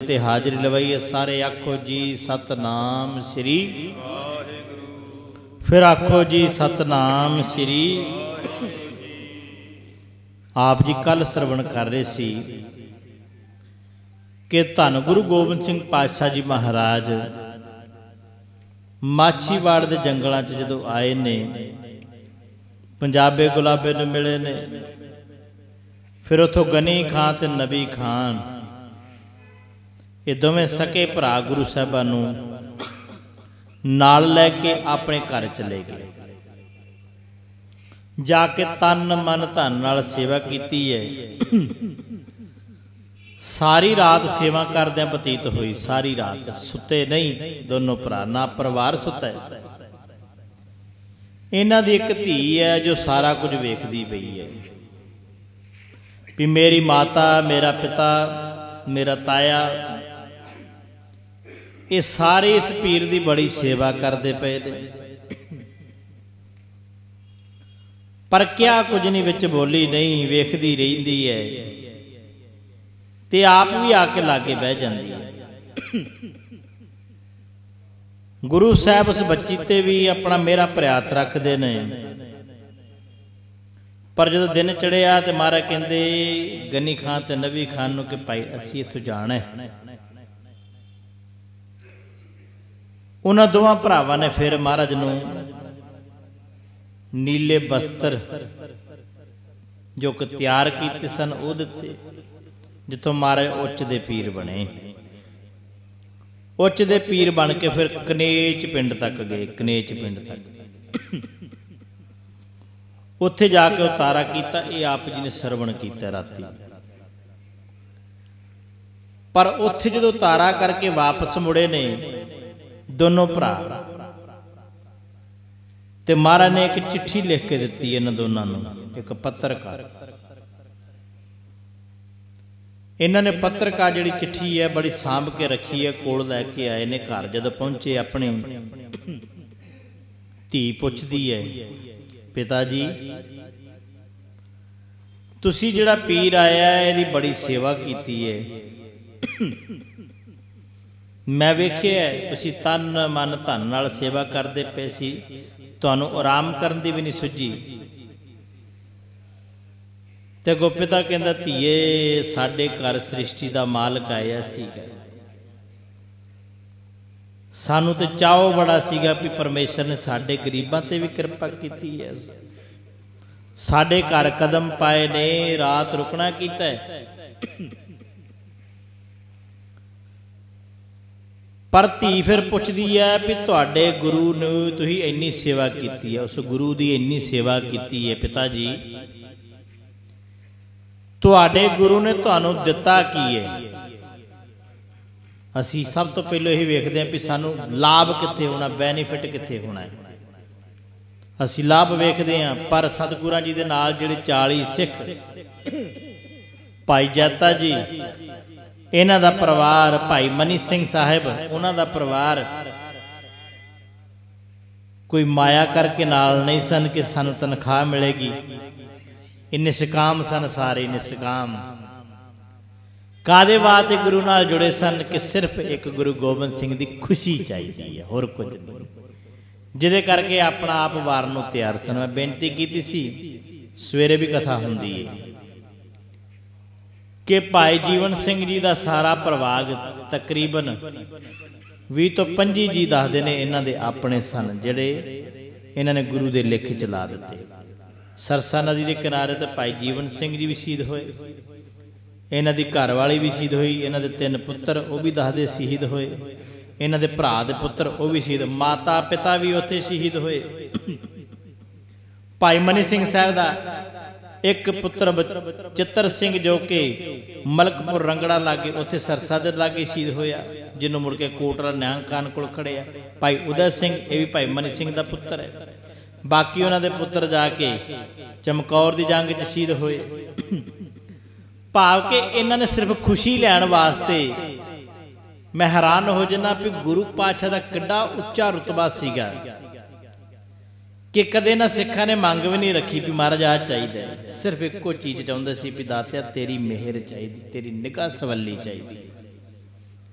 ਤੇ ਹਾਜ਼ਰੀ ਲਵਾਈਏ ਸਾਰੇ, ਆਖੋ ਜੀ ਸਤਨਾਮ ਸ੍ਰੀ। ਫਿਰ ਆਖੋ ਜੀ ਸਤਨਾਮ ਸ੍ਰੀ। ਆਪ ਜੀ ਕੱਲ ਸਰਵਣ ਕਰ ਰਹੇ ਸੀ ਕਿ ਧੰਨ ਗੁਰੂ ਗੋਬਿੰਦ ਸਿੰਘ ਪਾਤਸ਼ਾਹ ਜੀ ਮਹਾਰਾਜ ਮਾਛੀਵਾੜ ਦੇ ਜੰਗਲਾਂ 'ਚ ਜਦੋਂ ਆਏ ਨੇ, ਪੰਜਾਬੇ ਗੁਲਾਬੇ ਨੂੰ ਮਿਲੇ ਨੇ, ਫਿਰ ਉਥੋਂ ਗਨੀ ਖਾਨ ਤੇ ਨਬੀ ਖਾਨ ਇਹ ਦੋਵੇਂ ਸਕੇ ਭਰਾ ਗੁਰੂ ਸਾਹਿਬਾਂ ਨੂੰ ਨਾਲ ਲੈ ਕੇ ਆਪਣੇ ਘਰ ਚਲੇ ਗਏ। ਜਾ ਕੇ ਤਨ ਮਨ ਧਨ ਨਾਲ ਸੇਵਾ ਕੀਤੀ ਹੈ। ਸਾਰੀ ਰਾਤ ਸੇਵਾ ਕਰਦਿਆਂ ਬਤੀਤ ਹੋਈ, ਸਾਰੀ ਰਾਤ ਸੁੱਤੇ ਨਹੀਂ, ਦੋਨੋਂ ਭਰਾ, ਨਾ ਪਰਿਵਾਰ ਸੁੱਤਾ ਹੈ। ਇਹਨਾਂ ਦੀ ਇੱਕ ਧੀ ਹੈ ਜੋ ਸਾਰਾ ਕੁਝ ਵੇਖਦੀ ਪਈ ਹੈ। ਵੀ ਮੇਰੀ ਮਾਤਾ, ਮੇਰਾ ਪਿਤਾ, ਮੇਰਾ ਤਾਇਆ ਇਹ ਸਾਰੇ ਇਸ ਪੀਰ ਦੀ ਬੜੀ ਸੇਵਾ ਕਰਦੇ ਪਏ ਨੇ। ਪਰ ਕਿਆ ਕੁਝ ਨਹੀਂ ਵਿੱਚ ਬੋਲੀ, ਨਹੀਂ, ਵੇਖਦੀ ਰਹਿੰਦੀ ਹੈ ਤੇ ਆਪ ਵੀ ਆ ਕੇ ਲਾਗੇ ਬਹਿ ਜਾਂਦੀ ਹੈ ਗੁਰੂ ਸਾਹਿਬ ਉਸ ਬੱਚੀ ਤੇ ਵੀ ਆਪਣਾ ਮੇਰਾ ਪ੍ਰਿਆਤ ਰੱਖਦੇ ਨੇ। ਪਰ ਜਦੋਂ ਦਿਨ ਚੜਿਆ ਤੇ ਮਹਾਰਾਜ ਕਹਿੰਦੇ, ਗੰਨੀ ਖਾਨ ਤੇ ਨਬੀ ਖਾਨ ਨੂੰ ਕਿ ਭਾਈ, ਅਸੀਂ ਇੱਥੋਂ ਜਾਣਾ ਹੈ ਉਹਨਾਂ ਦੋਵਾਂ ਭਰਾਵਾਂ ਨੇ ਫਿਰ ਮਹਾਰਾਜ ਨੂੰ ਨੀਲੇ ਬਸਤਰ ਜੋ ਕਿ ਤਿਆਰ ਕੀਤੇ ਸਨ, ਉਹ ਦਿੱਤੇ, ਜਿੱਥੋਂ ਮਹਾਰਾਜ ਉੱਚ ਦੇ ਪੀਰ ਬਣੇ। ਉੱਚ ਦੇ ਪੀਰ ਬਣ ਕੇ ਫਿਰ ਕਨੇਚ ਪਿੰਡ ਤੱਕ ਗਏ ਕਨੇਚ ਪਿੰਡ ਤੱਕ। ਉੱਥੇ ਜਾ ਕੇ ਉਤਾਰਾ ਕੀਤਾ, ਇਹ ਆਪ ਜੀ ਨੇ ਸਰਵਣ ਕੀਤਾ ਰਾਤੀ। ਪਰ ਉੱਥੇ ਜਦੋਂ ਉਤਾਰਾ ਕਰਕੇ ਵਾਪਸ ਮੁੜੇ ਨੇ ਦੋਨੋਂ ਭਰਾ। ਤੇ ਮਹਾਰਾਜ ਨੇ ਇੱਕ ਚਿੱਠੀ ਲਿਖ ਕੇ ਦਿੱਤੀ ਇਹਨਾਂ ਦੋਨਾਂ ਨੂੰ, ਇੱਕ ਪੱਤਰਕਾਰ। ਇਹਨਾਂ ਨੇ ਪੱਤਰਕਾਰ ਜਿਹੜੀ ਚਿੱਠੀ ਹੈ, ਬੜੀ ਸਾਂਭ ਕੇ ਰੱਖੀ ਹੈ, ਕੋਲ ਲੈ ਕੇ ਆਏ ਨੇ ਘਰ। ਜਦੋਂ ਪਹੁੰਚੇ, ਆਪਣੇ ਧੀ ਪੁੱਛਦੀ ਹੈ, ਪਿਤਾ ਜੀ, ਤੁਸੀਂ ਜਿਹੜਾ ਪੀਰ ਆਇਆ, ਇਹਦੀ ਬੜੀ ਸੇਵਾ ਕੀਤੀ ਹੈ। ਮੈਂ ਵੇਖਿਆ ਤੁਸੀਂ ਤਨ, ਮਨ, ਧਨ ਨਾਲ ਸੇਵਾ ਕਰਦੇ ਪਏ ਸੀ। ਤੁਹਾਨੂੰ ਆਰਾਮ ਕਰਨ ਦੀ ਵੀ ਨਹੀਂ ਸੁੱਝੀ। ਤੇ ਗੋਪਿਤਾ ਕਹਿੰਦਾ, ਧੀਏ, ਸਾਡੇ ਘਰ ਸ੍ਰਿਸ਼ਟੀ ਦਾ ਮਾਲਕ ਆਇਆ ਸੀਗਾ। ਸਾਨੂੰ ਤੇ ਚਾਹੋ ਬੜਾ ਸੀਗਾ ਵੀ ਪਰਮੇਸ਼ਰ ਨੇ ਸਾਡੇ ਗਰੀਬਾਂ ਤੇ ਵੀ ਕਿਰਪਾ ਕੀਤੀ ਹੈ। ਸਾਡੇ ਘਰ ਕਦਮ ਪਾਏ ਨੇ, ਰਾਤ ਰੁਕਣਾ ਕੀਤਾ ਹੈ। ਪਰ ਧੀ ਫਿਰ ਪੁੱਛਦੀ ਹੈ ਵੀ ਤੁਹਾਡੇ ਗੁਰੂ ਨੂੰ ਤੁਸੀਂ ਇੰਨੀ ਸੇਵਾ ਕੀਤੀ ਹੈ, ਉਸ ਗੁਰੂ ਦੀ ਇੰਨੀ ਸੇਵਾ ਕੀਤੀ ਹੈ ਪਿਤਾ ਜੀ। ਤੁਹਾਡੇ ਗੁਰੂ ਨੇ ਤੁਹਾਨੂੰ ਦਿੱਤਾ ਕੀ ਹੈ? ਅਸੀਂ ਸਭ ਤੋਂ ਪਹਿਲਾਂ ਇਹ ਵੇਖਦੇ ਹਾਂ ਵੀ ਸਾਨੂੰ ਲਾਭ ਕਿੱਥੇ ਹੋਣਾ ਬੈਨੀਫਿਟ ਕਿੱਥੇ ਹੋਣਾ ਹੈ। ਅਸੀਂ ਲਾਭ ਵੇਖਦੇ ਹਾਂ, ਪਰ ਸਤਿਗੁਰਾਂ ਜੀ ਦੇ ਨਾਲ ਜਿਹੜੇ 40 ਸਿੱਖ ਭਾਈ ਜੈਤਾ ਜੀ ਇਹਨਾਂ ਦਾ ਪਰਿਵਾਰ ਭਾਈ ਮਨੀ ਸਿੰਘ ਸਾਹਿਬ, ਉਹਨਾਂ ਦਾ ਪਰਿਵਾਰ ਕੋਈ ਮਾਇਆ ਕਰਕੇ ਨਾਲ ਨਹੀਂ ਸਨ ਕਿ ਸਾਨੂੰ ਤਨਖਾਹ ਮਿਲੇਗੀ। ਇਹ ਨਿਸ਼ਕਾਮ ਸਨ ਸਾਰੇ ਨਿਸ਼ਕਾਮ। ਕਾਦੇ ਵਾਸਤੇ ਗੁਰੂ ਨਾਲ ਜੁੜੇ ਸਨ ਕਿ ਸਿਰਫ ਇੱਕ ਗੁਰੂ ਗੋਬਿੰਦ ਸਿੰਘ ਦੀ ਖੁਸ਼ੀ ਚਾਹੀਦੀ ਹੈ, ਹੋਰ ਕੁਝ ਨਹੀਂ। ਜਿਹਦੇ ਕਰਕੇ ਆਪਣਾ ਆਪ ਵਾਰ ਨੂੰ ਤਿਆਰ ਸਨ। ਮੈਂ ਬੇਨਤੀ ਕੀਤੀ ਸੀ, ਸਵੇਰੇ ਵੀ ਕਥਾ ਹੁੰਦੀ ਹੈ। ਕਿ ਭਾਈ ਜੀਵਨ ਸਿੰਘ ਜੀ ਦਾ ਸਾਰਾ ਪ੍ਰਵਾਗ ਤਕਰੀਬਨ 20 ਤੋਂ 25 ਜੀ ਦੱਸਦੇ ਨੇ ਇਹਨਾਂ ਦੇ ਆਪਣੇ ਸਨ, ਜਿਹੜੇ ਇਹਨਾਂ ਨੇ ਗੁਰੂ ਦੇ ਲੇਖ ਚਲਾ ਦਿੱਤੇ। ਸਰਸਾ ਨਦੀ ਦੇ ਕਿਨਾਰੇ ਤੇ ਭਾਈ ਜੀਵਨ ਸਿੰਘ ਜੀ ਵੀ ਸ਼ਹੀਦ ਹੋਏ। ਇਹਨਾਂ ਦੀ ਘਰ ਵਾਲੀ ਵੀ ਸ਼ਹੀਦ ਹੋਈ, ਇਹਨਾਂ ਦੇ ਤਿੰਨ ਪੁੱਤਰ ਉਹ ਵੀ ਦੱਸਦੇ ਸ਼ਹੀਦ ਹੋਏ। ਇਹਨਾਂ ਦੇ ਭਰਾ ਦੇ ਪੁੱਤਰ ਉਹ ਵੀ ਸ਼ਹੀਦ ਮਾਤਾ ਪਿਤਾ ਵੀ ਉੱਥੇ ਸ਼ਹੀਦ ਹੋਏ। ਭਾਈ ਮਨੀ ਸਿੰਘ ਸਾਹਿਬ ਦਾ ਇੱਕ ਪੁੱਤਰ ਚਿੱਤਰ ਸਿੰਘ ਜੋ ਕਿ ਮਲਕਪੁਰ ਰੰਗੜਾ ਲਾਗੇ ਉੱਥੇ ਸਰਸਾ ਦੇ ਲਾਗੇ ਸ਼ਹੀਦ ਹੋਇਆ, ਜਿਹਨੂੰ ਮੁੜ ਕੇ ਕੋਟਰਾ ਨਿਆਂ ਖਾਨ ਕੋਲ ਖੜਿਆ। ਭਾਈ ਉਦੈ ਸਿੰਘ, ਇਹ ਵੀ ਭਾਈ ਮਨੀ ਸਿੰਘ ਦਾ ਪੁੱਤਰ ਹੈ। ਬਾਕੀ ਉਹਨਾਂ ਦੇ ਪੁੱਤਰ ਜਾ ਕੇ ਚਮਕੌਰ ਦੀ ਜੰਗ 'ਚ ਸ਼ਹੀਦ ਹੋਏ। ਭਾਵ ਕਿ ਇਹਨਾਂ ਨੇ ਸਿਰਫ ਖੁਸ਼ੀ ਲੈਣ ਵਾਸਤੇ ਮੈਂ ਹੈਰਾਨ ਹੋ ਜਨਾ ਵੀ ਗੁਰੂ ਪਾਤਸ਼ਾਹ ਦਾ ਕਿੱਡਾ ਉੱਚਾ ਰਤਬਾ ਸੀਗਾ। ਕਿ ਕਦੇ ਨਾ ਸਿੱਖਾਂ ਨੇ ਮੰਗ ਵੀ ਨਹੀਂ ਰੱਖੀ ਵੀ ਮਹਾਰਾਜ ਆ ਚਾਹੀਦਾ ਸਿਰਫ ਇੱਕੋ ਚੀਜ਼ ਚਾਹੁੰਦੇ ਸੀ ਵੀ ਦਾਤਿਆ, ਤੇਰੀ ਮਿਹਰ ਚਾਹੀਦੀ, ਤੇਰੀ ਨਿਗਾਹ ਸਵੱਲੀ ਚਾਹੀਦੀ।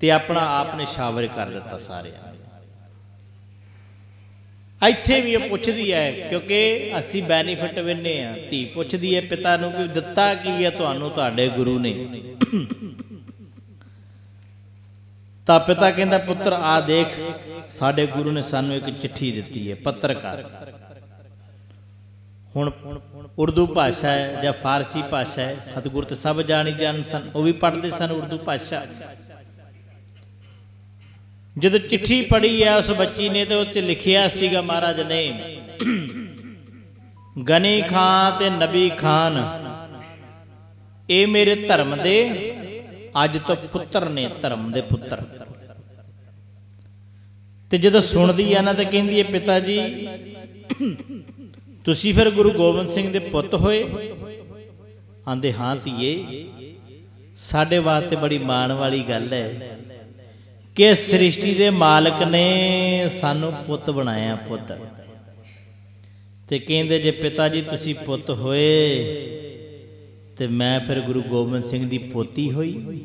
ਤੇ ਆਪਣਾ ਆਪ ਨੇ ਸ਼ਾਵਰ ਕਰ ਦਿੱਤਾ ਸਾਰਿਆਂ ਇੱਥੇ ਵੀ ਇਹ ਪੁੱਛਦੀ ਹੈ, ਕਿਉਂਕਿ ਅਸੀਂ ਬੈਨੀਫਿਟ ਵਿੰਨੇ ਆ ਧੀ ਪੁੱਛਦੀ ਹੈ ਪਿਤਾ ਨੂੰ ਕਿ ਦਿੱਤਾ ਕੀ ਹੈ, ਤੁਹਾਨੂੰ ਤੁਹਾਡੇ ਗੁਰੂ ਨੇ। ਤਾਂ ਪਿਤਾ ਕਹਿੰਦਾ, ਪੁੱਤਰ ਆ ਦੇਖ, ਸਾਡੇ ਗੁਰੂ ਨੇ ਸਾਨੂੰ ਇੱਕ ਚਿੱਠੀ ਦਿੱਤੀ ਹੈ, ਪੱਤਰਕਾਰ। ਹੁਣ ਉਰਦੂ ਭਾਸ਼ਾ ਹੈ ਜਾਂ ਫਾਰਸੀ ਭਾਸ਼ਾ ਹੈ, ਸਤਿਗੁਰ ਤੇ ਸਭ ਜਾਣੀ ਜਾਣ ਸਨ, ਉਹ ਵੀ ਪੜ੍ਹਦੇ ਸਨ ਉਰਦੂ ਭਾਸ਼ਾ। ਜਦੋਂ ਚਿੱਠੀ ਪੜ੍ਹੀ ਹੈ ਉਸ ਬੱਚੀ ਨੇ ਤੇ ਉੱਤੇ ਲਿਖਿਆ ਸੀਗਾ, ਮਹਾਰਾਜ ਨੇ, ਗਨੀ ਖਾਨ ਤੇ ਨਬੀ ਖਾਨ, ਇਹ ਮੇਰੇ ਧਰਮ ਦੇ, ਅੱਜ ਤੋਂ ਪੁੱਤਰ ਨੇ, ਧਰਮ ਦੇ ਪੁੱਤਰ। ਤੇ ਜਦੋਂ ਸੁਣਦੀ ਆ ਨਾ, ਤੇ ਕਹਿੰਦੀ ਹੈ, ਪਿਤਾ ਜੀ ਤੁਸੀਂ ਫਿਰ ਗੁਰੂ ਗੋਬਿੰਦ ਸਿੰਘ ਦੇ ਪੁੱਤ ਹੋਏ? ਆਂਦੇ, ਹਾਂ ਧੀਏ, ਸਾਡੇ ਵਾਸਤੇ ਬੜੀ ਮਾਣ ਵਾਲੀ ਗੱਲ ਹੈ ਕਿ ਸ੍ਰਿਸ਼ਟੀ ਦੇ ਮਾਲਕ ਨੇ ਸਾਨੂੰ ਪੁੱਤ ਬਣਾਇਆ ਪੁੱਤ। ਤੇ ਕਹਿੰਦੇ, ਜੇ ਪਿਤਾ ਜੀ ਤੁਸੀਂ ਪੁੱਤ ਹੋਏ, ਤੇ ਮੈਂ ਫਿਰ ਗੁਰੂ ਗੋਬਿੰਦ ਸਿੰਘ ਦੀ ਪੋਤੀ ਹੋਈ।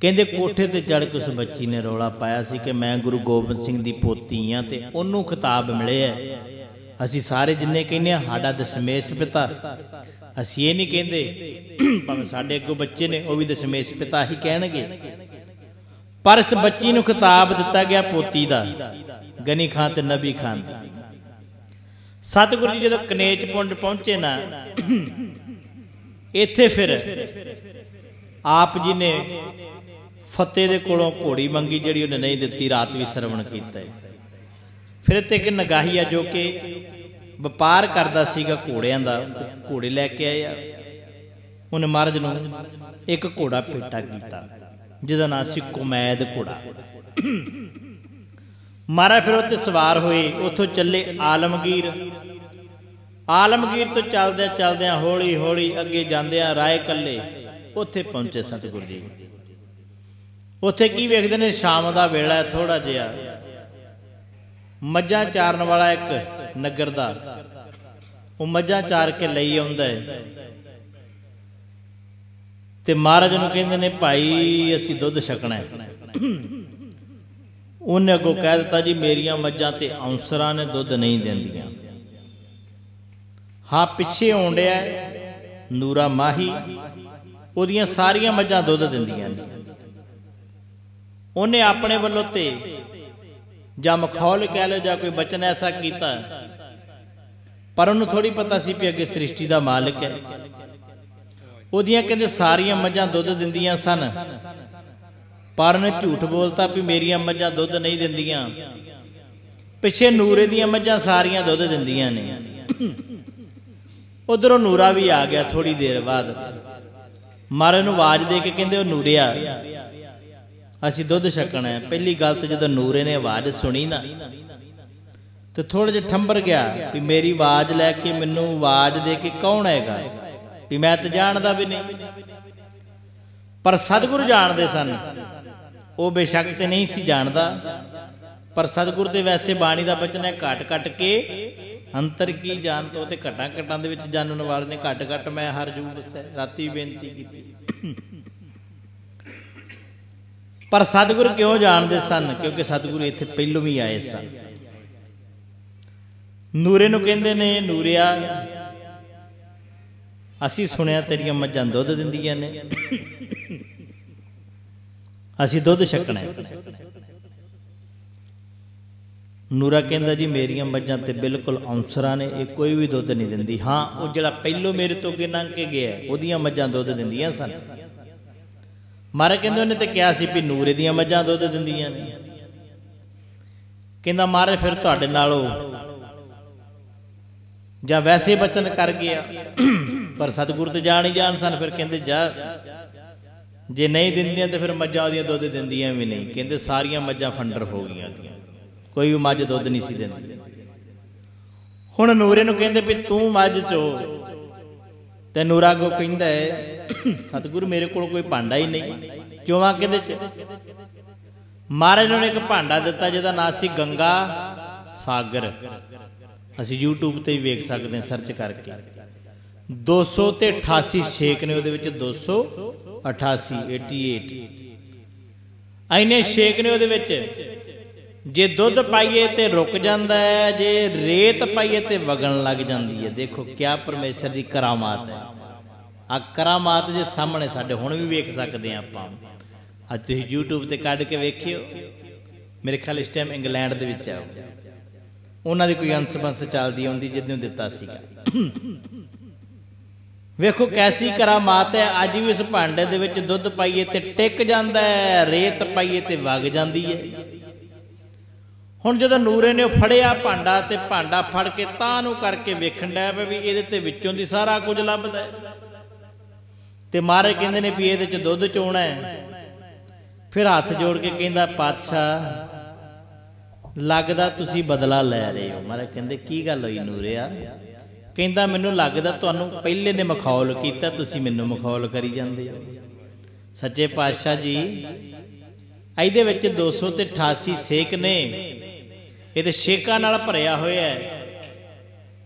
ਕਹਿੰਦੇ, ਕੋਠੇ ਤੇ ਚੜ ਕੇ ਉਸ ਬੱਚੀ ਨੇ ਰੌਲਾ ਪਾਇਆ ਸੀ ਕਿ ਮੈਂ ਗੁਰੂ ਗੋਬਿੰਦ ਸਿੰਘ ਦੀ ਪੋਤੀ ਆ ਤੇ ਉਹਨੂੰ ਖਿਤਾਬ ਮਿਲਿਆ। ਅਸੀਂ ਸਾਰੇ ਜਿੰਨੇ ਕਹਿੰਦੇ ਆ ਸਾਡਾ ਦਸ਼ਮੇਸ਼ ਪਿਤਾ। ਅਸੀਂ ਇਹ ਨਹੀਂ ਕਹਿੰਦੇ, ਭਾਵੇਂ ਸਾਡੇ ਅੱਗੋਂ ਬੱਚੇ ਨੇ, ਉਹ ਵੀ ਦਸ਼ਮੇਸ਼ ਪਿਤਾ ਹੀ ਕਹਿਣਗੇ। ਪਰ ਇਸ ਬੱਚੀ ਨੂੰ ਖਿਤਾਬ ਦਿੱਤਾ ਗਿਆ ਪੋਤੀ ਦਾ, ਗਨੀ ਖਾਨ ਤੇ ਨਬੀ ਖਾਨ ਦਾ। ਸਤਿਗੁਰੂ ਜੀ ਜਦੋਂ ਕਨੇਚ ਪੁੰਡ ਪਹੁੰਚੇ ਨਾ, ਇੱਥੇ ਫਿਰ ਆਪ ਜੀ ਨੇ ਫਤਿਹ ਦੇ ਕੋਲੋਂ ਘੋੜੀ ਮੰਗੀ ਜਿਹੜੀ ਉਹਨੇ ਨਹੀਂ ਦਿੱਤੀ, ਰਾਤ ਵੀ ਸਰਵਣ ਕੀਤਾ ਫਿਰ ਇੱਥੇ ਇੱਕ ਨਗਾਹੀ ਆ ਜੋ ਕਿ ਵਪਾਰ ਕਰਦਾ ਸੀਗਾ ਘੋੜਿਆਂ ਦਾ, ਘੋੜੇ ਲੈ ਕੇ ਆਇਆ। ਉਹਨੇ ਮਹਾਰਾਜ ਨੂੰ ਇੱਕ ਘੋੜਾ ਪੇਟਾ ਕੀਤਾ, ਜਿਹਦਾ ਨਾਮ ਸੀ ਕੁਮੈਦ ਘੋੜਾ। ਮਹਾਰਾਜ ਫਿਰ ਉੱਤੇ ਸਵਾਰ ਹੋਏ, ਉੱਥੋਂ ਚੱਲੇ ਆਲਮਗੀਰ। ਆਲਮਗੀਰ ਤੋਂ ਚੱਲਦਿਆਂ ਚੱਲਦਿਆਂ ਹੌਲੀ ਹੌਲੀ ਅੱਗੇ ਜਾਂਦਿਆਂ ਰਾਏ ਕੱਲੇ ਉੱਥੇ ਪਹੁੰਚੇ ਸਤਿਗੁਰੂ ਜੀ ਉੱਥੇ ਕੀ ਵੇਖਦੇ ਨੇ? ਸ਼ਾਮ ਦਾ ਵੇਲਾ ਥੋੜਾ ਜਿਹਾ ਮੱਝਾਂ ਚਾਰਨ ਵਾਲਾ ਇੱਕ ਨਗਰ ਦਾ। ਉਹ ਮੱਝਾਂ ਚਾਰ ਕੇ ਲਈ ਆਉਂਦਾ ਹੈ। ਤੇ ਮਹਾਰਾਜ ਨੂੰ ਕਹਿੰਦੇ ਨੇ, ਭਾਈ, ਅਸੀਂ ਦੁੱਧ ਛਕਣਾ ਹੈ। ਉਹਨੇ ਅੱਗੋਂ ਕਹਿ ਦਿੱਤਾ, ਜੀ, ਮੇਰੀਆਂ ਮੱਝਾਂ ਤੇ ਔਂਸਰਾਂ ਨੇ ਦੁੱਧ ਨਹੀਂ ਦਿੰਦੀਆਂ। ਹਾਂ, ਪਿੱਛੇ ਆਉਂਦਿਆ ਨੂਰਾ ਮਾਹੀ। ਉਹਦੀਆਂ ਸਾਰੀਆਂ ਮੱਝਾਂ ਦੁੱਧ ਦਿੰਦੀਆਂ ਨੇ। ਉਹਨੇ ਆਪਣੇ ਵੱਲੋਂ ਤੇ ਜਾਂ ਮਖੌਲ ਕਹਿ ਲੋ ਜਾਂ ਕੋਈ ਬਚਨ ਐਸਾ ਕੀਤਾ। ਪਰ ਉਹਨੂੰ ਥੋੜੀ ਪਤਾ ਸੀ ਵੀ ਅੱਗੇ ਸ੍ਰਿਸ਼ਟੀ ਦਾ ਮਾਲਕ ਹੈ। ਉਹਦੀਆਂ ਕਹਿੰਦੇ ਸਾਰੀਆਂ ਮੱਝਾਂ ਦੁੱਧ ਦਿੰਦੀਆਂ ਸਨ। ਪਰ ਉਹਨੇ ਝੂਠ ਬੋਲਤਾ ਵੀ ਮੇਰੀਆਂ ਮੱਝਾਂ ਦੁੱਧ ਨਹੀਂ ਦਿੰਦੀਆਂ। ਪਿੱਛੇ ਨੂਰੇ ਦੀਆਂ ਮੱਝਾਂ ਸਾਰੀਆਂ ਦੁੱਧ ਦਿੰਦੀਆਂ ਨੇ। ਉਧਰੋਂ ਨੂਰਾ ਵੀ ਆ ਗਿਆ ਥੋੜੀ ਦੇਰ ਬਾਅਦ। ਮਾਰੇ ਨੂੰ ਆਵਾਜ਼ ਦੇ ਕੇ ਕਹਿੰਦੇ ਉਹ ਨੂਰਿਆ ਅਸੀਂ ਦੁੱਧ ਛਕਣਾ ਹੈ। ਪਹਿਲੀ ਗੱਲ ਤੇ ਜਦੋਂ ਨੂਰੇ ਨੇ ਆਵਾਜ਼ ਸੁਣੀ ਨਾ, ਤੇ ਥੋੜਾ ਜਿਹਾ ਠੰਬਰ ਗਿਆ ਵੀ ਮੇਰੀ ਆਵਾਜ਼ ਲੈ ਕੇ ਮੈਨੂੰ ਆਵਾਜ਼ ਦੇ ਕੇ ਕੌਣ ਹੈਗਾ? ਵੀ ਮੈਂ ਤੇ ਜਾਣਦਾ ਵੀ ਨਹੀਂ। ਪਰ ਸਤਿਗੁਰੂ ਜਾਣਦੇ ਸਨ। ਉਹ ਬੇਸ਼ੱਕ ਤੇ ਨਹੀਂ ਸੀ ਜਾਣਦਾ। ਪਰ ਸਤਿਗੁਰ ਤੇ ਵੈਸੇ ਬਾਣੀ ਦਾ ਬਚਨ ਹੈ ਘਟ ਘਟ ਕੇ ਅੰਤਰ ਕੀ ਜਾਣ ਤੋਂ ਤੇ ਘਟਾਂ ਘਟਾਂ ਦੇ ਵਿੱਚ ਜਾਣਨ ਵਾਲੇ ਨੇ ਘਟ ਘਟ ਮੈਂ ਹਰ ਜੂ ਵਸੈ ਰਾਤੀ ਬੇਨਤੀ ਕੀਤੀ। ਪਰ ਸਤਿਗੁਰ ਕਿਉਂ ਜਾਣਦੇ ਸਨ? ਕਿਉਂਕਿ ਸਤਿਗੁਰੂ ਇੱਥੇ ਪਹਿਲੋਂ ਵੀ ਆਏ ਸਨ। ਨੂਰੇ ਨੂੰ ਕਹਿੰਦੇ ਨੇ, ਨੂਰਿਆ, ਅਸੀਂ ਸੁਣਿਆ ਤੇਰੀਆਂ ਮੱਝਾਂ ਦੁੱਧ ਦਿੰਦੀਆਂ ਨੇ। ਅਸੀਂ ਦੁੱਧ ਛਕਣਾ ਹੈ। ਨੂਰਾ ਕਹਿੰਦਾ, ਜੀ, ਮੇਰੀਆਂ ਮੱਝਾਂ ਤੇ ਬਿਲਕੁਲ ਔਂਸਰਾਂ ਨੇ, ਇਹ ਕੋਈ ਵੀ ਦੁੱਧ ਨਹੀਂ ਦਿੰਦੀ। ਹਾਂ, ਉਹ ਜਿਹੜਾ ਪਹਿਲੋਂ ਮੇਰੇ ਤੋਂ ਅੱਗੇ ਲੰਘ ਕੇ ਗਿਆ ਉਹਦੀਆਂ ਮੱਝਾਂ ਦੁੱਧ ਦਿੰਦੀਆਂ ਸਨ। ਮਾਰੇ ਕਹਿੰਦੇ ਉਹਨੇ ਤੇ ਕਿਹਾ ਸੀ ਵੀ ਨੂਰੇ ਦੀਆਂ ਮੱਝਾਂ ਦੁੱਧ ਦਿੰਦੀਆਂ ਨੇ। ਕਹਿੰਦਾ ਮਾਰੇ ਫਿਰ ਤੁਹਾਡੇ ਨਾਲੋਂ ਜਾਂ ਵੈਸੇ ਬਚਨ ਕਰ ਗਿਆ, ਪਰ ਸਤਿਗੁਰ ਤੇ ਜਾਣ ਹੀ ਜਾਣ ਸਨ, ਫਿਰ ਕਹਿੰਦੇ ਜਾ। ਜੇ ਨਹੀਂ ਦਿੰਦੀਆਂ ਤੇ ਫਿਰ ਮੱਝਾਂ ਉਹਦੀਆਂ ਦੁੱਧ ਦਿੰਦੀਆਂ ਵੀ ਨਹੀਂ। ਕਹਿੰਦੇ ਸਾਰੀਆਂ ਮੱਝਾਂ ਫੰਡਰ ਹੋ ਗਈਆਂ ਦੀਆਂ ਕੋਈ ਵੀ ਮੱਝ ਦੁੱਧ ਨਹੀਂ ਸੀ ਦਿੰਦੀ। ਹੁਣ ਨੂਰੇ ਨੂੰ ਕਹਿੰਦੇ ਵੀ ਤੂੰ ਮੱਝ ਚੋ। ਤੇ ਨੂਰਾਗੋ ਕਹਿੰਦਾ ਹੈ, ਸਤਿਗੁਰੂ ਮੇਰੇ ਕੋਲ ਕੋਈ ਭਾਂਡਾ ਹੀ ਨਹੀਂ। ਚੋਵਾਂ ਕਿਹਦੇ ਚ? ਮਹਾਰਾਜ ਨੇ ਇੱਕ ਭਾਂਡਾ ਦਿੱਤਾ, ਜਿਹਦਾ ਨਾਮ ਸੀ ਗੰਗਾ ਸਾਗਰ। ਅਸੀਂ YouTube ਤੇ ਵੀ ਵੇਖ ਸਕਦੇ ਹਾਂ ਸਰਚ ਕਰਕੇ। 200 ਤੇ 88 ਛੇਕ ਨੇ, ਉਹਦੇ ਵਿੱਚ 288 88 ਐਨੇ ਛੇਕ ਨੇ ਉਹਦੇ ਵਿੱਚ। ਜੇ ਦੁੱਧ ਪਾਈਏ ਤੇ ਰੁਕ ਜਾਂਦਾ ਹੈ, ਜੇ ਰੇਤ ਪਾਈਏ ਤੇ ਵਗਣ ਲੱਗ ਜਾਂਦੀ ਹੈ। ਦੇਖੋ, ਕਿਆ ਪਰਮੇਸ਼ਰ ਦੀ ਕਰਾਮਾਤ ਹੈ। ਆ ਕਰਾਮਾਤ ਜੇ ਸਾਹਮਣੇ ਸਾਡੇ ਹੁਣ ਵੀ ਵੇਖ ਸਕਦੇ ਆ ਆਪਾਂ। ਅੱਜ ਤੁਸੀਂ YouTube ਤੇ ਕੱਢ ਕੇ ਵੇਖਿਓ। ਮੇਰੇ ਖਿਆਲ ਇਸ ਟਾਈਮ ਇੰਗਲੈਂਡ ਦੇ ਵਿੱਚ ਆ ਉਹਨਾਂ ਦੀ ਕੋਈ ਅੰਸ ਬੰਸ ਚੱਲਦੀ ਆਉਂਦੀ ਜਿੱਦੋਂ ਦਿੱਤਾ ਸੀਗਾ। ਵੇਖੋ, ਕੈਸੀ ਕਰਾਮਾਤ ਹੈ। ਅੱਜ ਵੀ ਉਸ ਭਾਂਡੇ ਦੇ ਵਿੱਚ ਦੁੱਧ ਪਾਈਏ ਤੇ ਟਿਕ ਜਾਂਦਾ ਹੈ, ਰੇਤ ਪਾਈਏ ਤੇ ਵਗ ਜਾਂਦੀ ਹੈ। ਹੁਣ ਜਦੋਂ ਨੂਰੇ ਨੇ ਉਹ ਫੜਿਆ ਭਾਂਡਾ ਤੇ ਭਾਂਡਾ ਫੜ ਕੇ ਤਾਂ ਨੂੰ ਕਰਕੇ ਵੇਖਣ ਡਿਆ ਵੀ ਇਹਦੇ ਤੇ ਵਿੱਚੋਂ ਦੀ ਸਾਰਾ ਕੁਝ ਲੱਭਦਾ ਹੈ। ਤੇ ਮਹਾਰਾਜ ਕਹਿੰਦੇ ਨੇ ਵੀ ਇਹਦੇ ਚ ਦੁੱਧ ਚੋਣਾ ਹੈ। ਫਿਰ ਹੱਥ ਜੋੜ ਕੇ ਕਹਿੰਦਾ, ਪਾਤਸ਼ਾਹ, ਲੱਗਦਾ ਤੁਸੀਂ ਬਦਲਾ ਲੈ ਰਹੇ ਹੋ। ਮਹਾਰਾਜ ਕਹਿੰਦੇ, ਕੀ ਗੱਲ ਹੋਈ ਨੂਰਿਆ? ਕਹਿੰਦਾ, ਮੈਨੂੰ ਲੱਗਦਾ ਤੁਹਾਨੂੰ ਪਹਿਲੇ ਨੇ ਮਖੌਲ ਕੀਤਾ, ਤੁਸੀਂ ਮੈਨੂੰ ਮਖੌਲ ਕਰੀ ਜਾਂਦੇ ਹੋ। ਸੱਚੇ ਪਾਤਸ਼ਾਹ ਜੀ, ਇਹਦੇ ਵਿੱਚ 200 ਤੇ 88 ਸੇਕ ਨੇ। ਇਹ ਤੇ ਛੇਕਾਂ ਨਾਲ ਭਰਿਆ ਹੋਇਆ ਹੈ।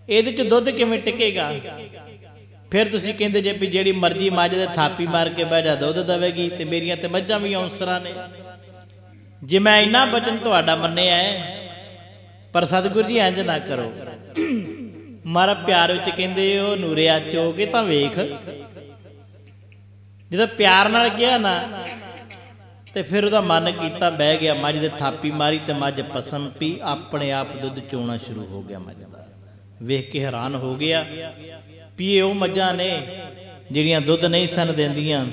ਇਹਦੇ ਚ ਦੁੱਧ ਕਿਵੇਂ ਟਿਕੇਗਾ? ਫਿਰ ਤੁਸੀਂ ਕਹਿੰਦੇ ਜੇ ਵੀ ਜਿਹੜੀ ਮਰਜ਼ੀ ਮੱਝ ਦੇ ਥਾਪੀ ਮਾਰ ਕੇ ਬਹਿ ਜਾ, ਦੁੱਧ ਦਵੇਗੀ ਤੇ ਮੇਰੀਆਂ ਤੇ ਮੱਝਾਂ ਵੀ ਔਂਸਰਾਂ ਨੇ। ਜੇ ਮੈਂ ਇੰਨਾ ਬਚਨ ਤੁਹਾਡਾ ਮੰਨਿਆ ਹੈ, ਪਰ ਸਤਿਗੁਰੂ ਜੀ ਇੰਜ ਨਾ ਕਰੋ। ਮਾਰਾ ਪਿਆਰ ਵਿੱਚ ਕਹਿੰਦੇ ਉਹ ਨੂਰਿਆ ਚੋਕੇ ਤਾਂ ਵੇਖ। ਜਦੋਂ ਪਿਆਰ ਨਾਲ ਕਿਹਾ ਨਾ ਤੇ ਫਿਰ ਉਹਦਾ ਮਨ ਕੀਤਾ, ਬਹਿ ਗਿਆ ਮੱਝ ਦੇ ਥਾਪੀ ਮਾਰੀ ਤੇ ਮੱਝ ਪਸਮ ਪੀ, ਆਪਣੇ ਆਪ ਦੁੱਧ ਚੋਣਾ ਸ਼ੁਰੂ ਹੋ ਗਿਆ ਮੱਝ ਦਾ। ਵੇਖ ਕੇ ਹੈਰਾਨ ਹੋ ਗਿਆ, ਪੀਏ ਉਹ ਮੱਝਾਂ ਨੇ ਜਿਹੜੀਆਂ ਦੁੱਧ ਨਹੀਂ ਸਨ ਦਿੰਦੀਆਂ।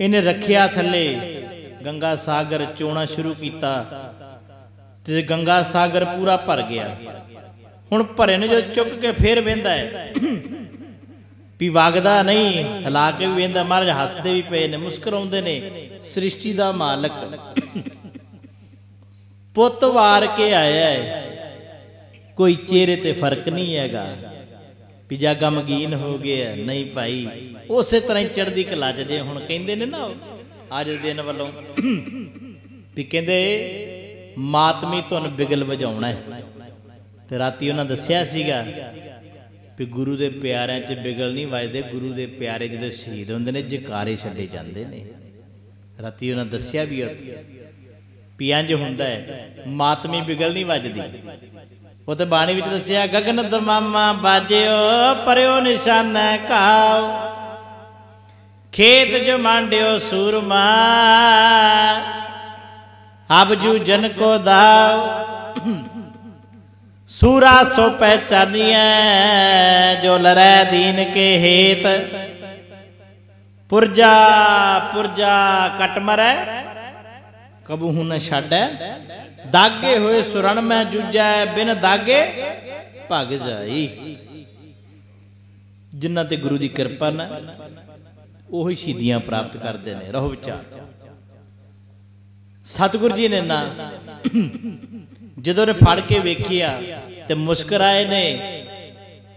ਇਹਨੇ ਰੱਖਿਆ ਥੱਲੇ, ਗੰਗਾ ਸਾਗਰ ਚੋਣਾ ਸ਼ੁਰੂ ਕੀਤਾ ਤੇ ਗੰਗਾ ਸਾਗਰ ਪੂਰਾ ਭਰ ਗਿਆ। ਹੁਣ ਭਰੇ ਨੂੰ ਜਦੋਂ ਚੁੱਕ ਕੇ ਫੇਰ ਵੇਂਦਾ ਹੈ ਵੀ ਵਗਦਾ ਨਹੀਂ ਹਿਲਾ ਕੇ ਵੀ ਵੇਂਦਾ, ਮਹਾਰਾਜ ਹੱਸਦੇ ਵੀ ਪਏ ਨੇ, ਮੁਸਕਰਾਉਂਦੇ ਨੇ, ਸ੍ਰਿਸ਼ਟੀ ਦਾ ਮਾਲਕ। ਪੁੱਤ ਵਾਰ ਕੇ ਆਇਆ ਹੈ, ਕੋਈ ਚਿਹਰੇ ਤੇ ਫ਼ਰਕ ਨਹੀਂ ਹੈਗਾ। ਵੀ ਜਾ ਗਮਗੀਨ ਹੋ ਗਿਆ, ਨਹੀਂ ਭਾਈ, ਉਸੇ ਤਰ੍ਹਾਂ ਹੀ ਚੜਦੀ ਕਲਾ ਜੇ ਹੁਣ ਕਹਿੰਦੇ ਨੇ ਨਾ ਅੱਜ ਦਿਨ ਵੱਲੋਂ। ਵੀ ਕਹਿੰਦੇ, ਮਾਤਮੀ ਧੁਨ ਬਿਗਲ ਵਜਾਉਣਾ ਹੈ। ਤੇ ਰਾਤੀ ਉਹਨਾਂ ਦੱਸਿਆ ਸੀਗਾ ਵੀ ਗੁਰੂ ਦੇ ਪਿਆਰਿਆਂ 'ਚ ਬਿਗਲ ਨਹੀਂ ਵੱਜਦੇ, ਗੁਰੂ ਦੇ ਪਿਆਰੇ ਜਦੋਂ ਸ਼ਹੀਦ ਹੁੰਦੇ ਨੇ, ਜਕਾਰੇ ਛੱਡੇ ਜਾਂਦੇ ਨੇ। ਰਾਤੀ ਉਹਨਾਂ ਦੱਸਿਆ ਵੀ ਉੱਥੇ ਵੀ ਹੁੰਦਾ ਹੈ, ਮਾਤਮੀ ਬਿਗਲ ਨਹੀਂ ਵੱਜਦੀ। ਉਹ ਤੇ ਬਾਣੀ ਵਿੱਚ ਦੱਸਿਆ, ਗਗਨ ਦਮਾਮਾ ਬਾਜਿਓ, ਪਰਿਓ ਨਿਸ਼ਾਨਾ ਕਾਉ ਖੇਤ ਜੋ ਮਾਂਡਿਓ ਸੂਰਮਾ ਅਬ ਜਨ ਕੋ ਦਾਉ ਸੂਰਾ ਸੋ ਪਹਿਚਾਨੀਐ, ਜੋ ਲਰੈ ਦੀਨ ਕੇ ਹੇਤ। ਪੁਰਜਾ ਪੁਰਜਾ ਕਟ ਮਰੈ, ਕਬੂ ਹੁ ਨ ਛਾੜੈ ਦਾਗੇ ਹੋਏ ਸੁਰਣ ਮੈਂ ਜੁਜੈ ਬਿਨ ਦਾਗੇ ਭਗ ਜਾਈ। ਜਿਨ੍ਹਾਂ ਤੇ ਗੁਰੂ ਦੀ ਕਿਰਪਾ ਨਾ, ਉਹੀ ਸ਼ਹੀਦੀਆਂ ਪ੍ਰਾਪਤ ਕਰਦੇ ਨੇ। ਰਹੋ ਵਿਚਾਰ। ਸਤਿਗੁਰ ਜੀ ਨੇ ਨਾ ਜਦੋਂ ਨੇ ਫੜ ਕੇ ਵੇਖਿਆ ਤੇ ਮੁਸਕਰਾਏ ਨੇ,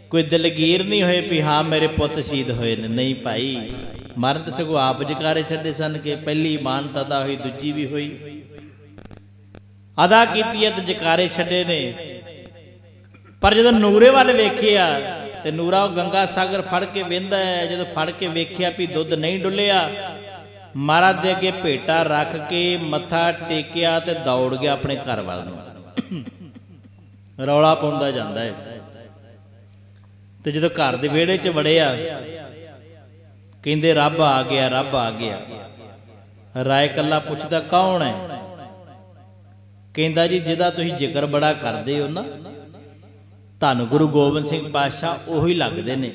ਕੋਈ ਦਿਲਗੀਰ ਨਹੀਂ ਹੋਏ ਵੀ ਹਾਂ, ਮੇਰੇ ਪੁੱਤ ਸ਼ਹੀਦ ਹੋਏ ਨੇ। ਨਹੀਂ ਭਾਈ, ਮਰਨ ਤੇ ਸਗੋਂ ਆਪ ਜਕਾਰੇ ਛੱਡੇ ਸਨ ਕਿ ਪਹਿਲੀ ਮਾਨਤਾ ਅਦਾ ਹੋਈ, ਦੂਜੀ ਵੀ ਹੋਈ। ਅਦਾ ਕੀਤੀ ਹੈ ਤੇ ਜਕਾਰੇ ਛੱਡੇ ਨੇ। ਪਰ ਜਦੋਂ ਨੂਰੇ ਵੱਲ ਵੇਖਿਆ ਤੇ ਨੂਰਾ ਉਹ ਗੰਗਾ ਸਾਗਰ ਫੜ ਕੇ ਵੇਂਦਾ ਹੈ, ਜਦੋਂ ਫੜ ਕੇ ਵੇਖਿਆ ਵੀ ਦੁੱਧ ਨਹੀਂ ਡੁੱਲਿਆ, ਮਹਾਰਾਜ ਦੇ ਅੱਗੇ ਭੇਟਾ ਰੱਖ ਕੇ ਮੱਥਾ ਟੇਕਿਆ ਤੇ ਦੌੜ ਗਿਆ ਆਪਣੇ ਘਰ ਵੱਲ ਨੂੰ। ਰੌਲਾ ਪਾਉਂਦਾ ਜਾਂਦਾ ਹੈ ਤੇ ਜਦੋਂ ਘਰ ਦੇ ਵਿਹੜੇ 'ਚ ਵੜਿਆ ਕਹਿੰਦੇ, ਰੱਬ ਆ ਗਿਆ, ਰੱਬ ਆ ਗਿਆ। ਰਾਏ ਕੱਲਾ ਪੁੱਛਦਾ, ਕੌਣ ਹੈ? ਕਹਿੰਦਾ, ਜੀ, ਜਿਹਦਾ ਤੁਸੀਂ ਜ਼ਿਕਰ ਬੜਾ ਕਰਦੇ ਹੋ ਨਾ ਤੁਹਾਨੂੰ ਗੁਰੂ ਗੋਬਿੰਦ ਸਿੰਘ ਪਾਤਸ਼ਾਹ, ਉਹੀ ਲੱਗਦੇ ਨੇ।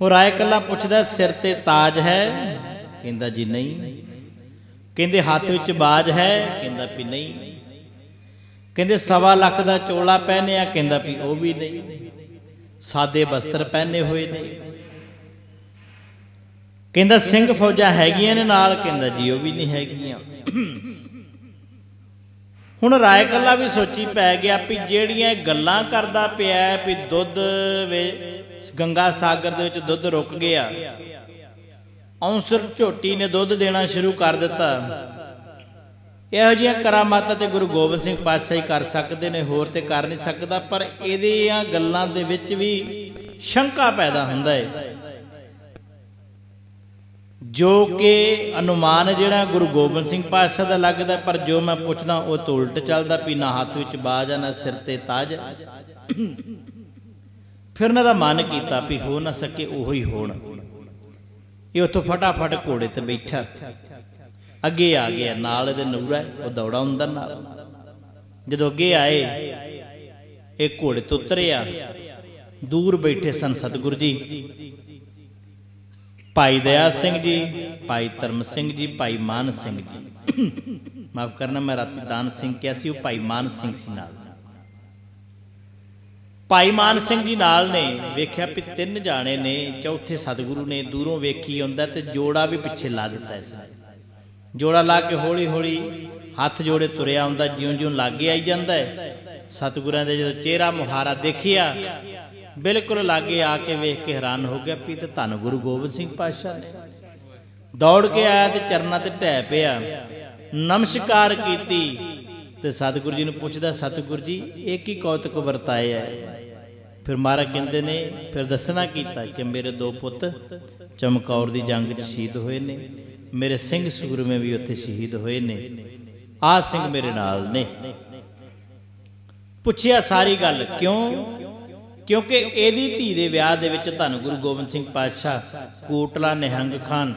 ਹੋ ਰਾਏ ਕੱਲਾ ਪੁੱਛਦਾ, ਸਿਰ ਤੇ ਤਾਜ ਹੈ? ਕਹਿੰਦਾ, ਜੀ, ਨਹੀਂ। ਕਹਿੰਦੇ, ਹੱਥ ਵਿੱਚ ਬਾਜ ਹੈ? ਕਹਿੰਦਾ, ਵੀ ਨਹੀਂ। ਕਹਿੰਦੇ ਸਵਾ ਲੱਖ ਦਾ ਚੋਲਾ ਪਹਿਨਿਆ ਕਹਿੰਦਾ ਵੀ ਉਹ ਵੀ ਨਹੀਂ। ਸਾਦੇ ਬਸਤਰ ਪਹਿਨੇ ਹੋਏ ਨੇ। ਕਹਿੰਦਾ ਸਿੰਘ ਫੌਜਾਂ ਹੈਗੀਆਂ ਨੇ ਨਾਲ, ਕਹਿੰਦਾ ਜੀ ਉਹ ਵੀ ਨਹੀਂ ਹੈਗੀਆਂ। ਹੁਣ ਰਾਏ ਕੱਲਾ ਵੀ ਸੋਚੀ ਪੈ ਗਿਆ ਵੀ ਜਿਹੜੀਆਂ ਗੱਲਾਂ ਕਰਦਾ ਪਿਆ ਵੀ ਦੁੱਧ ਵੇ, ਗੰਗਾ ਸਾਗਰ ਦੇ ਵਿੱਚ ਦੁੱਧ ਰੁਕ ਗਿਆ। ਔਂਸਰ ਝੋਟੀ ਨੇ ਦੁੱਧ ਦੇਣਾ ਸ਼ੁਰੂ ਕਰ ਦਿੱਤਾ। ਇਹੋ ਜਿਹੀਆਂ ਕਰਾਮਾਤਾਂ ਤੇ ਗੁਰੂ ਗੋਬਿੰਦ ਸਿੰਘ ਪਾਤਸ਼ਾਹ ਹੀ ਕਰ ਸਕਦੇ ਨੇ, ਹੋਰ ਤੇ ਕਰ ਨਹੀਂ ਸਕਦਾ, ਪਰ ਇਹਦੀਆਂ ਗੱਲਾਂ ਦੇ ਵਿੱਚ ਵੀ ਸ਼ੰਕਾ ਪੈਦਾ ਹੁੰਦਾ ਹੈ ਜੋ ਕਿ ਅਨੁਮਾਨ ਜਿਹੜਾ ਗੁਰੂ ਗੋਬਿੰਦ ਸਿੰਘ ਪਾਤਸ਼ਾਹ ਦਾ ਲੱਗਦਾ, ਪਰ ਜੋ ਮੈਂ ਪੁੱਛਦਾ ਉਹ ਤੋਂ ਉਲਟ ਚੱਲਦਾ, ਵੀ ਨਾ ਹੱਥ ਵਿੱਚ ਬਾਜ ਆ, ਨਾ ਸਿਰ ਤੇ ਤਾਜ। ਫਿਰ ਉਹਨਾਂ ਦਾ ਮਨ ਕੀਤਾ ਵੀ ਹੋ ਨਾ ਸਕੇ ਉਹੀ ਹੋਣ। ਇਹ ਉੱਥੋਂ ਫਟਾਫਟ ਘੋੜੇ ਤੇ ਬੈਠਾ। ਅੱਗੇ ਆ ਗਿਆ, ਨਾਲ ਇਹਦੇ ਨੂਰਾ ਉਹ ਦੌੜਾ ਅੰਦਰ ਨਾਲ। ਜਦੋਂ ਅੱਗੇ ਆਏ, ਇਹ ਘੋੜੇ ਤੋਂ ਉਤਰਿਆ, ਦੂਰ ਬੈਠੇ ਸਨ ਸਤਿਗੁਰ ਜੀ। ਭਾਈ ਦਇਆ ਸਿੰਘ ਜੀ, ਭਾਈ ਧਰਮ ਸਿੰਘ ਜੀ, ਭਾਈ ਮਾਨ ਸਿੰਘ ਜੀ। ਮਾਫ ਕਰਨਾ, ਮੈਂ ਰਾਤੀ ਦਾਨ ਸਿੰਘ ਕਿਹਾ ਸੀ, ਉਹ ਭਾਈ ਮਾਨ ਸਿੰਘ ਸੀ ਨਾਲ। ਭਾਈ ਮਾਨ ਸਿੰਘ ਜੀ ਨਾਲ ਨੇ ਵੇਖਿਆ ਵੀ ਤਿੰਨ ਜਾਣੇ ਨੇ, ਚੌਥੇ ਸਤਿਗੁਰੂ ਨੇ ਦੂਰੋਂ ਵੇਖੀ ਹੁੰਦਾ ਤੇ ਜੋੜਾ ਵੀ ਪਿੱਛੇ ਲਾ ਦਿੱਤਾ ਇਸ ਨੇ। ਜੋੜਾ ਲਾ ਕੇ ਹੌਲੀ ਹੌਲੀ ਹੱਥ ਜੋੜੇ ਤੁਰਿਆ ਹੁੰਦਾ ਜਿਉਂ-ਜਿਉਂ ਲਾਗੇ ਆਈ ਜਾਂਦਾ ਹੈ। ਸਤਿਗੁਰਾਂ ਦੇ ਜਦੋਂ ਚਿਹਰਾ ਮੁਹਾਰਾ ਦੇਖਿਆ, ਬਿਲਕੁਲ ਲਾਗੇ ਆ ਕੇ ਵੇਖ ਕੇ ਹੈਰਾਨ ਹੋ ਗਿਆ, ਪੀ ਤੇ ਧੰਨ ਗੁਰੂ ਗੋਬਿੰਦ ਸਿੰਘ ਪਾਤਸ਼ਾਹ ਨੇ। ਦੌੜ ਕੇ ਆਇਆ ਤੇ ਚਰਨਾਂ ਤੇ ਢਹਿ ਪਿਆ। ਨਮਸਕਾਰ ਕੀਤੀ ਤੇ ਸਤਿਗੁਰੂ ਜੀ ਨੂੰ ਪੁੱਛਦਾ, ਸਤਿਗੁਰੂ ਜੀ, ਇਹ ਕੀ ਕੌਤਕ ਵਰਤਾਇਆ ਹੈ ਫਿਰ ਮਹਾਰਾਜ ਕਹਿੰਦੇ ਨੇ, ਫਿਰ ਦੱਸਣਾ ਕੀਤਾ ਕਿ ਮੇਰੇ ਦੋ ਪੁੱਤ ਚਮਕੌਰ ਦੀ ਜੰਗ 'ਚ ਸ਼ਹੀਦ ਹੋਏ ਨੇ। ਮੇਰੇ ਸਿੰਘ ਸੂਰਮੇ ਵੀ ਉੱਥੇ ਸ਼ਹੀਦ ਹੋਏ ਨੇ। ਆ ਸਿੰਘ ਮੇਰੇ ਨਾਲ ਨੇ। ਪੁੱਛਿਆ ਸਾਰੀ ਗੱਲ ਕਿਉਂ? ਕਿਉਂਕਿ ਇਹਦੀ ਧੀ ਦੇ ਵਿਆਹ ਦੇ ਵਿੱਚ ਧੰਨ ਗੁਰੂ ਗੋਬਿੰਦ ਸਿੰਘ ਪਾਤਸ਼ਾਹ ਕੋਟਲਾ ਨਿਹੰਗ ਖਾਨ,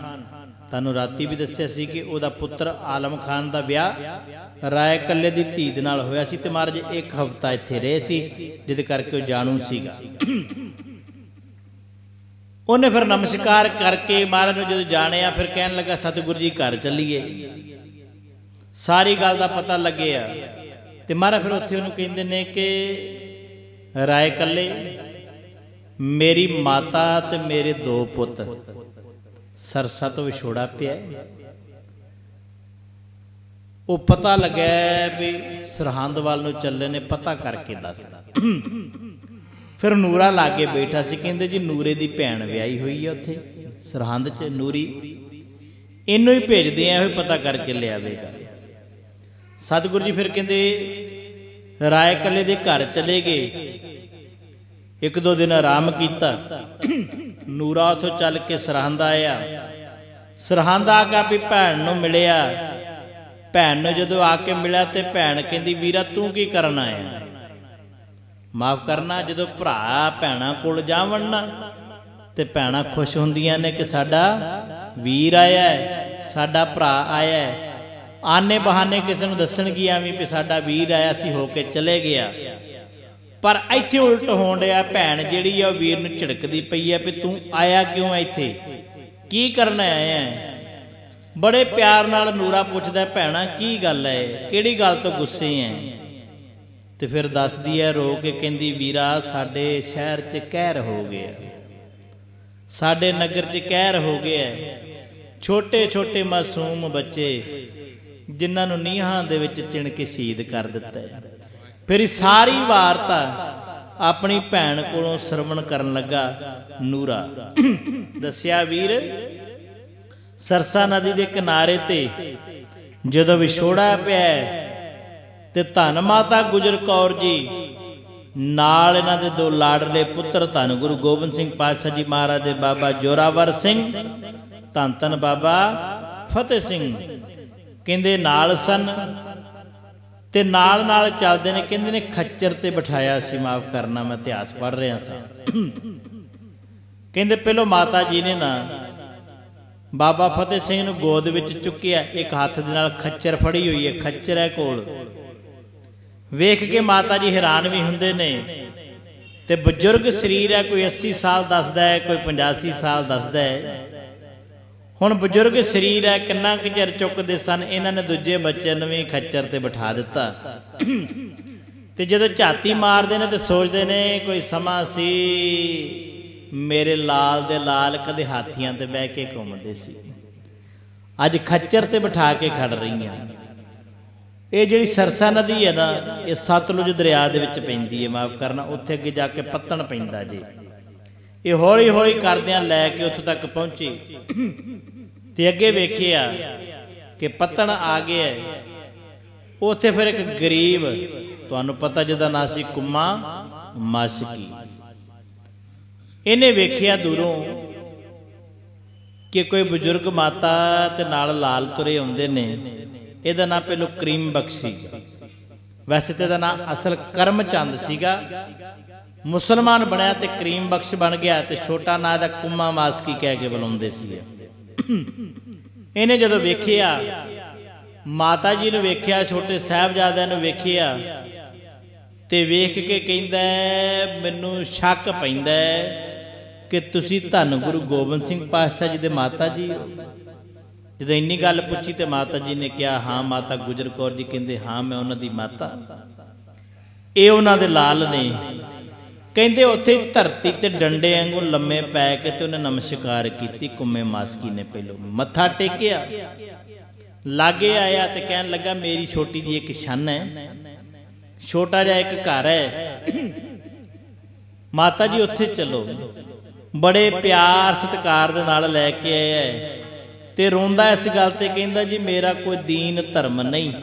ਤੁਹਾਨੂੰ ਰਾਤੀ ਵੀ ਦੱਸਿਆ ਸੀ ਕਿ ਉਹਦਾ ਪੁੱਤਰ ਆਲਮ ਖਾਨ ਦਾ ਵਿਆਹ ਰਾਏ ਕੱਲੇ ਦੀ ਧੀ ਦੇ ਨਾਲ ਹੋਇਆ ਸੀ ਤੇ ਮਹਾਰਾਜ ਇੱਕ ਹਫ਼ਤਾ ਇੱਥੇ ਰਹੇ ਸੀ, ਜਿਹਦੇ ਕਰਕੇ ਉਹ ਜਾਣੂ ਸੀਗਾ। ਉਹਨੇ ਫਿਰ ਨਮਸਕਾਰ ਕਰਕੇ ਮਹਾਰਾਜ ਨੂੰ ਜਦੋਂ ਜਾਣਿਆ, ਫਿਰ ਕਹਿਣ ਲੱਗਾ, ਸਤਿਗੁਰੂ ਜੀ, ਘਰ ਚੱਲੀਏ। ਸਾਰੀ ਗੱਲ ਦਾ ਪਤਾ ਲੱਗਿਆ ਤੇ ਮਹਾਰਾਜ ਫਿਰ ਉੱਥੇ ਉਹਨੂੰ ਕਹਿੰਦੇ ਨੇ ਕਿ, ਰਾਏ ਕੱਲੇ ਮੇਰੀ ਮਾਤਾ ਤੇ ਮੇਰੇ ਦੋ ਪੁੱਤ, ਸਰਸਾ ਤੋਂ ਵਿਛੋੜਾ ਪਿਆ ਉਹ ਪਤਾ ਲੱਗਿਆ ਵੀ ਸਰਹੰਦ ਵੱਲ ਨੂੰ ਚੱਲੇ ਨੇ, ਪਤਾ ਕਰਕੇ ਦੱਸ। ਫਿਰ ਨੂਰਾ ਲਾ ਕੇ ਬੈਠਾ ਸੀ, ਕਹਿੰਦੇ ਜੀ ਨੂਰੇ ਦੀ ਭੈਣ ਵਿਆਹੀ ਹੋਈ ਹੈ ਉੱਥੇ, ਸਰਹੰਦ 'ਚ ਨੂਰੀ। ਇਹਨੂੰ ਹੀ ਭੇਜਦੇ ਆ, ਇਹ ਪਤਾ ਕਰਕੇ ਲਿਆਵੇਗਾ ਸਤਿਗੁਰੂ ਜੀ ਫਿਰ ਕਹਿੰਦੇ, ਰਾਏ ਕੱਲੇ ਦੇ ਘਰ ਚਲੇ ਗਏ। ਇੱਕ ਦੋ ਦਿਨ ਆਰਾਮ ਕੀਤਾ। ਨੂਰਾ ਉਥੋਂ ਚੱਲ ਕੇ ਸਰਹੰਦ ਆਇਆ। ਸਰਹੰਦ ਆ ਕੇ ਵੀ ਭੈਣ ਨੂੰ ਮਿਲਿਆ। ਭੈਣ ਨੂੰ ਜਦੋਂ ਆ ਕੇ ਮਿਲਿਆ ਤੇ ਭੈਣ ਕਹਿੰਦੀ, ਵੀਰਾ, ਤੂੰ ਕੀ ਕਰਨ ਆਇਆ? ਮਾਫ ਕਰਨਾ, ਜਦੋਂ ਭਰਾ ਭੈਣਾ ਕੋਲ ਜਾਵਣ ਨਾ, ਤੇ ਭੈਣਾ ਖੁਸ਼ ਹੁੰਦੀਆਂ ਨੇ ਕਿ ਸਾਡਾ ਵੀਰ ਆਇਆ ਹੈ, ਸਾਡਾ ਭਰਾ ਆਇਆ ਹੈ। ਆਨੇ ਬਹਾਨੇ ਕਿਸੇ ਨੂੰ ਦੱਸਣ ਕੀ ਆਵੀਂ ਵੀ ਸਾਡਾ ਵੀਰ ਆਇਆ ਸੀ, ਹੋ ਕੇ ਚਲੇ ਗਿਆ। ਪਰ ਇੱਥੇ ਉਲਟ ਹੋਣ ਡਿਆ, ਭੈਣ ਜਿਹੜੀ ਆ ਉਹ ਵੀਰ ਨੂੰ ਝਿੜਕਦੀ ਪਈ ਆ ਵੀ ਤੂੰ ਆਇਆ ਕਿਉਂ ਇੱਥੇ? ਕੀ ਕਰਨ ਆਇਆ ਬੜੇ ਪਿਆਰ ਨਾਲ ਨੂਰਾ ਪੁੱਛਦਾ, ਭੈਣਾ, ਕੀ ਗੱਲ ਹੈ? ਕਿਹੜੀ ਗੱਲ ਤੋਂ ਗੁੱਸੇ ਹੈ? ਤੇ ਫਿਰ ਦੱਸਦੀ ਹੈ ਰੋ ਕੇ ਕਹਿੰਦੀ, ਵੀਰਾ, ਸਾਡੇ ਸ਼ਹਿਰ 'ਚ ਕਹਿਰ ਹੋ ਗਿਆ। ਸਾਡੇ ਨਗਰ 'ਚ ਕਹਿਰ ਹੋ ਗਿਆ। ਛੋਟੇ ਛੋਟੇ ਮਾਸੂਮ ਬੱਚੇ ਜਿਨ੍ਹਾਂ ਨੂੰ ਨੀਹਾਂ ਦੇ ਵਿੱਚ ਚਿਣ ਕੇ ਸ਼ਹੀਦ ਕਰ ਦਿੱਤਾ ਹੈ। ਫਿਰ ਸਾਰੀ ਵਾਰਤਾ ਆਪਣੀ ਭੈਣ ਕੋਲੋਂ ਸਰਵਣ ਕਰਨ ਲੱਗਾ ਨੂਰਾ। ਦੱਸਿਆ, ਵੀਰ, ਸਰਸਾ ਨਦੀ ਦੇ ਕਿਨਾਰੇ ਤੇ ਜਦੋਂ ਵਿਛੋੜਾ ਪਿਆ ਤੇ ਧੰਨ ਮਾਤਾ ਗੁਜਰ ਕੌਰ ਜੀ। ਨਾਲ ਇਹਨਾਂ ਦੇ ਦੋ ਲਾਡਲੇ ਪੁੱਤਰ ਧੰਨ ਗੁਰੂ ਗੋਬਿੰਦ ਸਿੰਘ ਪਾਤਸ਼ਾਹ ਜੀ ਮਹਾਰਾਜ ਦੇ ਬਾਬਾ ਜੋਰਾਵਰ ਸਿੰਘ, ਧੰਨ ਧੰਨ ਬਾਬਾ ਫਤਿਹ ਸਿੰਘ। ਕਹਿੰਦੇ ਨਾਲ ਸਨ ਤੇ ਨਾਲ ਨਾਲ ਚੱਲਦੇ ਨੇ, ਕਹਿੰਦੇ ਨੇ ਖੱਚਰ ਤੇ ਬਿਠਾਇਆ ਸੀ, ਮਾਫ ਕਰਨਾ, ਮੈਂ ਇਤਿਹਾਸ ਪੜ੍ਹ ਰਿਹਾ ਸਾਂ। ਕਹਿੰਦੇ ਪਹਿਲੋ ਮਾਤਾ ਜੀ ਨੇ ਨਾ ਬਾਬਾ ਫਤਿਹ ਸਿੰਘ ਨੂੰ ਗੋਦ ਵਿੱਚ ਚੁੱਕਿਆ, ਇੱਕ ਹੱਥ ਦੇ ਨਾਲ ਖੱਚਰ ਫੜੀ ਹੋਈ ਹੈ, ਖੱਚਰ ਹੈ ਕੋਲ। ਵੇਖ ਕੇ ਮਾਤਾ ਜੀ ਹੈਰਾਨ ਵੀ ਹੁੰਦੇ ਨੇ। ਤੇ ਬਜ਼ੁਰਗ ਸਰੀਰ ਹੈ, ਕੋਈ 80 ਸਾਲ ਦੱਸਦਾ ਹੈ, ਕੋਈ 85 ਸਾਲ ਦੱਸਦਾ ਹੈ। ਹੁਣ ਬਜ਼ੁਰਗ ਸਰੀਰ ਹੈ, ਕਿੰਨਾ ਕੁ ਚਿਰ ਚੁੱਕਦੇ ਸਨ, ਇਹਨਾਂ ਨੇ ਦੂਜੇ ਬੱਚੇ ਨੂੰ ਵੀ ਖੱਚਰ ਤੇ ਬਿਠਾ ਦਿੱਤਾ। ਤੇ ਜਦੋਂ ਝਾਤੀ ਮਾਰਦੇ ਨੇ ਤੇ ਸੋਚਦੇ ਨੇ, ਕੋਈ ਸਮਾਂ ਸੀ, ਮੇਰੇ ਲਾਲ ਦੇ ਲਾਲ ਕਦੇ ਹਾਥੀਆਂ ਤੇ ਬਹਿ ਕੇ ਘੁੰਮਦੇ ਸੀ। ਅੱਜ ਖੱਚਰ ਤੇ ਬਿਠਾ ਕੇ ਖੜ ਰਹੀਆਂ। ਇਹ ਜਿਹੜੀ ਸਰਸਾ ਨਦੀ ਹੈ ਨਾ, ਇਹ ਸਤਲੁਜ ਦਰਿਆ ਦੇ ਵਿੱਚ ਪੈਂਦੀ ਹੈ। ਮਾਫ ਕਰਨਾ, ਉੱਥੇ ਅੱਗੇ ਜਾ ਕੇ ਪੱਤਣ ਪੈਂਦਾ ਜੀ। ਇਹ ਹੌਲੀ ਹੌਲੀ ਕਰਦਿਆਂ ਲੈ ਕੇ ਉੱਥੇ ਤੱਕ ਪਹੁੰਚੇ। ਤੇ ਅੱਗੇ ਵੇਖਿਆ ਕਿ ਪੱਤਣ ਆ ਗਿਆ ਉੱਥੇ ਫਿਰ ਇੱਕ ਗਰੀਬ, ਤੁਹਾਨੂੰ ਪਤਾ ਜਿਹਦਾ ਨਾਂ ਸੀ ਕੁਮਾ ਮਾਸਕੀ। ਇਹਨੇ ਵੇਖਿਆ ਦੂਰੋਂ ਕਿ ਕੋਈ ਬਜ਼ੁਰਗ ਮਾਤਾ ਤੇ ਨਾਲ ਲਾਲ ਤੁਰੇ ਆਉਂਦੇ ਨੇ। ਇਹਦਾ ਨਾਂ ਪਹਿਲੋ ਕਰੀਮ ਬਖਸ਼ੀ। ਵੈਸੇ ਤੇ ਇਹਦਾ ਨਾਂ ਅਸਲ ਕਰਮ ਚੰਦ ਸੀਗਾ। ਮੁਸਲਮਾਨ ਬਣਿਆ ਤੇ ਕਰੀਮ ਬਖਸ਼ ਬਣ ਗਿਆ ਤੇ ਛੋਟਾ ਨਾਂ ਦਾ ਕੁਮਾ ਮਾਸਕੀ ਕਹਿ ਕੇ ਬੁਲਾਉਂਦੇ ਸੀ ਇਹਨੇ ਜਦੋਂ ਵੇਖਿਆ, ਮਾਤਾ ਜੀ ਨੂੰ ਵੇਖਿਆ, ਛੋਟੇ ਸਾਹਿਬਜ਼ਾਦਿਆਂ ਨੂੰ ਵੇਖਿਆ, ਤੇ ਵੇਖ ਕੇ ਕਹਿੰਦਾ, ਮੈਨੂੰ ਸ਼ੱਕ ਪੈਂਦਾ ਕਿ ਤੁਸੀਂ ਧੰਨ ਗੁਰੂ ਗੋਬਿੰਦ ਸਿੰਘ ਪਾਤਸ਼ਾਹ ਜੀ ਦੇ ਮਾਤਾ ਜੀ ਹੋ। ਜਦੋਂ ਇੰਨੀ ਗੱਲ ਪੁੱਛੀ ਤੇ ਮਾਤਾ ਜੀ ਨੇ ਕਿਹਾ, ਹਾਂ ਮਾਤਾ, ਗੁਜਰ ਕੌਰ ਜੀ ਕਹਿੰਦੇ, ਹਾਂ, ਮੈਂ ਉਹਨਾਂ ਦੀ ਮਾਤਾ। ਇਹ ਉਹਨਾਂ ਦੇ ਲਾਲ ਨੇ। ਕਹਿੰਦੇ, ਉੱਥੇ ਧਰਤੀ ਤੇ ਡੰਡੇ ਵਾਂਗੂ ਲੰਮੇ ਪੈ ਕੇ ਤੇ ਉਹਨੇ ਨਮਸਕਾਰ ਕੀਤੀ, ਕੁੰਮੇ ਮਾਸਕੀ ਨੇ ਪਹਿਲੋ। ਮੱਥਾ ਟੇਕਿਆ, ਲਾਗੇ ਆਇਆ ਤੇ ਕਹਿਣ ਲੱਗਾ, ਮੇਰੀ ਛੋਟੀ ਜੀ ਇੱਕ ਛੰਨ ਹੈ, ਛੋਟਾ ਜਿਹਾ ਇੱਕ ਘਰ ਹੈ। ਮਾਤਾ ਜੀ, ਉੱਥੇ ਚੱਲੋ। ਬੜੇ ਪਿਆਰ ਸਤਿਕਾਰ ਦੇ ਨਾਲ ਲੈ ਕੇ ਆਇਆ ਤੇ ਰੋਂਦਾ ਇਸ ਗੱਲ ਤੇ ਕਹਿੰਦਾ ਜੀ, ਮੇਰਾ ਕੋਈ ਦੀਨ ਧਰਮ ਨਹੀਂ।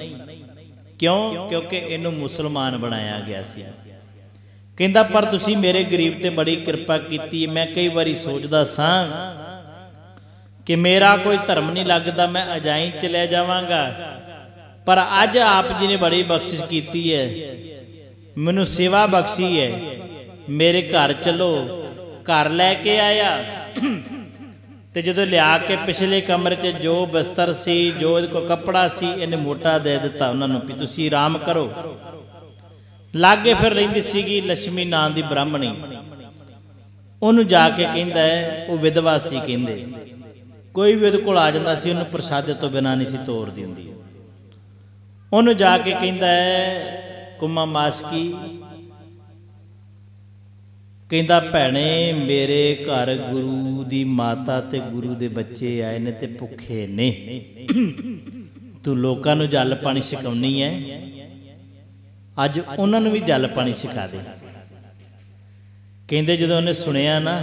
ਕਿਉਂ? ਕਿਉਂਕਿ ਇਹਨੂੰ ਮੁਸਲਮਾਨ ਬਣਾਇਆ ਗਿਆ ਸੀ। ਕਹਿੰਦਾ, ਪਰ ਤੁਸੀਂ ਮੇਰੇ ਗਰੀਬ ਤੇ ਬੜੀ ਕਿਰਪਾ ਕੀਤੀ ਮੈਂ ਕਈ ਵਾਰੀ ਸੋਚਦਾ ਸਾਂ ਕਿ ਮੇਰਾ ਕੋਈ ਧਰਮ ਨਹੀਂ ਲੱਗਦਾ, ਮੈਂ ਅਜਾਈ ਚਲਿਆ ਜਾਵਾਂਗਾ। ਪਰ ਅੱਜ ਆਪ ਜੀ ਨੇ ਬੜੀ ਬਖਸ਼ਿਸ਼ ਕੀਤੀ ਹੈ। ਮੈਨੂੰ ਸੇਵਾ ਬਖਸ਼ੀ ਹੈ। ਮੇਰੇ ਘਰ ਚਲੋ, ਘਰ ਲੈ ਕੇ ਆਇਆ। ਤੇ ਜਦੋਂ ਲਿਆ ਕੇ ਪਿਛਲੇ ਕਮਰੇ 'ਚ ਜੋ ਬਿਸਤਰ ਸੀ, ਜੋ ਕੋ ਕੱਪੜਾ ਸੀ, ਇਹਨੇ ਮੋਟਾ ਦੇ ਦਿੱਤਾ ਉਹਨਾਂ ਨੂੰ ਵੀ ਤੁਸੀਂ ਆਰਾਮ ਕਰੋ। ਲਾਗੇ ਫਿਰ ਰਹਿੰਦੀ ਸੀਗੀ ਲక్ష్ਮੀ ਨਾਂ ਦੀ ਬ੍ਰਾਹਮਣੀ। ਉਹਨੂੰ ਜਾ ਕੇ ਕਹਿੰਦਾ ਉਹ ਵਿਧਵਾ ਸੀ ਕਹਿੰਦੇ। ਕੋਈ ਵੀ ਉਹਦੇ ਕੋਲ ਆ ਜਾਂਦਾ ਸੀ, ਉਹਨੂੰ ਪ੍ਰਸ਼ਾਦੇ ਤੋਂ ਬਿਨਾ ਨਹੀਂ ਸੀ ਤੋਰਦੀ ਹੁੰਦੀ ਉਹਨੂੰ ਜਾ ਕੇ ਕਹਿੰਦਾ ਹੈ, ਕੁਮਾ ਮਾਸਕੀ ਕਹਿੰਦਾ, ਭੈਣੇ, ਮੇਰੇ ਘਰ ਗੁਰੂ ਦੀ ਮਾਤਾ ਤੇ ਗੁਰੂ ਦੇ ਬੱਚੇ ਆਏ ਨੇ ਤੇ ਭੁੱਖੇ ਨੇ। ਤੂੰ ਲੋਕਾਂ ਨੂੰ ਜਲ ਪਾਣੀ ਸਿਕਾਉਣੀ ਹੈ ਅੱਜ ਉਹਨਾਂ ਨੂੰ ਵੀ ਜਲ ਪਾਣੀ ਸਿਖਾ ਦੇ। ਕਹਿੰਦੇ ਜਦੋਂ ਉਹਨੇ ਸੁਣਿਆ ਨਾ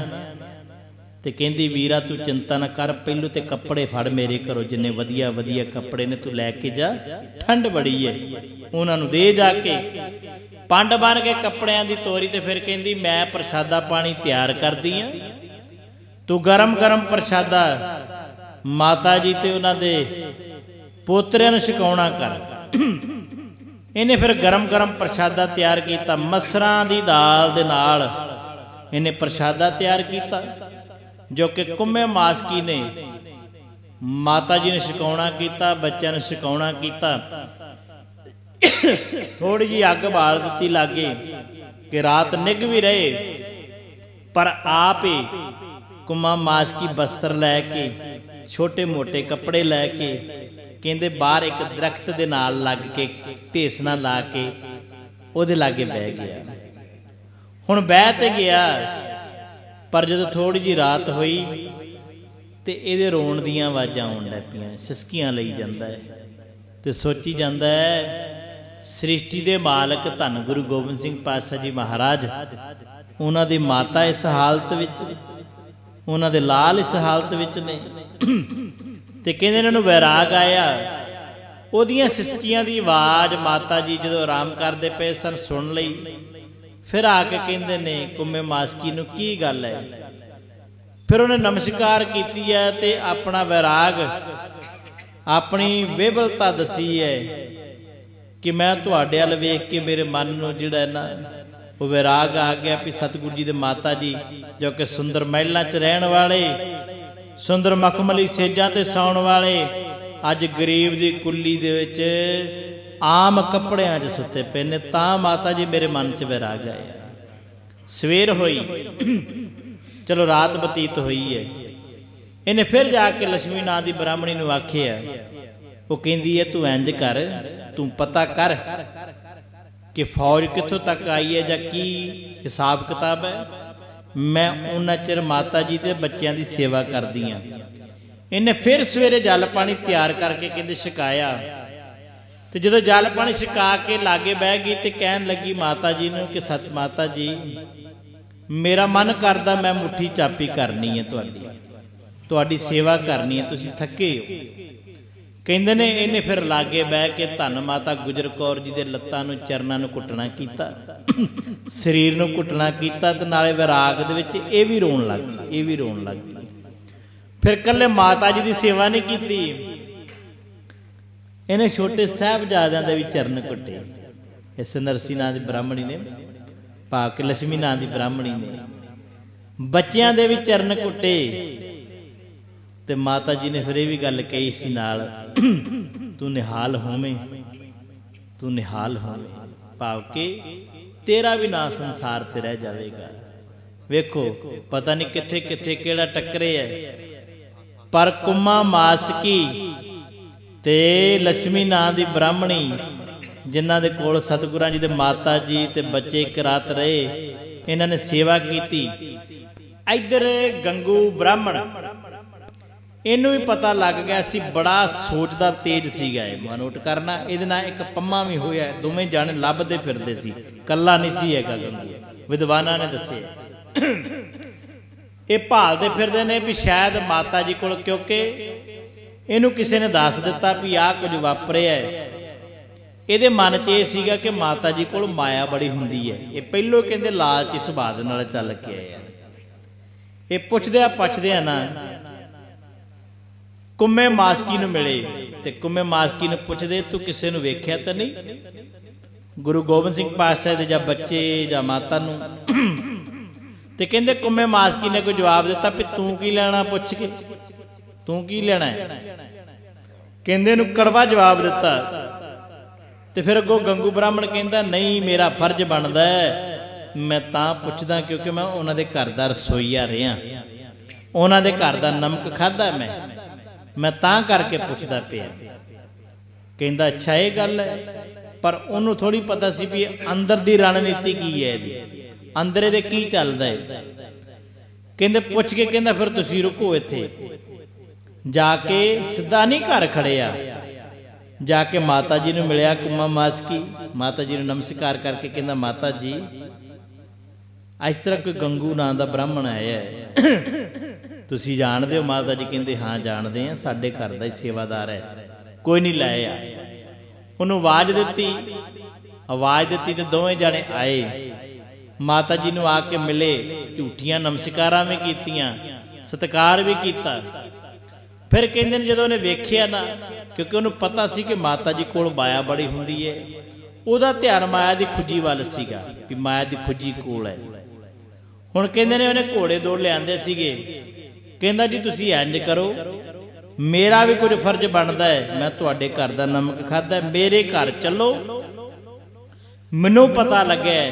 ਤੇ ਕਹਿੰਦੀ, ਵੀਰਾ, ਤੂੰ ਚਿੰਤਾ ਨਾ ਕਰ, ਪਹਿਲੂ ਤੇ ਕੱਪੜੇ ਫੜ ਮੇਰੇ ਘਰੋਂ, ਜਿੰਨੇ ਵਧੀਆ ਵਧੀਆ ਕੱਪੜੇ ਨੇ, ਤੂੰ ਲੈ ਕੇ ਜਾ। ਠੰਡ ਬੜੀ ਏ। ਉਹਨਾਂ ਨੂੰ ਦੇ ਜਾ ਕੇ ਪੰਡ ਬਣ ਕੇ ਕੱਪੜਿਆਂ ਦੀ ਤੋਰੀ ਤੇ ਫਿਰ ਕਹਿੰਦੀ, ਮੈਂ ਪ੍ਰਸ਼ਾਦਾ ਪਾਣੀ ਤਿਆਰ ਕਰਦੀ ਆ। ਤੂੰ ਗਰਮ ਗਰਮ ਪ੍ਰਸ਼ਾਦਾ ਮਾਤਾ ਜੀ ਤੇ ਉਹਨਾਂ ਦੇ ਪੋਤਰਿਆਂ ਨੂੰ ਛਕਾਉਣਾ ਕਰ। ਇਹਨੇ ਫਿਰ ਗਰਮ ਗਰਮ ਪ੍ਰਸ਼ਾਦਾ ਤਿਆਰ ਕੀਤਾ। ਮਸਰਾਂ ਦੀ ਦਾਲ ਦੇ ਨਾਲ ਇਹਨੇ ਪ੍ਰਸ਼ਾਦਾ ਤਿਆਰ ਕੀਤਾ। ਜੋ ਕਿ ਕੁੰਮੇ ਮਾਸਕੀ ਨੇ। ਮਾਤਾ ਜੀ ਨੇ ਛਕਾਉਣਾ ਕੀਤਾ, ਬੱਚਿਆਂ ਨੂੰ ਛਕਾਉਣਾ ਕੀਤਾ। ਥੋੜੀ ਜੀ ਅੱਗ ਬਾਲ ਦਿੱਤੀ ਲਾਗੇ ਕਿ ਰਾਤ ਨਿਗ ਵੀ ਰਹੇ, ਪਰ ਆਪ ਹੀ ਕੁਮਾ ਮਾਸਕੀ ਬਸਤਰ ਲੈ ਕੇ, ਛੋਟੇ ਮੋਟੇ ਕੱਪੜੇ ਲੈ ਕੇ, ਕਹਿੰਦੇ ਬਾਹਰ ਇੱਕ ਦਰਖਤ ਦੇ ਨਾਲ ਲੱਗ ਕੇ ਢੇਸਣਾ ਲਾ ਕੇ ਉਹਦੇ ਲਾਗੇ ਬਹਿ ਗਿਆ। ਹੁਣ ਬਹਿ ਤੇ ਗਿਆ ਪਰ ਜਦੋਂ ਥੋੜੀ ਜੀ ਰਾਤ ਹੋਈ ਤੇ ਇਹਦੇ ਰੋਣ ਦੀਆਂ ਆਵਾਜ਼ਾਂ ਆਉਣ ਲੱਗ ਪਈਆਂ, ਸਿਸਕੀਆਂ ਲਈ ਜਾਂਦਾ ਹੈ ਤੇ ਸੋਚੀ ਜਾਂਦਾ ਹੈ, ਸ੍ਰਿਸ਼ਟੀ ਦੇ ਮਾਲਕ ਧੰਨ ਗੁਰੂ ਗੋਬਿੰਦ ਸਿੰਘ ਪਾਤਸ਼ਾਹ ਜੀ ਮਹਾਰਾਜ, ਉਹਨਾਂ ਦੀ ਮਾਤਾ ਇਸ ਹਾਲਤ ਵਿੱਚ, ਉਹਨਾਂ ਦੇ ਲਾਲ ਇਸ ਹਾਲਤ ਵਿੱਚ ਨੇ ਤੇ ਕਹਿੰਦੇ ਇਹਨਾਂ ਨੂੰ ਵੈਰਾਗ ਆਇਆ। ਉਹਦੀਆਂ ਸਿਸਕੀਆਂ ਦੀ ਆਵਾਜ਼ ਮਾਤਾ ਜੀ ਜਦੋਂ ਆਰਾਮ ਕਰਦੇ ਪਏ ਸਨ ਸੁਣ ਲਈ ਫਿਰ ਆ ਕੇ ਕਹਿੰਦੇ ਨੇ, ਕੁੰਮੇ ਮਾਸਕੀ ਨੂੰ ਕੀ ਗੱਲ ਹੈ? ਫਿਰ ਉਹਨੇ ਨਮਸਕਾਰ ਕੀਤੀ ਹੈ ਤੇ ਆਪਣਾ ਵਿਰਾਗ, ਆਪਣੀ ਵੇਬਲਤਾ ਦਸੀ ਹੈ ਕਿ ਮੈਂ ਤੁਹਾਡੇ ਵੱਲ ਵੇਖ ਕੇ ਮੇਰੇ ਮਨ ਨੂੰ ਜਿਹੜਾ ਨਾ, ਉਹ ਵਿਰਾਗ ਆ ਗਿਆ ਵੀ ਸਤਿਗੁਰੂ ਜੀ ਦੇ ਮਾਤਾ ਜੀ, ਜੋ ਕਿ ਸੁੰਦਰ ਮਹਿਲਾਂ 'ਚ ਰਹਿਣ ਵਾਲੇ, ਸੁੰਦਰ ਮਖਮਲੀ ਸੇਜਾਂ ਤੇ ਸੌਣ ਵਾਲੇ, ਅੱਜ ਗਰੀਬ ਦੀ ਕੁੱਲੀ ਦੇ ਵਿੱਚ ਆਮ ਕੱਪੜਿਆਂ 'ਚ ਸੁੱਤੇ ਪਏ ਨੇ, ਤਾਂ ਮਾਤਾ ਜੀ ਮੇਰੇ ਮਨ 'ਚ ਵਿਰਾਗ ਆਇਆ ਸਵੇਰ ਹੋਈ, ਚਲੋ ਰਾਤ ਬਤੀਤ ਹੋਈ ਹੈ ਇਹਨੇ ਫਿਰ ਜਾ ਕੇ ਲక్ష్ਮੀ ਨਾਂ ਦੀ ਬ੍ਰਾਹਮਣੀ ਨੂੰ ਆਖਿਆ, ਉਹ ਕਹਿੰਦੀ ਹੈ ਤੂੰ ਇੰਜ ਕਰ, ਤੂੰ ਪਤਾ ਕਰ ਕਿ ਫੌਜ ਕਿੱਥੋਂ ਤੱਕ ਆਈ ਹੈ ਜਾਂ ਕੀ ਹਿਸਾਬ ਕਿਤਾਬ ਹੈ ਮੈਂ ਉਹਨਾਂ ਚਿਰ ਮਾਤਾ ਜੀ ਤੇ ਬੱਚਿਆਂ ਦੀ ਸੇਵਾ ਕਰਦੀ ਆ। ਇਹਨੇ ਫਿਰ ਸਵੇਰੇ ਜਲ ਪਾਣੀ ਤਿਆਰ ਕਰਕੇ ਕਹਿੰਦੇ, ਛਕਾਇਆ। ਤੇ ਜਦੋਂ ਜਲ ਪਾਣੀ ਛਕਾ ਕੇ ਲਾਗੇ ਬਹਿ ਗਈ ਤੇ ਕਹਿਣ ਲੱਗੀ, ਮਾਤਾ ਜੀ ਨੂੰ ਕਿ ਸਤ ਮਾਤਾ ਜੀ, ਮੇਰਾ ਮਨ ਕਰਦਾ ਮੈਂ ਮੁੱਠੀ ਚਾਪੀ ਕਰਨੀ ਹੈ ਤੁਹਾਡੀ। ਤੁਹਾਡੀ ਸੇਵਾ ਕਰਨੀ ਹੈ, ਤੁਸੀਂ ਥੱਕੇ ਹੋ। ਕਹਿੰਦੇ ਨੇ, ਇਹਨੇ ਫਿਰ ਲਾਗੇ ਬਹਿ ਕੇ ਧੰਨ ਮਾਤਾ ਗੁਜਰ ਕੌਰ ਜੀ ਦੇ ਲੱਤਾਂ ਨੂੰ, ਚਰਨਾਂ ਨੂੰ ਕੁੱਟਣਾ ਕੀਤਾ, ਸਰੀਰ ਨੂੰ ਕੁੱਟਣਾ ਕੀਤਾ ਤੇ ਨਾਲੇ ਵਿਰਾਗ ਦੇ ਵਿੱਚ ਇਹ ਵੀ ਰੋਣ ਲੱਗ ਗਈ, ਇਹ ਵੀ ਰੋਣ ਲੱਗ ਗਈ। ਫਿਰ ਕੱਲੇ ਮਾਤਾ ਜੀ ਦੀ ਸੇਵਾ ਨਹੀਂ ਕੀਤੀ। ਇਹਨੇ ਛੋਟੇ ਸਾਹਿਬਜ਼ਾਦਿਆਂ ਦੇ ਵੀ ਚਰਨ ਕੁੱਟੇ ਇਸ ਨਰਸੀ ਨਾਂ ਦੀ ਬ੍ਰਾਹਮਣੀ ਨੇ ਭਾਕ ਲక్ష్ਮੀ ਨਾਂ ਦੀ ਬ੍ਰਾਹਮਣੀ ਨੇ। ਬੱਚਿਆਂ ਦੇ ਵੀ ਚਰਨ ਕੁੱਟੇ ਤੇ ਮਾਤਾ ਜੀ ਨੇ ਫਿਰ ਇਹ ਵੀ ਗੱਲ ਕਹੀ ਸੀ ਨਾਲ, ਤੂੰ ਨਿਹਾਲ ਹੋਵੇਂ, ਤੂੰ ਨਿਹਾਲ ਹੋਵੇਂ। ਭਾਵ ਕਿ ਤੇਰਾ ਵੀ ਨਾਂ ਸੰਸਾਰ ਤੇ ਰਹਿ ਜਾਵੇਗਾ। ਵੇਖੋ, ਪਤਾ ਨਹੀਂ ਕਿੱਥੇ ਕਿੱਥੇ ਕਿਹੜਾ ਟੱਕਰੇ ਹੈ ਪਰ ਕੁਮਾ ਮਾਸਕੀ ਤੇ ਲక్ష్ਮੀ ਨਾਂ ਦੀ ਬ੍ਰਾਹਮਣੀ, ਜਿਨ੍ਹਾਂ ਦੇ ਕੋਲ ਸਤਿਗੁਰਾਂ ਜੀ ਦੇ ਮਾਤਾ ਜੀ ਤੇ ਬੱਚੇ ਇੱਕ ਰਾਤ ਰਹੇ, ਇਹਨਾਂ ਨੇ ਸੇਵਾ ਕੀਤੀ। ਇੱਧਰ ਗੰਗੂ ਬ੍ਰਾਹਮਣ, ਇਹਨੂੰ ਵੀ ਪਤਾ ਲੱਗ ਗਿਆ ਸੀ ਬੜਾ ਸੋਚਦਾ ਤੇਜ ਸੀਗਾ ਇਹ। ਨੋਟ ਕਰਨਾ, ਇਹਦੇ ਨਾਲ ਇੱਕ ਪੰਮਾ ਵੀ ਹੋਇਆ, ਦੋਵੇਂ ਜਾਣੇ ਲੱਭਦੇ ਫਿਰਦੇ ਸੀ, ਕੱਲਾ ਨਹੀਂ ਸੀ ਹੈਗਾ ਗੰਗੂ। ਵਿਦਵਾਨਾਂ ਨੇ ਦੱਸਿਆ। ਇਹ ਭਾਲਦੇ ਫਿਰਦੇ ਨੇ ਵੀ ਸ਼ਾਇਦ ਮਾਤਾ ਜੀ ਕੋਲ ਕਿਉਂਕਿ ਇਹਨੂੰ ਕਿਸੇ ਨੇ ਦੱਸ ਦਿੱਤਾ ਵੀ ਆਹ ਕੁਝ ਵਾਪਰਿਆ ਇਹਦੇ ਮਨ 'ਚ ਇਹ ਸੀਗਾ ਕਿ ਮਾਤਾ ਜੀ ਕੋਲ ਮਾਇਆ ਬੜੀ ਹੁੰਦੀ ਹੈ। ਇਹ ਪਹਿਲੋਂ ਕਹਿੰਦੇ ਲਾਲਚੀ ਸੁਭਾਅ ਦੇ ਨਾਲ ਚੱਲ ਕੇ ਆਏ ਆ। ਇਹ ਪੁੱਛਦੇ ਆ ਪੁੱਛਦੇ ਆ ਨਾ ਕੁੰਮੇ ਮਾਸਕੀ ਨੂੰ ਮਿਲੇ ਤੇ ਕੁੰਮੇ ਮਾਸਕੀ ਨੂੰ ਪੁੱਛਦੇ, ਤੂੰ ਕਿਸੇ ਨੂੰ ਵੇਖਿਆ ਤਾਂ ਨਹੀਂ? ਗੁਰੂ ਗੋਬਿੰਦ ਸਿੰਘ ਪਾਤਸ਼ਾਹ ਦੇ ਜਾਂ ਬੱਚੇ ਜਾਂ ਮਾਤਾ ਨੂੰ ਤੇ ਕਹਿੰਦੇ, ਕੁੰਮੇ ਮਾਸਕੀ ਨੇ ਕੋਈ ਜਵਾਬ ਦਿੱਤਾ ਵੀ ਤੂੰ ਕੀ ਲੈਣਾ ਪੁੱਛ ਕੇ? ਤੂੰ ਕੀ ਲੈਣਾ ਹੈ? ਕਹਿੰਦੇ ਨੂੰ ਕੜਵਾ ਜਵਾਬ ਦਿੱਤਾ। ਤੇ ਫਿਰ ਅੱਗੋਂ ਗੰਗੂ ਬ੍ਰਾਹਮਣ ਕਹਿੰਦਾ, ਨਹੀਂ, ਮੇਰਾ ਫਰਜ਼ ਬਣਦਾ ਹੈ। ਮੈਂ ਤਾਂ ਪੁੱਛਦਾ ਕਿਉਂਕਿ ਮੈਂ ਉਹਨਾਂ ਦੇ ਘਰ ਦਾ ਰਸੋਈਆ ਰਿਹਾ। ਉਹਨਾਂ ਦੇ ਘਰ ਦਾ ਨਮਕ ਖਾਦਾ ਮੈਂ। ਮੈਂ ਤਾਂ ਕਰਕੇ ਪੁੱਛਦਾ ਪਿਆ। ਕਹਿੰਦਾ, ਅੱਛਾ, ਇਹ ਗੱਲ ਹੈ। ਪਰ ਉਹਨੂੰ ਥੋੜੀ ਪਤਾ ਸੀ ਵੀ ਅੰਦਰ ਦੀ ਰਣਨੀਤੀ ਕੀ ਹੈ ਇਹਦੀ। ਅੰਦਰ ਇਹਦੇ ਕੀ ਚੱਲਦਾ ਹੈ? ਕਹਿੰਦੇ, ਪੁੱਛ ਕੇ ਕਹਿੰਦਾ, ਫਿਰ ਤੁਸੀਂ ਰੁਕੋ ਇੱਥੇ। ਜਾ ਕੇ ਸਿੱਧਾ ਨਹੀਂ ਘਰ ਖੜਿਆ। ਜਾ ਕੇ ਮਾਤਾ ਜੀ ਨੂੰ ਮਿਲਿਆ ਕੁਮਾ ਮਾਸਕੀ। ਮਾਤਾ ਜੀ ਨੂੰ ਨਮਸਕਾਰ ਕਰਕੇ ਕਹਿੰਦਾ, ਮਾਤਾ ਜੀ, ਇਸ ਤਰ੍ਹਾਂ ਕੋਈ ਗੰਗੂ ਨਾਂ ਦਾ ਬ੍ਰਾਹਮਣ ਆਇਆ ਹੈ। ਤੁਸੀਂ ਜਾਣਦੇ ਹੋ? ਮਾਤਾ ਜੀ ਕਹਿੰਦੇ, ਹਾਂ, ਜਾਣਦੇ ਆ ਸਾਡੇ ਘਰ ਦਾ ਹੀ ਸੇਵਾਦਾਰ ਹੈ। ਕੋਈ ਨਹੀਂ ਲੈ ਆ ਉਹਨੂੰ ਆਵਾਜ਼ ਦਿੱਤੀ। ਆਵਾਜ਼ ਦਿੱਤੀ ਤੇ ਦੋਵੇਂ ਜਾਣੇ ਆਏ। ਮਾਤਾ ਜੀ ਨੂੰ ਆ ਕੇ ਮਿਲੇ। ਝੂਠੀਆਂ ਨਮਸਕਾਰਾਂ ਵੀ ਕੀਤੀਆਂ, ਸਤਕਾਰ ਵੀ ਕੀਤਾ। ਫਿਰ ਕਹਿੰਦੇ ਨੇ ਜਦੋਂ ਉਹਨੇ ਵੇਖਿਆ ਨਾ, ਕਿਉਂਕਿ ਉਹਨੂੰ ਪਤਾ ਸੀ ਕਿ ਮਾਤਾ ਜੀ ਕੋਲ ਮਾਇਆ ਬੜੀ ਹੁੰਦੀ ਹੈ ਉਹਦਾ ਧਿਆਨ ਮਾਇਆ ਦੀ ਖੁੱਜੀ ਵੱਲ ਸੀਗਾ ਕਿ ਮਾਇਆ ਦੀ ਖੁੱਜੀ ਕੋਲ ਹੈ। ਹੁਣ ਕਹਿੰਦੇ ਨੇ ਉਹਨੇ ਘੋੜੇ ਦੋ ਲਿਆਂਦੇ ਸੀਗੇ। ਕਹਿੰਦਾ ਜੀ, ਤੁਸੀਂ ਇੰਜ ਕਰੋ, ਮੇਰਾ ਵੀ ਕੁਝ ਫਰਜ਼ ਬਣਦਾ ਹੈ, ਮੈਂ ਤੁਹਾਡੇ ਘਰ ਦਾ ਨਮਕ ਖਾਦਾ ਮੇਰੇ ਘਰ ਚੱਲੋ। ਮੈਨੂੰ ਪਤਾ ਲੱਗਿਆ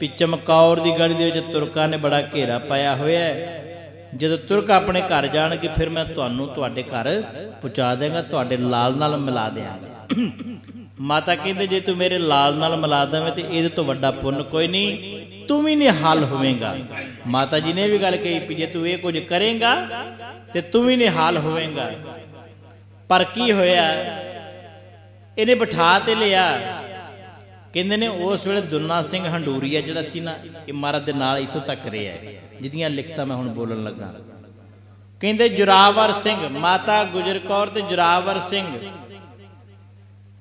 ਵੀ ਚਮਕੌਰ ਦੀ ਗਲੀ ਦੇ ਵਿੱਚ ਤੁਰਕਾਂ ਨੇ ਬੜਾ ਘੇਰਾ ਪਾਇਆ ਹੋਇਆ ਹੈ। ਜਦੋਂ ਤੁਰਕ ਆਪਣੇ ਘਰ ਜਾਣਗੇ, ਫਿਰ ਮੈਂ ਤੁਹਾਨੂੰ ਤੁਹਾਡੇ ਘਰ ਪਹੁੰਚਾ ਦੇਵਾਂਗਾ ਤੁਹਾਡੇ ਲਾਲ ਨਾਲ ਮਿਲਾ ਦੇਵਾਂਗਾ ਮਾਤਾ ਕਹਿੰਦੇ, ਜੇ ਤੂੰ ਮੇਰੇ ਲਾਲ ਨਾਲ ਮਿਲਾ ਦੇਵੇਂ ਤੇ ਇਹਦੇ ਤੋਂ ਵੱਡਾ ਪੁੰਨ ਕੋਈ ਨਹੀਂ, ਤੂੰ ਵੀ ਨਿਹਾਲ ਹੋਵੇਂਗਾ। ਮਾਤਾ ਜੀ ਨੇ ਵੀ ਗੱਲ ਕਹੀ ਵੀ ਜੇ ਤੂੰ ਇਹ ਕੁਝ ਕਰੇਂਗਾ ਤੇ ਤੂੰ ਵੀ ਨਿਹਾਲ ਹੋਵੇਂਗਾ। ਪਰ ਕੀ ਹੋਇਆ? ਇਹਨੇ ਬਿਠਾ ਤੇ ਲਿਆ। ਕਹਿੰਦੇ ਨੇ ਉਸ ਵੇਲੇ ਦੁਨਾ ਸਿੰਘ ਹੰਡੂਰੀਆ ਜਿਹੜਾ ਸੀ ਨਾ, ਇਹ ਮਹਾਰਾਜ ਦੇ ਨਾਲ ਇੱਥੋਂ ਤੱਕ ਰਿਹਾ ਜਿਹਦੀਆਂ ਲਿਖਤਾਂ ਮੈਂ ਹੁਣ ਬੋਲਣ ਲੱਗਾ। ਕਹਿੰਦੇ ਜੁਰਾਵਰ ਸਿੰਘ, ਮਾਤਾ ਗੁਜਰ ਕੌਰ ਤੇ ਜੁਰਾਵਰ ਸਿੰਘ,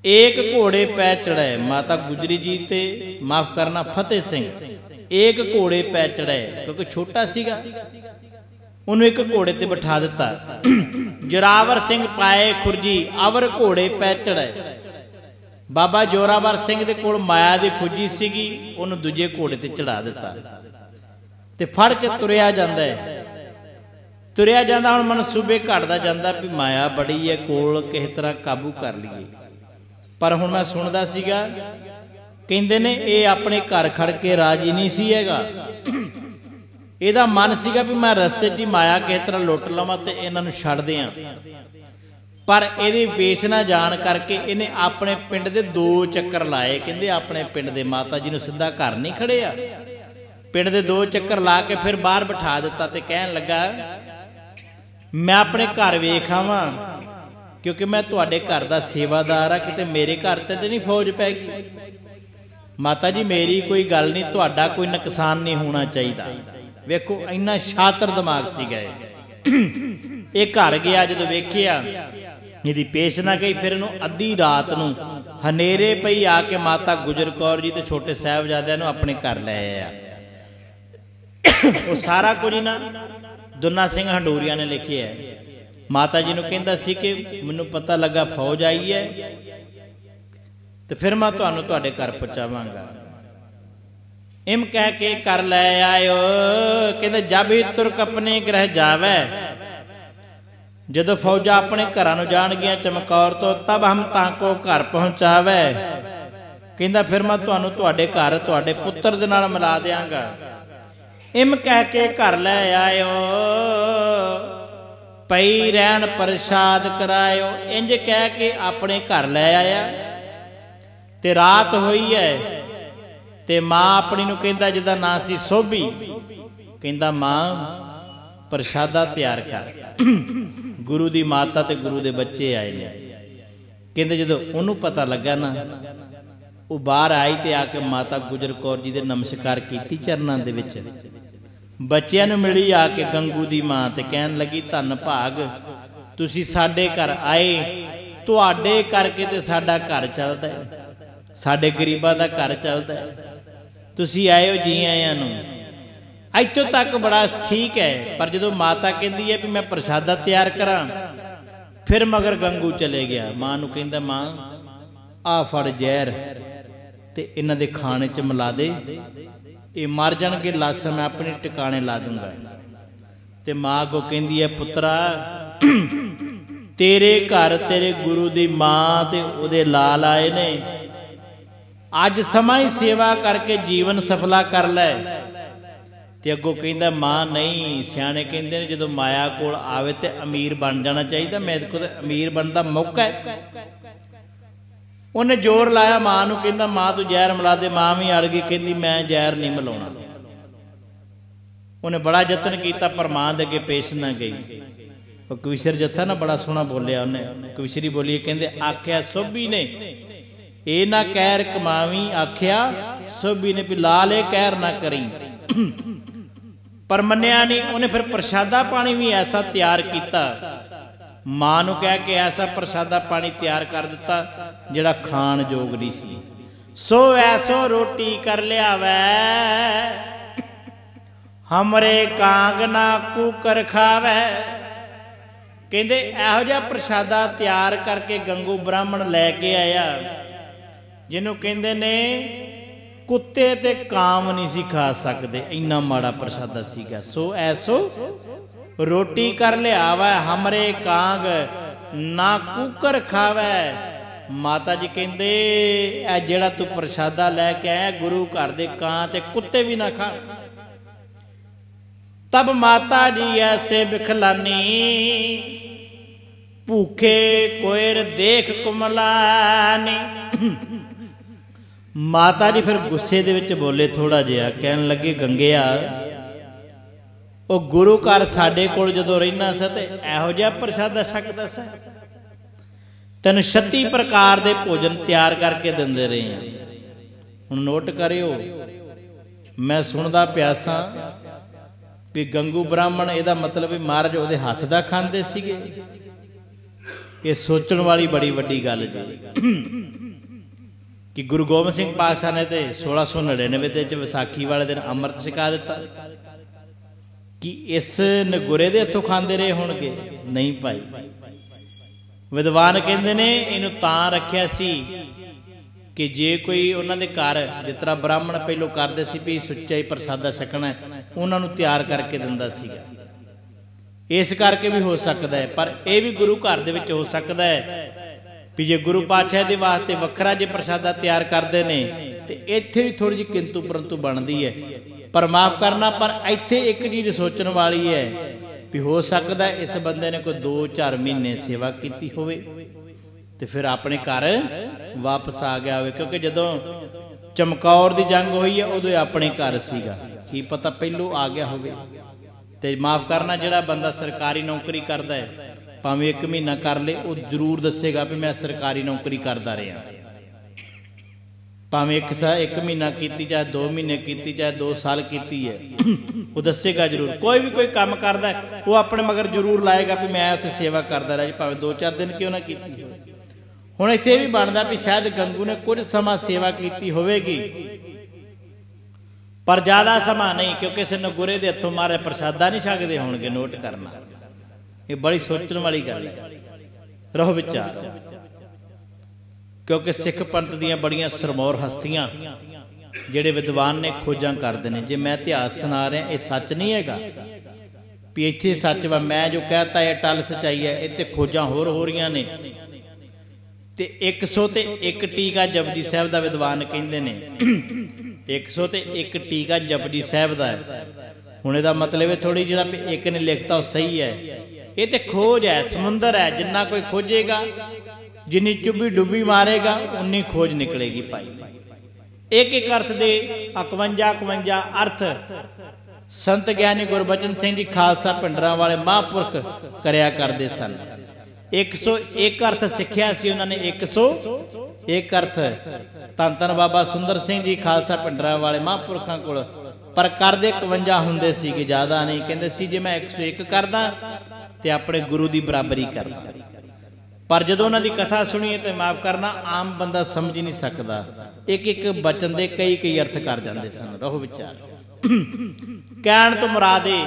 ਏਕ ਘੋੜੇ ਪੈ ਚੜਾਏ ਮਾਤਾ ਗੁਜਰੀ ਜੀ ਤੇ ਮਾਫ ਕਰਨਾ ਫਤਿਹ ਸਿੰਘ, ਏਕ ਘੋੜੇ ਪੈ ਚੜਾਏ ਕਿਉਂਕਿ ਛੋਟਾ ਸੀਗਾ, ਉਹਨੂੰ ਇੱਕ ਘੋੜੇ ਤੇ ਬਿਠਾ ਦਿੱਤਾ। ਜੁਰਾਵਰ ਸਿੰਘ ਪਾਏ ਖੁਰਜੀ, ਅਵਰ ਘੋੜੇ ਪੈ ਚੜਾਏ ਬਾਬਾ ਜੋਰਾਵਰ ਸਿੰਘ ਦੇ ਕੋਲ ਮਾਇਆ ਦੀ ਖੁੱਜੀ ਸੀਗੀ, ਉਹਨੂੰ ਦੂਜੇ ਘੋੜੇ ਤੇ ਚੜਾ ਦਿੱਤਾ। ਤੇ ਫੜ ਕੇ ਤੁਰਿਆ ਜਾਂਦਾ ਹੈ। ਤੁਰਿਆ ਜਾਂਦਾ, ਹੁਣ ਮਨਸੂਬੇ ਘਟਦਾ ਜਾਂਦਾ ਵੀ ਮਾਇਆ ਬੜੀ ਹੈ, ਕੋਲ ਕਿਸੇ ਤਰ੍ਹਾਂ ਕਾਬੂ ਕਰ ਲਈਏ। ਪਰ ਹੁਣ ਮੈਂ ਸੁਣਦਾ ਸੀਗਾ, ਕਹਿੰਦੇ ਨੇ ਇਹ ਆਪਣੇ ਘਰ ਖੜ ਕੇ ਰਾਜੀ ਨਹੀਂ ਸੀ ਹੈਗਾ। ਇਹਦਾ ਮਨ ਸੀਗਾ ਵੀ ਮੈਂ ਰਸਤੇ 'ਚ ਹੀ ਮਾਇਆ ਕਿਸੇ ਤਰ੍ਹਾਂ ਲੁੱਟ ਲਵਾਂ ਤੇ ਇਹਨਾਂ ਨੂੰ ਛੱਡ ਦਿਆਂ। ਪਰ ਇਹਦੇ ਵੇਚ ਨਾ ਜਾਣ ਕਰਕੇ ਇਹਨੇ ਆਪਣੇ ਪਿੰਡ ਦੇ ਦੋ ਚੱਕਰ ਲਾਏ। ਕਹਿੰਦੇ ਆਪਣੇ ਪਿੰਡ ਦੇ ਮਾਤਾ ਜੀ ਨੂੰ ਸਿੱਧਾ ਘਰ ਨਹੀਂ ਖੜੇ ਆ ਪਿੰਡ ਦੇ ਦੋ ਚੱਕਰ ਲਾ ਕੇ ਫਿਰ ਬਾਹਰ ਬਿਠਾ ਦਿੱਤਾ ਤੇ ਕਹਿਣ ਲੱਗਾ, ਮੈਂ ਆਪਣੇ ਘਰ ਵੇਖ ਆਵਾਂ ਕਿਉਂਕਿ ਮੈਂ ਤੁਹਾਡੇ ਘਰ ਦਾ ਸੇਵਾਦਾਰ ਆ, ਕਿਤੇ ਮੇਰੇ ਘਰ ਤੇ ਤੇ ਨਹੀਂ ਫੌਜ ਪੈ ਗਈ। ਮਾਤਾ ਜੀ, ਮੇਰੀ ਕੋਈ ਗੱਲ ਨਹੀਂ, ਤੁਹਾਡਾ ਕੋਈ ਨੁਕਸਾਨ ਨਹੀਂ ਹੋਣਾ ਚਾਹੀਦਾ। ਵੇਖੋ, ਇੰਨਾ ਸ਼ਾਤਰ ਦਿਮਾਗ ਸੀਗਾ ਇਹ ਘਰ ਗਿਆ, ਜਦੋਂ ਵੇਖਿਆ ਇਹਦੀ ਪੇਸ਼ ਨਾ ਗਈ ਫਿਰ ਇਹਨੂੰ ਅੱਧੀ ਰਾਤ ਨੂੰ ਹਨੇਰੇ ਪਈ ਆ ਕੇ ਮਾਤਾ ਗੁਜਰ ਕੌਰ ਜੀ ਤੇ ਛੋਟੇ ਸਾਹਿਬਜ਼ਾਦਿਆਂ ਨੂੰ ਆਪਣੇ ਘਰ ਲੈ ਆਇਆ। ਉਹ ਸਾਰਾ ਕੁਝ ਨਾ ਦੁਨਾ ਸਿੰਘ ਹੰਡੂਰੀਆ ਨੇ ਲਿਖਿਆ ਮਾਤਾ ਜੀ ਨੂੰ ਕਹਿੰਦਾ ਸੀ ਕਿ ਮੈਨੂੰ ਪਤਾ ਲੱਗਾ ਫੌਜ ਆਈ ਹੈ ਤੇ ਫਿਰ ਮੈਂ ਤੁਹਾਨੂੰ ਤੁਹਾਡੇ ਘਰ ਪਹੁੰਚਾਵਾਂਗਾ। ਇਮ ਕਹਿ ਕੇ ਕਰ ਲੈ ਆਇਓ, ਕਹਿੰਦੇ ਜਬ ਹੀ ਤੁਰਕ ਆਪਣੇ ਗ੍ਰਹਿ ਜਾਵੇ ਜਦੋਂ ਫੌਜਾਂ ਆਪਣੇ ਘਰਾਂ ਨੂੰ ਜਾਣਗੀਆਂ ਚਮਕੌਰ ਤੋਂ, ਤਬ ਹਮ ਤਾਂ ਕੋ ਘਰ ਪਹੁੰਚਾਵੇ। ਕਹਿੰਦਾ, ਫਿਰ ਮੈਂ ਤੁਹਾਨੂੰ ਤੁਹਾਡੇ ਘਰ, ਤੁਹਾਡੇ ਪੁੱਤਰ ਦੇ ਨਾਲ ਮਿਲਾ ਦਿਆਂਗਾ। ਇਮ ਕਹਿ ਕੇ ਘਰ ਲੈ ਆਇਓ। ਪਈ ਰਹਿਣ ਪ੍ਰਸ਼ਾਦ ਕਰਾਇਓ। ਇੰਜ ਕਹਿ ਕੇ ਆਪਣੇ ਘਰ ਲੈ ਆਇਆ। ਤੇ ਰਾਤ ਹੋਈ ਹੈ ਤੇ ਮਾਂ ਆਪਣੀ ਨੂੰ ਕਹਿੰਦਾ, ਜਿਹਦਾ ਨਾਂ ਸੀ ਸੋਭੀ। ਕਹਿੰਦਾ, ਮਾਂ, ਪ੍ਰਸ਼ਾਦਾ ਤਿਆਰ ਕਰ। ਗੁਰੂ ਦੀ ਮਾਤਾ ਤੇ ਗੁਰੂ ਦੇ ਬੱਚੇ ਆਏ ਨੇ। ਕਹਿੰਦੇ ਜਦੋਂ ਉਹਨੂੰ ਪਤਾ ਲੱਗਾ ਨਾ, ਉਹ ਬਾਹਰ ਆਈ ਤੇ ਆ ਕੇ ਮਾਤਾ ਗੁਜਰ ਕੌਰ ਜੀ ਦੇ ਨਮਸਕਾਰ ਕੀਤੀ ਚਰਨਾਂ ਦੇ ਵਿੱਚ। ਬੱਚਿਆਂ ਨੂੰ ਮਿਲੀ ਆ ਕੇ ਗੰਗੂ ਦੀ ਮਾਂ ਤੇ ਕਹਿਣ ਲੱਗੀ, ਧੰਨ ਭਾਗ, ਤੁਸੀਂ ਸਾਡੇ ਘਰ ਆਏ, ਤੁਹਾਡੇ ਕਰਕੇ ਤੇ ਸਾਡਾ ਘਰ ਚੱਲਦਾ ਹੈ। ਸਾਡੇ ਗਰੀਬਾਂ ਦਾ ਘਰ ਚੱਲਦਾ ਹੈ। ਤੁਸੀਂ ਆਏ ਹੋ ਜੀ ਆਇਆਂ ਨੂੰ। ਇੱਥੋਂ ਤੱਕ ਬੜਾ ਠੀਕ ਹੈ, ਪਰ ਜਦੋਂ ਮਾਤਾ ਕਹਿੰਦੀ ਹੈ ਵੀ ਮੈਂ ਪ੍ਰਸ਼ਾਦਾ ਤਿਆਰ ਕਰਾਂ, ਫਿਰ ਮਗਰ ਗੰਗੂ ਚਲੇ ਗਿਆ। ਮਾਂ ਨੂੰ ਕਹਿੰਦਾ, ਮਾਂ, ਆ ਫੜ ਜ਼ਹਿਰ ਤੇ ਇਹਨਾਂ ਦੇ ਖਾਣੇ 'ਚ ਮਿਲਾ ਦੇ। ਇਹ ਮਰ ਜਾਣਗੇ, ਲਾਸ਼ ਮੈਂ ਆਪਣੇ ਟਿਕਾਣੇ ਲਾ ਦੂੰਗਾ। ਤੇ ਮਾਂ ਕੋ ਕਹਿੰਦੀ ਹੈ, ਪੁੱਤਰਾ, ਤੇਰੇ ਘਰ ਤੇਰੇ ਗੁਰੂ ਦੀ ਮਾਂ ਤੇ ਉਹਦੇ ਲਾਲ ਆਏ ਨੇ। ਅੱਜ ਸਮਾਂ ਹੀ ਸੇਵਾ ਕਰਕੇ ਜੀਵਨ ਸਫਲਾ ਕਰ ਲੈ। ਤੇ ਅੱਗੋਂ ਕਹਿੰਦਾ, ਮਾਂ, ਨਹੀਂ, ਸਿਆਣੇ ਕਹਿੰਦੇ ਨੇ ਜਦੋਂ ਮਾਇਆ ਕੋਲ ਆਵੇ ਤੇ ਅਮੀਰ ਬਣ ਜਾਣਾ ਚਾਹੀਦਾ। ਮੇਰੇ ਕੋਲ ਅਮੀਰ ਬਣਨ ਦਾ ਮੌਕਾ ਹੈ। ਉਹਨੇ ਜ਼ੋਰ ਲਾਇਆ, ਮਾਂ ਨੂੰ ਕਹਿੰਦਾ, ਮਾਂ, ਤੂੰ ਜ਼ਹਿਰ ਮਿਲਾ ਦੇ। ਮਾਂ ਵੀ ਅੜ ਗਈ, ਕਹਿੰਦੀ, ਮੈਂ ਜ਼ਹਿਰ ਨਹੀਂ ਮਿਲਾਉਣਾ। ਉਹਨੇ ਬੜਾ ਯਤਨ ਕੀਤਾ, ਪਰ ਮਾਂ ਦੇ ਅੱਗੇ ਪੇਸ਼ ਨਾ ਗਈ। ਉਹ ਕਵਿਸ਼ਰ ਜੱਥਾ ਨਾ ਬੜਾ ਸੋਹਣਾ ਬੋਲਿਆ ਉਹਨੇ। ਕਵਿਸ਼ਰੀ ਬੋਲੀ, ਕਹਿੰਦੇ, ਆਖਿਆ, ਸੋਭੀ ਨੇ। ਇਹ ਨਾ ਕਹਿਰ ਕਮਾਵੀ, ਆਖਿਆ, ਸੋਭੀ ਨੇ ਵੀ ਲਾਲੇ ਕਹਿਰ ਨਾ ਕਰੀ। ਪਰ ਮੰਨਿਆ ਨਹੀਂ, ਉਹਨੇ ਫਿਰ ਪ੍ਰਸ਼ਾਦਾ ਪਾਣੀ ਵੀ ਐਸਾ ਤਿਆਰ ਕੀਤਾ। ਮਾਂ ਨੂੰ ਕਹਿ ਕੇ ਐਸਾ ਪ੍ਰਸ਼ਾਦਾ ਪਾਣੀ ਤਿਆਰ ਕਰ ਦਿੱਤਾ, ਜਿਹੜਾ ਖਾਣ ਯੋਗ ਨਹੀਂ ਸੀ। ਸੋ ਐਸੋ ਰੋਟੀ ਕਰ ਲਿਆਵੈ, ਹਮਰੇ ਕਾਂਗ ਨਾ ਕੂਕਰ ਖਾਵੈ। ਕਹਿੰਦੇ ਇਹੋ ਜਿਹਾ ਪ੍ਰਸ਼ਾਦਾ ਤਿਆਰ ਕਰਕੇ ਗੰਗੂ ਬ੍ਰਾਹਮਣ ਲੈ ਕੇ ਆਇਆ, ਜਿਹਨੂੰ ਕਹਿੰਦੇ ਨੇ ਕੁੱਤੇ ਤੇ ਕਾਮ ਨਹੀਂ ਸੀ ਖਾ ਸਕਦੇ, ਇੰਨਾ ਮਾੜਾ ਪ੍ਰਸ਼ਾਦਾ ਸੀਗਾ। ਸੋ ਐਸੋ ਰੋਟੀ ਕਰ ਲਿਆਵਾ, ਹਮਰੇ ਕਾਂਗ, ਨਾ ਕੂਕਰ ਖਾਵੇ। ਮਾਤਾ ਜੀ ਕਹਿੰਦੇ ਇਹ ਜਿਹੜਾ ਤੂੰ ਪ੍ਰਸ਼ਾਦਾ ਲੈ ਕੇ ਆਇਆ, ਗੁਰੂ ਘਰ ਦੇ ਕਾਂ ਤੇ ਕੁੱਤੇ ਵੀ ਨਾ ਖਾ। ਤਬ ਮਾਤਾ ਜੀ ਐਸੇ ਬਿਖਲਾਨੀ ਭੂਖੇ ਕੋਇਰ ਦੇਖ ਕੁਮਲਾਨੀ। ਮਾਤਾ ਜੀ ਫਿਰ ਗੁੱਸੇ ਦੇ ਵਿੱਚ ਬੋਲੇ ਥੋੜਾ ਜਿਹਾ, ਕਹਿਣ ਲੱਗੇ, ਗੰਗਿਆ, ਉਹ ਗੁਰੂ ਘਰ ਸਾਡੇ ਕੋਲ ਜਦੋਂ ਰਹਿਣਾ ਸੀ ਤੇ ਇਹੋ ਜਿਹਾ ਪ੍ਰਸ਼ਾਦਾ ਛਕਦਾ ਸੀ। ਤੈਨੂੰ 36 ਪ੍ਰਕਾਰ ਦੇ ਭੋਜਨ ਤਿਆਰ ਕਰਕੇ ਦਿੰਦੇ ਰਹੇ ਆ ਹੁਣ ਨੋਟ ਕਰਿਓ, ਮੈਂ ਸੁਣਦਾ ਪਿਆਸਾਂ ਵੀ ਗੰਗੂ ਬ੍ਰਾਹਮਣ ਇਹਦਾ ਮਤਲਬ ਵੀ ਮਹਾਰਾਜ ਉਹਦੇ ਹੱਥ ਦਾ ਖਾਂਦੇ ਸੀਗੇ। ਇਹ ਸੋਚਣ ਵਾਲੀ ਬੜੀ ਵੱਡੀ ਗੱਲ ਜੀ। ਕਿ ਗੁਰੂ ਗੋਬਿੰਦ ਸਿੰਘ ਪਾਤਸ਼ਾਹ ਨੇ ਤੇ 1699 ਦੇ ਵਿੱਚ ਵਿਸਾਖੀ ਵਾਲੇ ਦਿਨ ਅੰਮ੍ਰਿਤ ਛਕਾ ਦਿੱਤਾ। ਕਿ ਇਸ ਨਗੁਰੇ ਦੇ ਹੱਥੋਂ ਖਾਂਦੇ ਰਹੇ ਹੋਣਗੇ? ਨਹੀਂ ਭਾਈ। ਵਿਦਵਾਨ ਕਹਿੰਦੇ ਨੇ, ਇਹਨੂੰ ਤਾਂ ਰੱਖਿਆ ਸੀ ਕਿ ਜੇ ਕੋਈ ਉਹਨਾਂ ਦੇ ਘਰ ਜਿਸ ਤਰ੍ਹਾਂ ਬ੍ਰਾਹਮਣ ਪਹਿਲੋਂ ਕਰਦੇ ਸੀ ਵੀ ਸੁੱਚਾ ਹੀ ਪ੍ਰਸਾਦਾ ਛਕਣਾ ਉਹਨਾਂ ਨੂੰ ਤਿਆਰ ਕਰਕੇ ਦਿੰਦਾ ਸੀਗਾ। ਇਸ ਕਰਕੇ ਵੀ ਹੋ ਸਕਦਾ ਹੈ, ਪਰ ਇਹ ਵੀ ਗੁਰੂ ਘਰ ਦੇ ਵਿੱਚ ਹੋ ਸਕਦਾ ਹੈ ਵੀ ਜੇ ਗੁਰੂ ਪਾਤਸ਼ਾਹ ਦੇ ਵਾਸਤੇ ਵੱਖਰਾ ਜੇ ਪ੍ਰਸ਼ਾਦਾ ਤਿਆਰ ਕਰਦੇ ਨੇ, ਤੇ ਇੱਥੇ ਵੀ ਥੋੜੀ ਜਿਹੀ ਕਿੰਤੂ ਪਰੰਤੂ ਬਣਦੀ ਹੈ। ਪਰ ਮਾਫ ਕਰਨਾ, ਪਰ ਇੱਥੇ ਇੱਕ ਚੀਜ਼ ਸੋਚਣ ਵਾਲੀ ਹੈ ਵੀ ਹੋ ਸਕਦਾ ਇਸ ਬੰਦੇ ਨੇ ਕੋਈ 2-4 ਮਹੀਨੇ ਸੇਵਾ ਕੀਤੀ ਹੋਵੇ ਤੇ ਫਿਰ ਆਪਣੇ ਘਰ ਵਾਪਸ ਆ ਗਿਆ ਹੋਵੇ। ਕਿਉਂਕਿ ਜਦੋਂ ਚਮਕੌਰ ਦੀ ਜੰਗ ਹੋਈ ਹੈ, ਉਦੋਂ ਆਪਣੇ ਘਰ ਸੀਗਾ। ਕੀ ਪਤਾ ਪਹਿਲੋਂ ਆ ਗਿਆ ਹੋਵੇ। ਤੇ ਮਾਫ ਕਰਨਾ, ਜਿਹੜਾ ਬੰਦਾ ਸਰਕਾਰੀ ਨੌਕਰੀ ਕਰਦਾ ਹੈ ਭਾਵੇਂ 1 ਮਹੀਨਾ ਕਰ ਲੇ, ਉਹ ਜ਼ਰੂਰ ਦੱਸੇਗਾ ਵੀ ਮੈਂ ਸਰਕਾਰੀ ਨੌਕਰੀ ਕਰਦਾ ਰਿਹਾ। ਭਾਵੇਂ ਇੱਕ ਸਾ ਇੱਕ ਮਹੀਨਾ ਕੀਤੀ, ਚਾਹੇ 2 ਮਹੀਨੇ ਕੀਤੀ, ਚਾਹੇ 2 ਸਾਲ ਕੀਤੀ ਹੈ, ਉਹ ਦੱਸੇਗਾ ਜ਼ਰੂਰ। ਕੋਈ ਵੀ ਕੋਈ ਕੰਮ ਕਰਦਾ ਉਹ ਆਪਣੇ ਮਗਰ ਜ਼ਰੂਰ ਲਾਏਗਾ ਵੀ ਮੈਂ ਉੱਥੇ ਸੇਵਾ ਕਰਦਾ ਰਿਹਾ ਜੀ, ਭਾਵੇਂ 2-4 ਦਿਨ ਕਿਉਂ ਨਾ ਕੀਤੀ ਹੁਣ ਇੱਥੇ ਵੀ ਬਣਦਾ ਵੀ ਸ਼ਾਇਦ ਗੰਗੂ ਨੇ ਕੁਝ ਸਮਾਂ ਸੇਵਾ ਕੀਤੀ ਹੋਵੇਗੀ, ਪਰ ਜ਼ਿਆਦਾ ਸਮਾਂ ਨਹੀਂ, ਕਿਉਂਕਿ ਇਸ ਗੁਰੇ ਦੇ ਹੱਥੋਂ ਮਾਰੇ ਪ੍ਰਸ਼ਾਦਾ ਨਹੀਂ ਛਕਦੇ ਹੋਣਗੇ ਨੋਟ ਕਰਨਾ। ਇਹ ਬੜੀ ਸੋਚਣ ਵਾਲੀ ਗੱਲ ਹੈ। ਰਹੋ ਵਿਚਾਰ। ਕਿਉਂਕਿ ਸਿੱਖ ਪੰਥ ਦੀਆਂ ਬੜੀਆਂ ਸਰਮੌਰ ਹਸਤੀਆਂ ਜਿਹੜੇ ਵਿਦਵਾਨ ਨੇ ਖੋਜਾਂ ਕਰਦੇ ਨੇ ਜੇ ਮੈਂ ਇਤਿਹਾਸ ਸੁਣਾ ਰਿਹਾ, ਇਹ ਸੱਚ ਨਹੀਂ ਹੈਗਾ ਵੀ ਇੱਥੇ ਸੱਚ ਵਾ। ਮੈਂ ਜੋ ਕਹਤਾ, ਇਹ ਟਲ ਸਚਾਈ ਹੈ। ਇੱਥੇ ਖੋਜਾਂ ਹੋਰ ਹੋ ਰਹੀਆਂ ਨੇ। ਤੇ 100 ਤੇ 1 ਟੀਕਾ ਜਪਜੀ ਸਾਹਿਬ ਦਾ ਵਿਦਵਾਨ ਕਹਿੰਦੇ ਨੇ। 100 ਤੇ 1 ਟੀਕਾ ਜਪਜੀ ਸਾਹਿਬ ਦਾ ਹੁਣ ਇਹਦਾ ਮਤਲਬ ਹੈ ਥੋੜੀ ਜਿਹੜਾ ਇੱਕ ਨੇ ਲਿਖਤਾ, ਉਹ ਸਹੀ ਹੈ। ਇਹ ਤੇ ਖੋਜ ਹੈ, ਸਮੁੰਦਰ ਹੈ, ਜਿੰਨਾ ਕੋਈ ਖੋਜੇਗਾ, ਜਿੰਨੀ ਚੁੱਭੀ ਡੁੱਬੀ ਮਾਰੇਗਾ, ਉਨੀ ਖੋਜ ਨਿਕਲੇਗੀ ਭਾਈ। ਇੱਕ ਇੱਕ ਅਰਥ ਦੇ 51 51 ਅਰਥ ਸੰਤ ਗਿਆਨੀ ਗੁਰਬਚਨ ਸਿੰਘ ਜੀ ਖਾਲਸਾ ਪਿੰਡਰਾਂ ਵਾਲੇ ਮਹਾਂਪੁਰਖ ਕਰਿਆ ਕਰਦੇ ਸਨ। 101 ਅਰਥ ਸਿੱਖਿਆ ਸੀ ਉਹਨਾਂ ਨੇ 101 ਅਰਥ ਤਨ ਤਨ ਬਾਬਾ ਸੁੰਦਰ ਸਿੰਘ ਜੀ ਖਾਲਸਾ ਪਿੰਡਰਾਂ ਵਾਲੇ ਮਹਾਂਪੁਰਖਾਂ ਕੋਲ। ਪਰ ਕਰਦੇ 51 ਹੁੰਦੇ ਸੀਗੇ, ਜ਼ਿਆਦਾ ਨਹੀਂ। ਕਹਿੰਦੇ ਸੀ, ਜੇ ਮੈਂ 101 ਕਰਦਾ ਤੇ ਆਪਣੇ ਗੁਰੂ ਦੀ ਬਰਾਬਰੀ ਕਰਦਾ। ਪਰ ਜਦੋਂ ਉਹਨਾਂ ਦੀ ਕਥਾ ਸੁਣੀਏ ਤੇ ਮਾਫ ਕਰਨਾ, ਆਮ ਬੰਦਾ ਸਮਝ ਨਹੀਂ ਸਕਦਾ। ਇੱਕ ਇੱਕ ਬਚਨ ਦੇ ਕਈ ਕਈ ਅਰਥ ਕਰ ਜਾਂਦੇ ਸਨ। ਰਹੋ ਵਿਚਾਰ। ਕਹਿਣ ਤੋਂ ਮੁਰਾਦ ਇਹ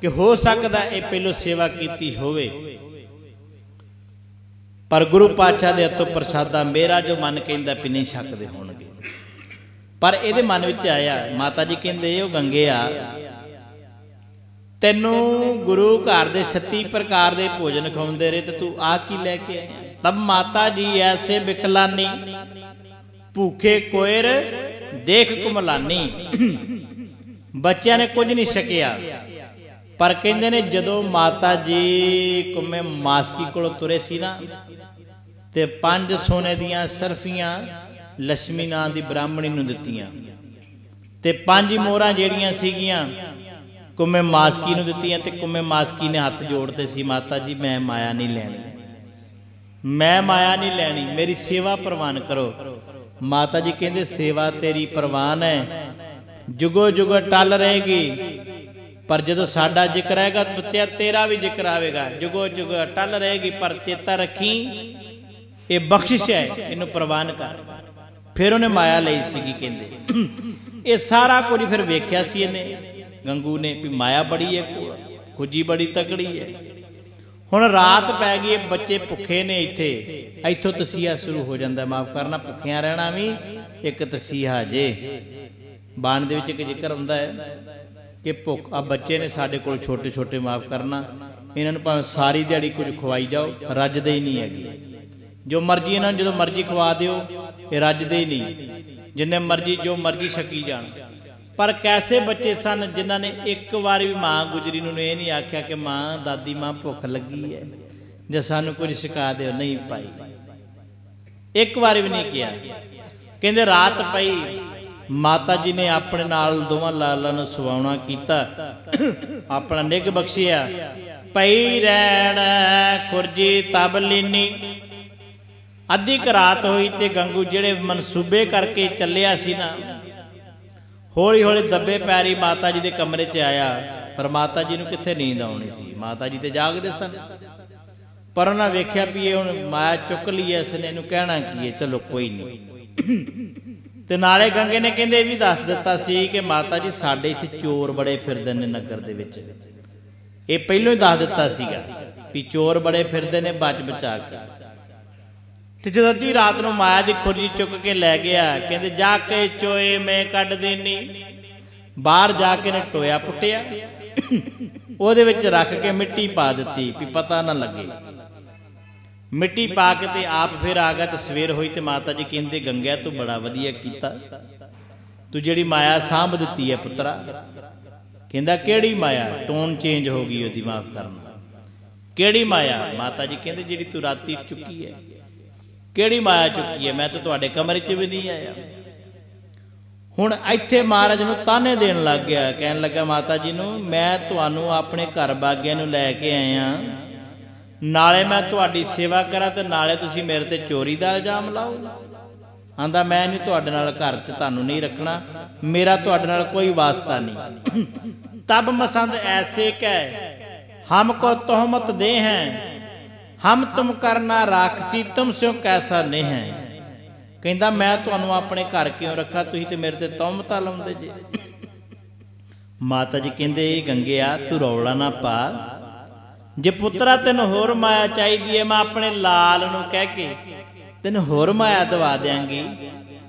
ਕਿ ਹੋ ਸਕਦਾ ਇਹ ਪਹਿਲੋ ਸੇਵਾ ਕੀਤੀ ਹੋਵੇ। ਪਰ ਗੁਰੂ ਪਾਤਸ਼ਾਹ ਦੇ ਹੱਥੋਂ ਪ੍ਰਸਾਦਾ ਮੇਰਾ ਜੋ ਮਨ ਕਹਿੰਦਾ ਵੀ ਨਹੀਂ ਛਕਦੇ ਹੋਣਗੇ। ਪਰ ਇਹਦੇ ਮਨ ਵਿੱਚ ਆਇਆ, ਮਾਤਾ ਜੀ ਕਹਿੰਦੇ, ਉਹ ਗੰਗੇ ਆ ਤੈਨੂੰ ਗੁਰੂ ਘਰ ਦੇ 36 ਪ੍ਰਕਾਰ ਦੇ ਭੋਜਨ ਖਵਾਉਂਦੇ ਰਹੇ ਤੇ ਤੂੰ ਆ ਕੀ ਲੈ ਕੇ ਆਇਆ? ਤਬ ਮਾਤਾ ਜੀ ਐਸੇ ਬਿਖਲਾਨੀ ਭੂਖੇ ਕੋਇਰ, ਦੇਖ ਕੁਮਲਾਨੀ ਬੱਚਿਆਂ ਨੇ ਕੁਝ ਨਹੀਂ ਛਕਿਆ। ਪਰ ਕਹਿੰਦੇ ਨੇ ਜਦੋਂ ਮਾਤਾ ਜੀ ਕੁਮੇ ਮਾਸਕੀ ਕੋਲੋਂ ਤੁਰੇ ਸੀ ਨਾ, ਤੇ ਪੰਜ ਸੋਨੇ ਦੀਆਂ ਸਰਫੀਆਂ ਲక్ష్ਮੀ ਨਾਂ ਦੀ ਬ੍ਰਾਹਮਣੀ ਨੂੰ ਦਿੱਤੀਆਂ। ਤੇ ਪੰਜ ਮੋਹਰਾਂ ਜਿਹੜੀਆਂ ਸੀਗੀਆਂ ਕੁੰਮੇ ਮਾਸਕੀ ਨੂੰ ਦਿੱਤੀਆਂ ਤੇ ਕੁੰਮੇ ਮਾਸਕੀ ਨੇ ਹੱਥ ਜੋੜਦੇ ਸੀ, ਮਾਤਾ ਜੀ, ਮੈਂ ਮਾਇਆ ਨਹੀਂ ਲੈਣੀ। ਮੈਂ ਮਾਇਆ ਨਹੀਂ ਲੈਣੀ, ਮੇਰੀ ਸੇਵਾ ਪ੍ਰਵਾਨ ਕਰੋ। ਮਾਤਾ ਜੀ ਕਹਿੰਦੇ, ਸੇਵਾ ਤੇਰੀ ਪ੍ਰਵਾਨ ਹੈ। ਜੁਗੋ ਜੁਗ ਟਲ ਰਹੇਗੀ। ਪਰ ਜਦੋਂ ਸਾਡਾ ਜ਼ਿਕਰ ਆਏਗਾ, ਬੱਚਿਆ, ਤੇਰਾ ਵੀ ਜ਼ਿਕਰ ਆਵੇਗਾ। ਜੁਗੋ ਜੁਗ ਟਲ ਰਹੇਗੀ, ਪਰ ਚੇਤਾ ਰੱਖੀ, ਇਹ ਬਖਸ਼ਿਸ਼ ਹੈ, ਇਹਨੂੰ ਪ੍ਰਵਾਨ ਕਰ। ਫਿਰ ਉਹਨੇ ਮਾਇਆ ਲਈ ਸੀਗੀ, ਕਹਿੰਦੇ। ਇਹ ਸਾਰਾ ਕੁਝ ਫਿਰ ਵੇਖਿਆ ਸੀ ਇਹਨੇ। ਗੰਗੂ ਨੇ ਵੀ ਮਾਇਆ ਬੜੀ ਹੈ, ਖੁਜੀ ਬੜੀ ਤਕੜੀ ਹੈ। ਹੁਣ ਰਾਤ ਪੈ ਗਈ ਬੱਚੇ ਭੁੱਖੇ ਨੇ ਇੱਥੇ। ਇੱਥੋਂ ਤਸੀਹਾ ਸ਼ੁਰੂ ਹੋ ਜਾਂਦਾ, ਮਾਫ ਕਰਨਾ, ਭੁੱਖਿਆਂ ਰਹਿਣਾ ਵੀ ਇੱਕ ਤਸੀਹਾ ਜੇ। ਬਾਣ ਦੇ ਵਿੱਚ ਇੱਕ ਜ਼ਿਕਰ ਹੁੰਦਾ ਹੈ ਕਿ ਭੁੱਖ ਆ ਬੱਚੇ ਨੇ ਸਾਡੇ ਕੋਲ ਛੋਟੇ ਛੋਟੇ ਮਾਫ ਕਰਨਾ। ਇਹਨਾਂ ਨੂੰ ਭਾਵੇਂ ਸਾਰੀ ਦਿਹਾੜੀ ਕੁਝ ਖਵਾਈ ਜਾਓ, ਰੱਜਦੇ ਹੀ ਨਹੀਂ ਹੈਗੇ। ਜੋ ਮਰਜ਼ੀ ਇਹਨਾਂ ਨੂੰ ਜਦੋਂ ਮਰਜ਼ੀ ਖਵਾ ਦਿਓ, ਇਹ ਰੱਜਦੇ ਹੀ ਨਹੀਂ। ਜਿੰਨੇ ਮਰਜ਼ੀ, ਜੋ ਮਰਜ਼ੀ ਛਕੀ ਜਾਣ। ਪਰ ਕੈਸੇ ਬੱਚੇ ਸਨ ਜਿਨ੍ਹਾਂ ਨੇ ਇੱਕ ਵਾਰ ਵੀ ਮਾਂ ਗੁਜਰੀ ਨੂੰ ਇਹ ਨਹੀਂ ਆਖਿਆ ਕਿ ਮਾਂ, ਦਾਦੀ, ਮਾਂ ਭੁੱਖ ਲੱਗੀ ਹੈ ਜੇ ਸਾਨੂੰ ਕੁਝ ਸਿਖਾ ਦਿਓ? ਨਹੀਂ ਪਾਈ ਇੱਕ ਵਾਰ ਵੀ ਨਹੀਂ ਕਿਹਾ। ਕਹਿੰਦੇ ਰਾਤ ਪਈ, ਮਾਤਾ ਜੀ ਨੇ ਆਪਣੇ ਨਾਲ ਦੋਵਾਂ ਲਾਲਾਂ ਨੂੰ ਸਵਾਉਣਾ ਕੀਤਾ। ਆਪਣਾ ਨਿੱਘ ਬਖਸ਼ਿਆ। ਪਈ ਰਹਿਣ ਖੁਰਜੀ ਤਬ ਲੀਨੀ। ਅੱਧੀ ਰਾਤ ਹੋਈ ਤੇ ਗੰਗੂ ਜਿਹੜੇ ਮਨਸੂਬੇ ਕਰਕੇ ਚੱਲਿਆ ਸੀ ਨਾ ਹੌਲੀ ਹੌਲੀ ਦੱਬੇ ਪੈਰੀ ਮਾਤਾ ਜੀ ਦੇ ਕਮਰੇ 'ਚ ਆਇਆ, ਪਰ ਮਾਤਾ ਜੀ ਨੂੰ ਕਿੱਥੇ ਨੀਂਦ ਆਉਣੀ ਸੀ? ਮਾਤਾ ਜੀ ਤੇ ਜਾਗਦੇ ਸਨ। ਪਰ ਉਹਨਾਂ ਵੇਖਿਆ ਵੀ ਇਹ ਹੁਣ ਮਾਇਆ ਚੁੱਕ ਲਈ ਐ ਇਸਨੇ ਇਹਨੂੰ ਕਹਿਣਾ ਕੀ ਹੈ ਚਲੋ ਕੋਈ ਨਹੀਂ ਤੇ ਨਾਲੇ ਗੰਗੇ ਨੇ ਕਹਿੰਦੇ ਇਹ ਵੀ ਦੱਸ ਦਿੱਤਾ ਸੀ ਕਿ ਮਾਤਾ ਜੀ ਸਾਡੇ ਇੱਥੇ ਚੋਰ ਬੜੇ ਫਿਰਦੇ ਨੇ ਨਗਰ ਦੇ ਵਿੱਚ। ਇਹ ਪਹਿਲਾਂ ਹੀ ਦੱਸ ਦਿੱਤਾ ਸੀਗਾ ਵੀ ਚੋਰ ਬੜੇ ਫਿਰਦੇ ਨੇ ਬਚ ਬਚਾ ਕੇ। ਤੇ ਜਦੋਂ ਅੱਧੀ ਰਾਤ ਨੂੰ ਮਾਇਆ ਦੀ ਖੁਰਜੀ ਚੁੱਕ ਕੇ ਲੈ ਗਿਆ, ਕਹਿੰਦੇ, ਜਾ ਕੇ ਚੋਏ ਮੈਂ ਕੱਢ ਦੇਣੀ ਬਾਹਰ ਜਾ ਕੇ ਨੇ ਟੋਇਆ ਪੁੱਟਿਆ। ਉਹਦੇ ਵਿੱਚ ਰੱਖ ਕੇ ਮਿੱਟੀ ਪਾ ਦਿੱਤੀ ਵੀ ਪਤਾ ਨਾ ਲੱਗੇ। ਮਿੱਟੀ ਪਾ ਕੇ ਤੇ ਆਪ ਫਿਰ ਆ ਗਿਆ ਤੇ ਸਵੇਰ ਹੋਈ ਤੇ ਮਾਤਾ ਜੀ ਕਹਿੰਦੇ ਗੰਗਿਆ ਤੂੰ ਬੜਾ ਵਧੀਆ ਕੀਤਾ। ਤੂੰ ਜਿਹੜੀ ਮਾਇਆ ਸਾਂਭ ਦਿੱਤੀ ਹੈ ਪੁੱਤਰਾ। ਕਹਿੰਦਾ, ਕਿਹੜੀ ਮਾਇਆ? ਟੋਨ ਚੇਂਜ ਹੋ ਗਈ ਉਹਦੀ, ਮਾਫ ਕਰਨਾ। ਕਿਹੜੀ ਮਾਇਆ? ਮਾਤਾ ਜੀ ਕਹਿੰਦੇ, ਜਿਹੜੀ ਤੂੰ ਰਾਤੀ ਚੁੱਕੀ ਹੈ। ਕਿਹੜੀ ਮਾਇਆ ਚੁੱਕੀ ਹੈ? ਮੈਂ ਤਾਂ ਤੁਹਾਡੇ ਕਮਰੇ 'ਚ ਵੀ ਨਹੀਂ ਆਇਆ। ਹੁਣ ਇੱਥੇ ਮਹਾਰਾਜ ਨੂੰ ਤਾਨੇ ਦੇਣ ਲੱਗ ਗਿਆ। ਕਹਿਣ ਲੱਗਾ, ਮਾਤਾ ਜੀ ਨੂੰ, ਮੈਂ ਤੁਹਾਨੂੰ ਆਪਣੇ ਘਰ ਬਾਗਿਆਂ ਨੂੰ ਲੈ ਕੇ ਆਇਆ। ਨਾਲੇ ਮੈਂ ਤੁਹਾਡੀ ਸੇਵਾ ਕਰਾਂ ਤੇ ਨਾਲੇ ਤੁਸੀਂ ਮੇਰੇ ਤੇ ਚੋਰੀ ਦਾ ਇਲਜ਼ਾਮ ਲਾਓ। ਆਂਦਾ, ਮੈਂ ਨਹੀਂ ਤੁਹਾਡੇ ਨਾਲ ਘਰ 'ਚ ਤੁਹਾਨੂੰ ਨਹੀਂ ਰੱਖਣਾ। ਮੇਰਾ ਤੁਹਾਡੇ ਨਾਲ ਕੋਈ ਵਾਸਤਾ ਨਹੀਂ। ਤਬ ਮਸੰਦ ਐਸੇ ਕਹਿ, ਹਮ ਕੋ ਤੋਹਮਤ ਦੇ ਹੈ। ਹਮ ਤੁਮ ਕਰਨਾ ਰਾਖਸੀ, ਤੁਮ ਸਿਓ ਕੈਸਾ ਨਹੀਂ। ਹੈ ਕਹਿੰਦਾ, ਮੈਂ ਤੁਹਾਨੂੰ ਆਪਣੇ ਘਰ ਕਿਉਂ ਰੱਖਾ? ਤੁਸੀਂ ਤੇ ਮੇਰੇ ਤੇ ਤੌਮਤਾ ਲਾਉਂਦੇ ਜੇ। ਮਾਤਾ ਜੀ ਕਹਿੰਦੇ ਗੰਗਿਆ, ਤੂੰ ਰੌਲਾ ਨਾ ਪਾ। ਜੇ ਪੁੱਤਰਾ ਤੈਨੂੰ ਹੋਰ ਮਾਇਆ ਚਾਹੀਦੀ ਹੈ ਮੈਂ ਆਪਣੇ ਲਾਲ ਨੂੰ ਕਹਿ ਕੇ ਤੈਨੂੰ ਹੋਰ ਮਾਇਆ ਦਵਾ ਦਿਆਂਗੀ।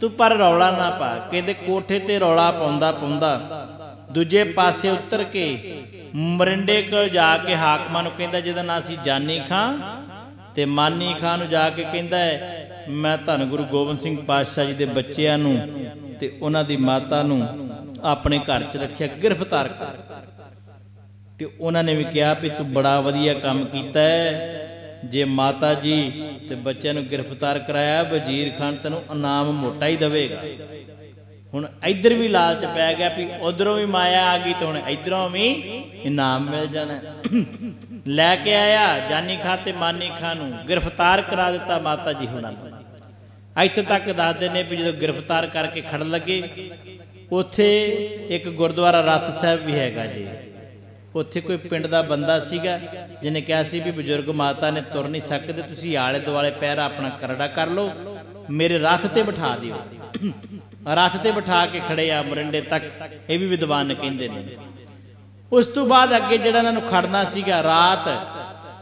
ਤੂੰ ਪਰ ਰੌਲਾ ਨਾ ਪਾ। ਕਹਿੰਦੇ, ਕੋਠੇ ਤੇ ਰੌਲਾ ਪਾਉਂਦਾ ਪਾਉਂਦਾ ਦੂਜੇ ਪਾਸੇ ਉਤਰ ਕੇ ਮਰਿੰਡੇ ਕੋਲ ਜਾ ਕੇ ਹਾਕਮਾਂ ਨੂੰ ਕਹਿੰਦਾ, ਜਿਹਦਾ ਨਾਂ ਸੀ ਜਾਨੀ ਖਾਂ ਤੇ ਮਾਨੀ ਖਾਂ ਨੂੰ ਜਾ ਕੇ ਕਹਿੰਦਾ ਹੈ, ਮੈਂ ਧੰਨ ਗੁਰੂ ਗੋਬਿੰਦ ਸਿੰਘ ਪਾਤਸ਼ਾਹ ਜੀ ਦੇ ਬੱਚਿਆਂ ਨੂੰ ਤੇ ਉਹਨਾਂ ਦੀ ਮਾਤਾ ਨੂੰ ਆਪਣੇ ਘਰ 'ਚ ਰੱਖਿਆ, ਗ੍ਰਿਫਤਾਰ ਕਰ। ਤੇ ਉਹਨਾਂ ਨੇ ਵੀ ਕਿਹਾ ਵੀ ਤੂੰ ਬੜਾ ਵਧੀਆ ਕੰਮ ਕੀਤਾ ਹੈ, ਜੇ ਮਾਤਾ ਜੀ ਤੇ ਬੱਚਿਆਂ ਨੂੰ ਗ੍ਰਿਫਤਾਰ ਕਰਾਇਆ, ਵਜ਼ੀਰ ਖਾਨ ਤੈਨੂੰ ਇਨਾਮ ਮੋਟਾ ਹੀ ਦੇਵੇਗਾ। ਹੁਣ ਇੱਧਰ ਵੀ ਲਾਲਚ ਪੈ ਗਿਆ ਵੀ ਉਧਰੋਂ ਵੀ ਮਾਇਆ ਆ ਗਈ ਤੇ ਹੁਣ ਇੱਧਰੋਂ ਵੀ ਇਨਾਮ ਮਿਲ ਜਾਣਾ। ਲੈ ਕੇ ਆਇਆ ਜਾਨੀ ਖਾਨ ਤੇ ਮਾਨੀ ਖਾਨ ਨੂੰ, ਗ੍ਰਿਫਤਾਰ ਕਰਾ ਦਿੱਤਾ ਮਾਤਾ ਜੀ ਹੁਣਾਂ ਨੂੰ। ਇੱਥੇ ਤੱਕ ਦੱਸਦੇ ਨੇ ਵੀ ਜਦੋਂ ਗ੍ਰਿਫਤਾਰ ਕਰਕੇ ਖੜ ਲੱਗੇ, ਉੱਥੇ ਇੱਕ ਗੁਰਦੁਆਰਾ ਰਤ ਸਾਹਿਬ ਵੀ ਹੈਗਾ ਜੀ। ਉੱਥੇ ਕੋਈ ਪਿੰਡ ਦਾ ਬੰਦਾ ਸੀਗਾ, ਜਿਹਨੇ ਕਿਹਾ ਸੀ ਵੀ ਬਜ਼ੁਰਗ ਮਾਤਾ ਨੇ ਤੁਰ ਨਹੀਂ ਸਕਦੇ, ਤੁਸੀਂ ਆਲੇ ਦੁਆਲੇ ਪੈਰ ਆਪਣਾ ਕਰੜਾ ਕਰ ਲਓ, ਮੇਰੇ ਰੱਥ ਤੇ ਬਿਠਾ ਦਿਓ। ਰੱਥ ਤੇ ਬਿਠਾ ਕੇ ਖੜੇ ਆ ਮਰਿੰਡੇ ਤੱਕ, ਇਹ ਵੀ ਵਿਦਵਾਨ ਕਹਿੰਦੇ ਨੇ। ਉਸ ਤੋਂ ਬਾਅਦ ਅੱਗੇ ਜਿਹੜਾ ਇਹਨਾਂ ਨੂੰ ਖੜਨਾ ਸੀਗਾ ਰਾਤ,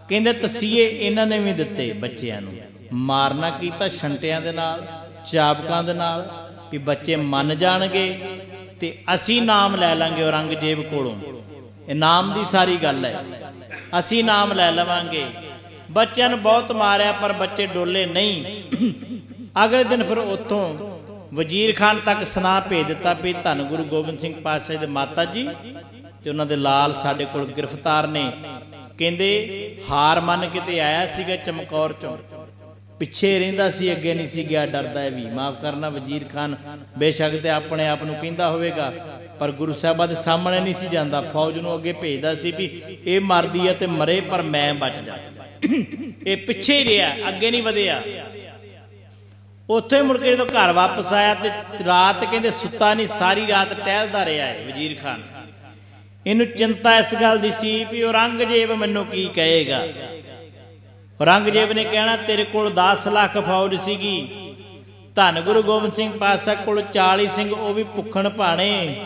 ਕਹਿੰਦੇ ਤਸੀਏ ਇਹਨਾਂ ਨੇ ਵੀ ਦਿੱਤੇ ਬੱਚਿਆਂ ਨੂੰ। ਮਾਰਨਾ ਕੀਤਾ ਛੰਟਿਆਂ ਦੇ ਨਾਲ ਚਾਬਕਾਂ ਦੇ ਨਾਲ, ਵੀ ਬੱਚੇ ਮੰਨ ਜਾਣਗੇ ਤੇ ਅਸੀਂ ਨਾਮ ਲੈ ਲਾਂਗੇ ਔਰੰਗਜ਼ੇਬ ਕੋਲੋਂ। ਇਨਾਮ ਦੀ ਸਾਰੀ ਗੱਲ ਹੈ। ਅਸੀਂ ਨਾਮ ਲੈ ਲਵਾਂਗੇ। ਬੱਚਿਆਂ ਨੂੰ ਬਹੁਤ ਮਾਰਿਆ ਪਰ ਬੱਚੇ ਡੋਲੇ ਨਹੀਂ। ਅਗਲੇ ਦਿਨ ਫਿਰ ਉੱਥੋਂ ਵਜ਼ੀਰ ਖਾਨ ਤੱਕ ਸੁਨਾ ਭੇਜ ਦਿੱਤਾ ਵੀ ਧੰਨ ਗੁਰੂ ਗੋਬਿੰਦ ਸਿੰਘ ਪਾਤਸ਼ਾਹ ਦੇ ਮਾਤਾ ਜੀ ਤੇ ਉਹਨਾਂ ਦੇ ਲਾਲ ਸਾਡੇ ਕੋਲ ਗ੍ਰਿਫਤਾਰ ਨੇ। ਕਹਿੰਦੇ, ਹਾਰ ਮੰਨ ਕੇ ਤੇ ਆਇਆ ਸੀਗਾ ਚਮਕੌਰ ਚੋਂ। ਪਿੱਛੇ ਰਹਿੰਦਾ ਸੀ, ਅੱਗੇ ਨਹੀਂ ਸੀ ਗਿਆ, ਡਰਦਾ ਹੈ ਵੀ। ਮਾਫ ਕਰਨਾ ਵਜ਼ੀਰ ਖਾਨ, ਬੇਸ਼ੱਕ ਤੇ ਆਪਣੇ ਆਪ ਨੂੰ ਕਹਿੰਦਾ ਹੋਵੇਗਾ, ਪਰ ਗੁਰੂ ਸਾਹਿਬਾਂ ਦੇ ਸਾਹਮਣੇ ਨਹੀਂ ਸੀ ਜਾਂਦਾ। ਫੌਜ ਨੂੰ ਅੱਗੇ ਭੇਜਦਾ ਸੀ ਵੀ ਇਹ ਮਰਦੀ ਹੈ ਤੇ ਮਰੇ ਪਰ ਮੈਂ ਬਚ ਜਾ। ਇਹ ਪਿੱਛੇ ਹੀ ਰਿਹਾ, ਅੱਗੇ ਨਹੀਂ ਵਧਿਆ। ਉੱਥੇ ਮੁੜ ਕੇ ਜਦੋਂ ਘਰ ਵਾਪਸ ਆਇਆ ਤੇ ਰਾਤ ਕਹਿੰਦੇ ਸੁੱਤਾ ਨਹੀਂ, ਸਾਰੀ ਰਾਤ ਟਹਿਲਦਾ ਰਿਹਾ ਹੈ ਵਜ਼ੀਰ ਖਾਨ। ਇਹਨੂੰ ਚਿੰਤਾ ਇਸ ਗੱਲ ਦੀ ਸੀ ਵੀ ਔਰੰਗਜ਼ੇਬ ਮੈਨੂੰ ਕੀ ਕਹੇਗਾ। ਔਰੰਗਜ਼ੇਬ ਨੇ ਕਹਿਣਾ, ਤੇਰੇ ਕੋਲ 10 ਲੱਖ ਫੌਜ ਸੀਗੀ। ਧੰਨ ਗੁਰੂ ਗੋਬਿੰਦ ਸਿੰਘ ਪਾਤਸ਼ਾਹ ਕੋਲ 40 ਸਿੰਘ, ਉਹ ਵੀ ਭੁੱਖਣ ਭਾਣੇ।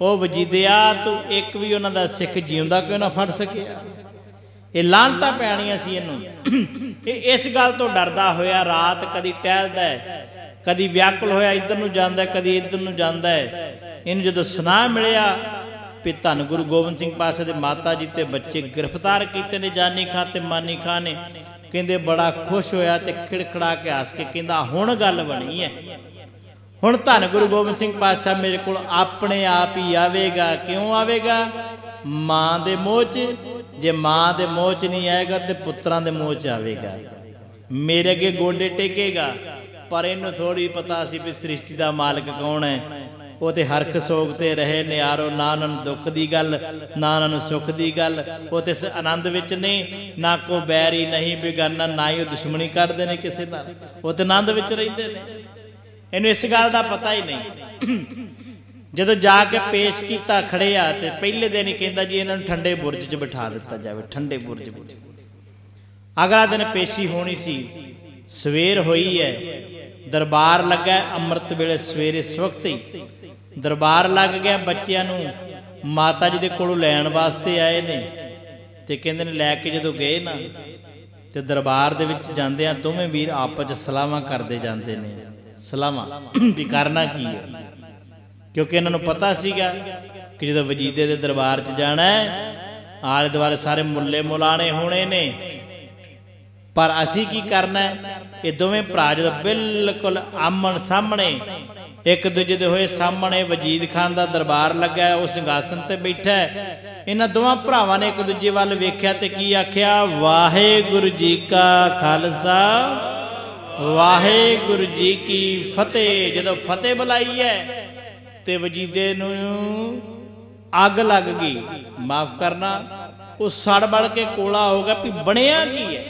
ਉਹ ਵਜੀਦਿਆ, ਤੂੰ ਇੱਕ ਵੀ ਉਹਨਾਂ ਦਾ ਸਿੱਖ ਜਿਉਂਦਾ ਕਿਉਂ ਨਾ ਫੜ ਸਕਿਆ? ਇਹ ਲਾਂਤਾ ਪੈਣੀਆਂ ਸੀ ਇਹਨੂੰ। ਇਹ ਇਸ ਗੱਲ ਤੋਂ ਡਰਦਾ ਹੋਇਆ, ਰਾਤ ਕਦੀ ਟਹਿਲਦਾ ਹੈ, ਕਦੀ ਵਿਆਕੁਲ ਹੋਇਆ, ਇੱਧਰ ਨੂੰ ਜਾਂਦਾ ਕਦੀ ਇੱਧਰ ਨੂੰ ਜਾਂਦਾ ਹੈ। ਇਹਨੂੰ ਜਦੋਂ ਸੁਨਾਹ ਮਿਲਿਆ ਵੀ ਧੰਨ ਗੁਰੂ ਗੋਬਿੰਦ ਸਿੰਘ ਪਾਤਸ਼ਾਹ ਦੇ ਮਾਤਾ ਜੀ ਤੇ ਬੱਚੇ ਗ੍ਰਿਫਤਾਰ ਕੀਤੇ ਨੇ ਜਾਨੀ ਖਾਂ ਤੇ ਮਾਨੀ ਖਾਂ ਨੇ। ਕਹਿੰਦੇ ਬੜਾ ਖੁਸ਼ ਹੋਇਆ ਤੇ ਖਿੜਖੜਾ ਕੇ ਹੱਸ ਕੇ ਕਹਿੰਦਾ, ਹੁਣ ਗੱਲ ਬਣੀ ਹੈ। ਹੁਣ ਧੰਨ ਗੁਰੂ ਗੋਬਿੰਦ ਸਿੰਘ ਪਾਤਸ਼ਾਹ ਮੇਰੇ ਕੋਲ ਆਪਣੇ ਆਪ ਹੀ ਆਵੇਗਾ। ਕਿਉਂ ਆਵੇਗਾ? ਮਾਂ ਦੇ ਮੋਹ 'ਚ, ਜੇ ਮਾਂ ਦੇ ਮੋਹ 'ਚ ਨਹੀਂ ਆਏਗਾ ਤੇ ਪੁੱਤਰਾਂ ਦੇ ਮੋਹ 'ਚ ਆਵੇਗਾ। ਮੇਰੇ ਅੱਗੇ ਗੋਡੇ ਟੇਕੇਗਾ, ਪਰ ਇਹਨੂੰ ਥੋੜੀ ਪਤਾ ਸੀ ਵੀ ਸ੍ਰਿਸ਼ਟੀ ਦਾ ਮਾਲਕ ਕੌਣ ਹੈ। ਉਹ ਤੇ ਹਰਖ ਸੋਗ ਤੇ ਰਹੇ ਨਿਆਰੋ ਨਾ ਉਹਨਾਂ ਨੂੰ ਦੁੱਖ ਦੀ ਗੱਲ, ਨਾ ਉਹਨਾਂ ਨੂੰ ਸੁੱਖ ਦੀ ਗੱਲ। ਉਹ ਤੇ ਆਨੰਦ ਵਿੱਚ ਨਹੀਂ ਨਾ ਕੋ ਬੈਰੀ ਨਹੀਂ ਬਿਗਾਨਾ, ਨਾ ਹੀ ਉਹ ਦੁਸ਼ਮਣੀ ਕੱਢਦੇ ਨੇ ਕਿਸੇ ਨਾਲ। ਉਹ ਤੇ ਆਨੰਦ ਵਿੱਚ ਰਹਿੰਦੇ ਨੇ। ਇਹਨੂੰ ਇਸ ਗੱਲ ਦਾ ਪਤਾ ਹੀ ਨਹੀਂ। ਜਦੋਂ ਜਾ ਕੇ ਪੇਸ਼ ਕੀਤਾ ਖੜੇ ਆ ਤੇ ਪਹਿਲੇ ਦਿਨ ਹੀ ਕਹਿੰਦਾ ਜੀ ਇਹਨਾਂ ਨੂੰ ਠੰਡੇ ਬੁਰਜ 'ਚ ਬਿਠਾ ਦਿੱਤਾ ਜਾਵੇ ਠੰਡੇ ਬੁਰਜ ਵਿੱਚ ਅਗਲਾ ਦਿਨ ਪੇਸ਼ੀ ਹੋਣੀ ਸੀ। ਸਵੇਰ ਹੋਈ ਹੈ। ਦਰਬਾਰ ਲੱਗਾ ਅੰਮ੍ਰਿਤ ਵੇਲੇ ਸਵੇਰੇ ਸਵਖਤ ਹੀ। ਦਰਬਾਰ ਲੱਗ ਗਿਆ ਬੱਚਿਆਂ ਨੂੰ ਮਾਤਾ ਜੀ ਦੇ ਕੋਲੋਂ ਲੈਣ ਵਾਸਤੇ ਆਏ ਨੇ ਤੇ ਕਹਿੰਦੇ ਨੇ ਲੈ ਕੇ ਜਦੋਂ ਗਏ ਨਾ ਤੇ ਦਰਬਾਰ ਦੇ ਵਿੱਚ ਜਾਂਦੇ ਆ ਦੋਵੇਂ ਵੀਰ ਆਪਸ ਵਿੱਚ ਸਲਾਹਾਂ ਕਰਦੇ ਜਾਂਦੇ ਨੇ। ਸਲਾਹਾਂ ਵੀ ਕਰਨਾ ਕੀ ਹੈ? ਕਿਉਂਕਿ ਇਹਨਾਂ ਨੂੰ ਪਤਾ ਸੀਗਾ ਕਿ ਜਦੋਂ ਵਜੀਦੇ ਦੇ ਦਰਬਾਰ 'ਚ ਜਾਣਾ ਹੈ, ਆਲੇ ਦੁਆਲੇ ਸਾਰੇ ਮੁੱਲੇ ਮੁਲਾਣੇ ਹੋਣੇ ਨੇ। ਪਰ ਅਸੀਂ ਕੀ ਕਰਨਾ ਇਹ ਦੋਵੇਂ ਭਰਾ ਜਦੋਂ ਬਿਲਕੁਲ ਆਮਣ ਸਾਹਮਣੇ, ਇੱਕ ਦੂਜੇ ਦੇ ਹੋਏ ਸਾਹਮਣੇ ਵਜੀਦ ਖਾਨ ਦਾ ਦਰਬਾਰ ਲੱਗਾ ਉਹ ਸਿੰਘਾਸਨ ਤੇ ਬੈਠਾ ਇਹਨਾਂ ਦੋਵਾਂ ਭਰਾਵਾਂ ਨੇ ਇੱਕ ਦੂਜੇ ਵੱਲ ਵੇਖਿਆ ਤੇ ਕੀ ਆਖਿਆ? ਵਾਹਿਗੁਰੂ ਜੀ ਕਾ ਖਾਲਸਾ, ਵਾਹਿਗੁਰੂ ਜੀ ਕੀ ਫਤਿਹ। ਜਦੋਂ ਫਤਿਹ ਬੁਲਾਈ ਹੈ ਤੇ ਵਜੀਦੇ ਨੂੰ ਅੱਗ ਲੱਗ ਗਈ। ਮਾਫ ਕਰਨਾ, ਉਹ ਸੜ ਬੜ ਕੇ ਕੋਲਾ ਹੋ ਗਿਆ ਵੀ ਬਣਿਆ ਕੀ ਹੈ?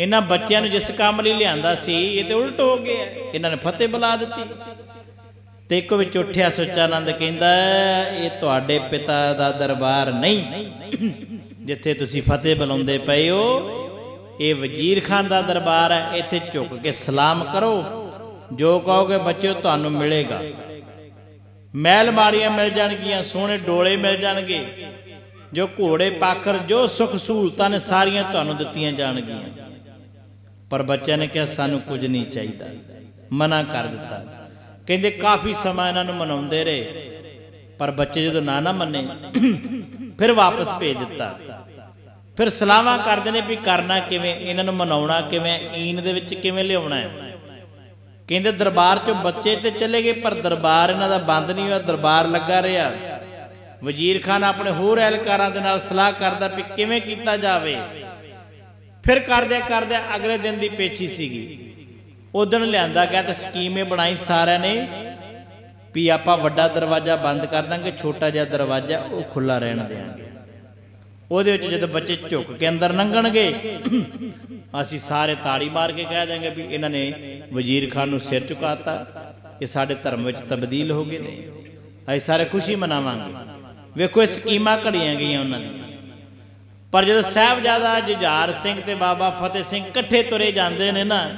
ਇਹਨਾਂ ਬੱਚਿਆਂ ਨੂੰ ਜਿਸ ਕੰਮ ਲਈ ਲਿਆਂਦਾ ਸੀ, ਇਹ ਤੇ ਉਲਟ ਹੋ ਗਿਆ। ਇਹਨਾਂ ਨੇ ਫਤਿਹ ਬੁਲਾ ਦਿੱਤੀ। ਤੇ ਇੱਕ ਵਿੱਚ ਉੱਠਿਆ ਸੁਚਾਨੰਦ ਕਹਿੰਦਾ, ਇਹ ਤੁਹਾਡੇ ਪਿਤਾ ਦਾ ਦਰਬਾਰ ਨਹੀਂ। ਜਿੱਥੇ ਤੁਸੀਂ ਫਤਿਹ ਬੁਲਾਉਂਦੇ ਪਏ ਹੋ, ਇਹ ਵਜ਼ੀਰ ਖਾਨ ਦਾ ਦਰਬਾਰ ਹੈ। ਇੱਥੇ ਝੁੱਕ ਕੇ ਸਲਾਮ ਕਰੋ। ਜੋ ਕਹੋਗੇ ਬੱਚਿਓ, ਤੁਹਾਨੂੰ ਮਿਲੇਗਾ। ਮਹਿਲ ਮਾੜੀਆਂ ਮਿਲ ਜਾਣਗੀਆਂ, ਸੋਹਣੇ ਡੋਲੇ ਮਿਲ ਜਾਣਗੇ। ਜੋ ਘੋੜੇ, ਪਾਖਰ, ਜੋ ਸੁਖ ਸਹੂਲਤਾਂ ਨੇ ਸਾਰੀਆਂ ਤੁਹਾਨੂੰ ਦਿੱਤੀਆਂ ਜਾਣਗੀਆਂ। ਪਰ ਬੱਚਿਆਂ ਨੇ ਕਿਹਾ, ਸਾਨੂੰ ਕੁਝ ਨਹੀਂ ਚਾਹੀਦਾ। ਮਨਾ ਕਰ ਦਿੱਤਾ। ਕਹਿੰਦੇ, ਕਾਫੀ ਸਮਾਂ ਇਹਨਾਂ ਨੂੰ ਮਨਾਉਂਦੇ ਰਹੇ। ਪਰ ਬੱਚੇ ਜਦੋਂ ਨਾ ਨਾ ਮੰਨੇ, ਫਿਰ ਵਾਪਸ ਭੇਜ ਦਿੱਤਾ। ਫਿਰ ਸਲਾਹਾਂ ਕਰਦੇ ਨੇ ਵੀ ਕਰਨਾ ਕਿਵੇਂ, ਇਹਨਾਂ ਨੂੰ ਮਨਾਉਣਾ ਕਿਵੇਂ, ਈਨ ਦੇ ਵਿੱਚ ਕਿਵੇਂ ਲਿਆਉਣਾ ਹੈ। ਕਹਿੰਦੇ ਦਰਬਾਰ ਚੋਂ ਬੱਚੇ ਤੇ ਚਲੇ ਗਏ, ਪਰ ਦਰਬਾਰ ਇਹਨਾਂ ਦਾ ਬੰਦ ਨਹੀਂ ਹੋਇਆ, ਦਰਬਾਰ ਲੱਗਾ ਰਿਹਾ। ਵਜ਼ੀਰ ਖਾਨ ਆਪਣੇ ਹੋਰ ਐਲਕਾਰਾਂ ਦੇ ਨਾਲ ਸਲਾਹ ਕਰਦਾ ਵੀ ਕਿਵੇਂ ਕੀਤਾ ਜਾਵੇ। ਫਿਰ ਕਰਦੇ ਕਰਦੇ ਅਗਲੇ ਦਿਨ ਦੀ ਪੇਚੀ ਸੀਗੀ। ਉਦਣ ਲਿਆਂਦਾ ਗਿਆ ਤੇ ਸਕੀਮ ਬਣਾਈ ਸਾਰਿਆਂ ਨੇ ਵੀ ਆਪਾਂ ਵੱਡਾ ਦਰਵਾਜ਼ਾ ਬੰਦ ਕਰ ਦਾਂਗੇ, ਛੋਟਾ ਜਿਹਾ ਦਰਵਾਜ਼ਾ, ਉਹ ਖੁੱਲਾ ਰਹਿਣ ਦੇਾਂਗੇ ਉਹਦੇ ਵਿੱਚ ਜਦੋਂ ਬੱਚੇ ਝੁੱਕ ਕੇ ਅੰਦਰ ਲੰਘਣਗੇ, ਅਸੀਂ ਸਾਰੇ ਤਾੜੀ ਮਾਰ ਕੇ ਕਹਿ ਦਾਂਗੇ ਵੀ ਇਹਨਾਂ ਨੇ ਵਜ਼ੀਰ ਖਾਨ ਨੂੰ ਸਿਰ ਝੁਕਾਤਾ। ਇਹ ਸਾਡੇ ਧਰਮ ਵਿੱਚ ਤਬਦੀਲ ਹੋ ਗਏ ਨੇ। ਅਸੀਂ ਸਾਰੇ ਖੁਸ਼ੀ ਮਨਾਵਾਂਗੇ। ਵੇਖੋ, ਇਹ ਸਕੀਮਾਂ ਘੜੀਆਂ ਗਈਆਂ ਉਹਨਾਂ ਦੀਆਂ। ਪਰ ਜਦੋਂ ਸਾਹਿਬਜ਼ਾਦਾ ਜੁਝਾਰ ਸਿੰਘ ਤੇ ਬਾਬਾ ਫਤਿਹ ਸਿੰਘ ਇਕੱਠੇ ਤੁਰੇ ਜਾਂਦੇ ਨੇ ਨਾ,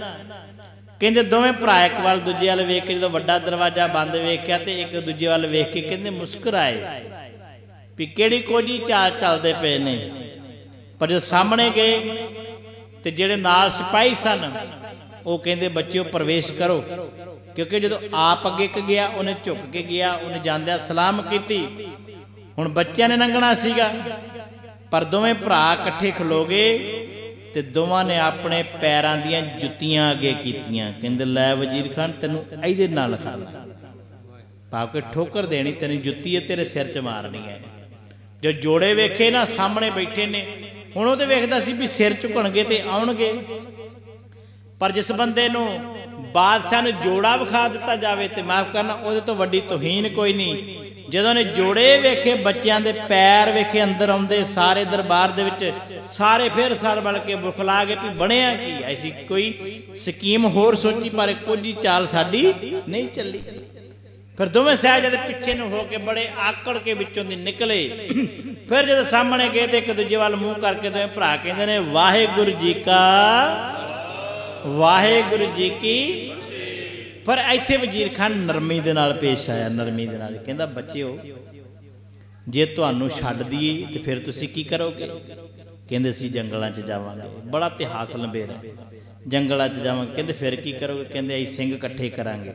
ਕਹਿੰਦੇ ਦੋਵੇਂ ਭਰਾ ਇੱਕ ਵੱਲ, ਦੂਜੇ ਵੱਲ ਵੇਖ ਕੇ ਜਦੋਂ ਵੱਡਾ ਦਰਵਾਜ਼ਾ ਬੰਦ ਵੇਖਿਆ ਤੇ ਇੱਕ ਦੂਜੇ ਵੱਲ ਵੇਖ ਕੇ ਕਹਿੰਦੇ ਮੁਸਕਰਾਏ। ਵੀ ਕਿਹੜੀ ਕੋਜੀ ਚਾਲ ਚੱਲਦੇ ਪਏ ਨੇ। ਪਰ ਜਦੋਂ ਸਾਹਮਣੇ ਗਏ ਤੇ ਜਿਹੜੇ ਨਾਲ ਸਿਪਾਹੀ ਸਨ, ਉਹ ਕਹਿੰਦੇ, ਬੱਚਿਓ, ਪ੍ਰਵੇਸ਼ ਕਰੋ। ਕਿਉਂਕਿ ਜਦੋਂ ਆਪ ਅੱਗੇ ਕ ਗਿਆ, ਉਹਨੇ ਝੁੱਕ ਕੇ ਗਿਆ, ਉਹਨੇ ਜਾਂਦਿਆਂ ਸਲਾਮ ਕੀਤੀ। ਹੁਣ ਬੱਚਿਆਂ ਨੇ ਲੰਘਣਾ ਸੀਗਾ। ਪਰ ਦੋਵੇਂ ਭਰਾ ਇਕੱਠੇ ਖਲੋਗੇ ਤੇ ਦੋਵਾਂ ਨੇ ਆਪਣੇ ਪੈਰਾਂ ਦੀਆਂ ਜੁੱਤੀਆਂ ਅੱਗੇ ਕੀਤੀਆਂ। ਕਹਿੰਦੇ, ਲੈ ਵਜ਼ੀਰ ਖਾਨ, ਤੈਨੂੰ ਇਹਦੇ ਨਾਲ ਖਾਣਾ ਭਾਵ ਕਿ ਠੋਕਰ ਦੇਣੀ, ਤੈਨੂੰ ਜੁੱਤੀ ਹੈ ਤੇਰੇ ਸਿਰ 'ਚ ਮਾਰਨੀ ਹੈ। ਜੋ ਜੋੜੇ ਵੇਖੇ ਨਾ, ਸਾਹਮਣੇ ਬੈਠੇ ਨੇ। ਹੁਣ ਉਹ ਤੇ ਵੇਖਦਾ ਸੀ ਵੀ ਸਿਰ ਝੁਕਣਗੇ ਤੇ ਆਉਣਗੇ। ਪਰ ਜਿਸ ਬੰਦੇ ਨੂੰ ਬਾਦਸ਼ਾਹ ਨੂੰ ਜੋੜਾ ਵਿਖਾ ਦਿੱਤਾ ਜਾਵੇ ਤੇ ਮਾਫ ਕਰਨਾ, ਉਹਦੇ ਤੋਂ ਵੱਡੀ ਤੋਹੀਨ ਕੋਈ ਨਹੀਂ। ਜਦੋਂ ਨੇ ਜੋੜੇ ਵੇਖੇ, ਬੱਚਿਆਂ ਦੇ ਪੈਰ ਵੇਖੇ, ਅੰਦਰ ਆਉਂਦੇ ਸਾਰੇ ਦਰਬਾਰ ਦੇ ਵਿੱਚ, ਸਾਰੇ ਫਿਰ ਸੜ ਬਲ ਕੇ ਬੁਖਲਾ ਗਏ ਵੀ ਬਣਿਆ ਕੀ ਐਸੀ ਕੋਈ ਸਕੀਮ ਹੋਰ ਸੋਚੀ, ਪਰ ਕੁਝ ਚਾਲ ਸਾਡੀ ਨਹੀਂ ਚੱਲੀ। ਫਿਰ ਦੋਵੇਂ ਸਹਿਜਦੇ ਪਿੱਛੇ ਨੂੰ ਹੋ ਕੇ ਬੜੇ ਆਕੜ ਕੇ ਵਿੱਚੋਂ ਦੀ ਨਿਕਲੇ, ਫਿਰ ਜਦੋਂ ਸਾਹਮਣੇ ਗਏ ਤੇ ਇੱਕ ਦੂਜੇ ਵੱਲ ਮੂੰਹ ਕਰਕੇ ਦੋਵੇਂ ਭਰਾ ਕਹਿੰਦੇ ਨੇ, ਵਾਹਿਗੁਰੂ ਜੀ ਕਾ ਵਾਹਿਗੁਰੂ ਜੀ ਕੀ ਪਰ ਇੱਥੇ ਵਜ਼ੀਰ ਖਾਨ ਨਰਮੀ ਦੇ ਨਾਲ ਪੇਸ਼ ਆਇਆ, ਨਰਮੀ ਦੇ ਨਾਲ ਕਹਿੰਦਾ, ਬੱਚਿਓ, ਜੇ ਤੁਹਾਨੂੰ ਛੱਡ ਦਈਏ ਤੇ ਫਿਰ ਤੁਸੀਂ ਕੀ ਕਰੋਗੇ? ਕਹਿੰਦੇ ਸੀ ਜੰਗਲਾਂ 'ਚ ਜਾਵਾਂਗੇ। ਬੜਾ ਇਤਿਹਾਸ ਲੰਬੇਰਾ ਜੰਗਲਾਂ 'ਚ ਜਾਵਾਂਗੇ। ਕਹਿੰਦੇ, ਫਿਰ ਕੀ ਕਰੋਗੇ? ਕਹਿੰਦੇ, ਅਸੀਂ ਸਿੰਘ ਇਕੱਠੇ ਕਰਾਂਗੇ।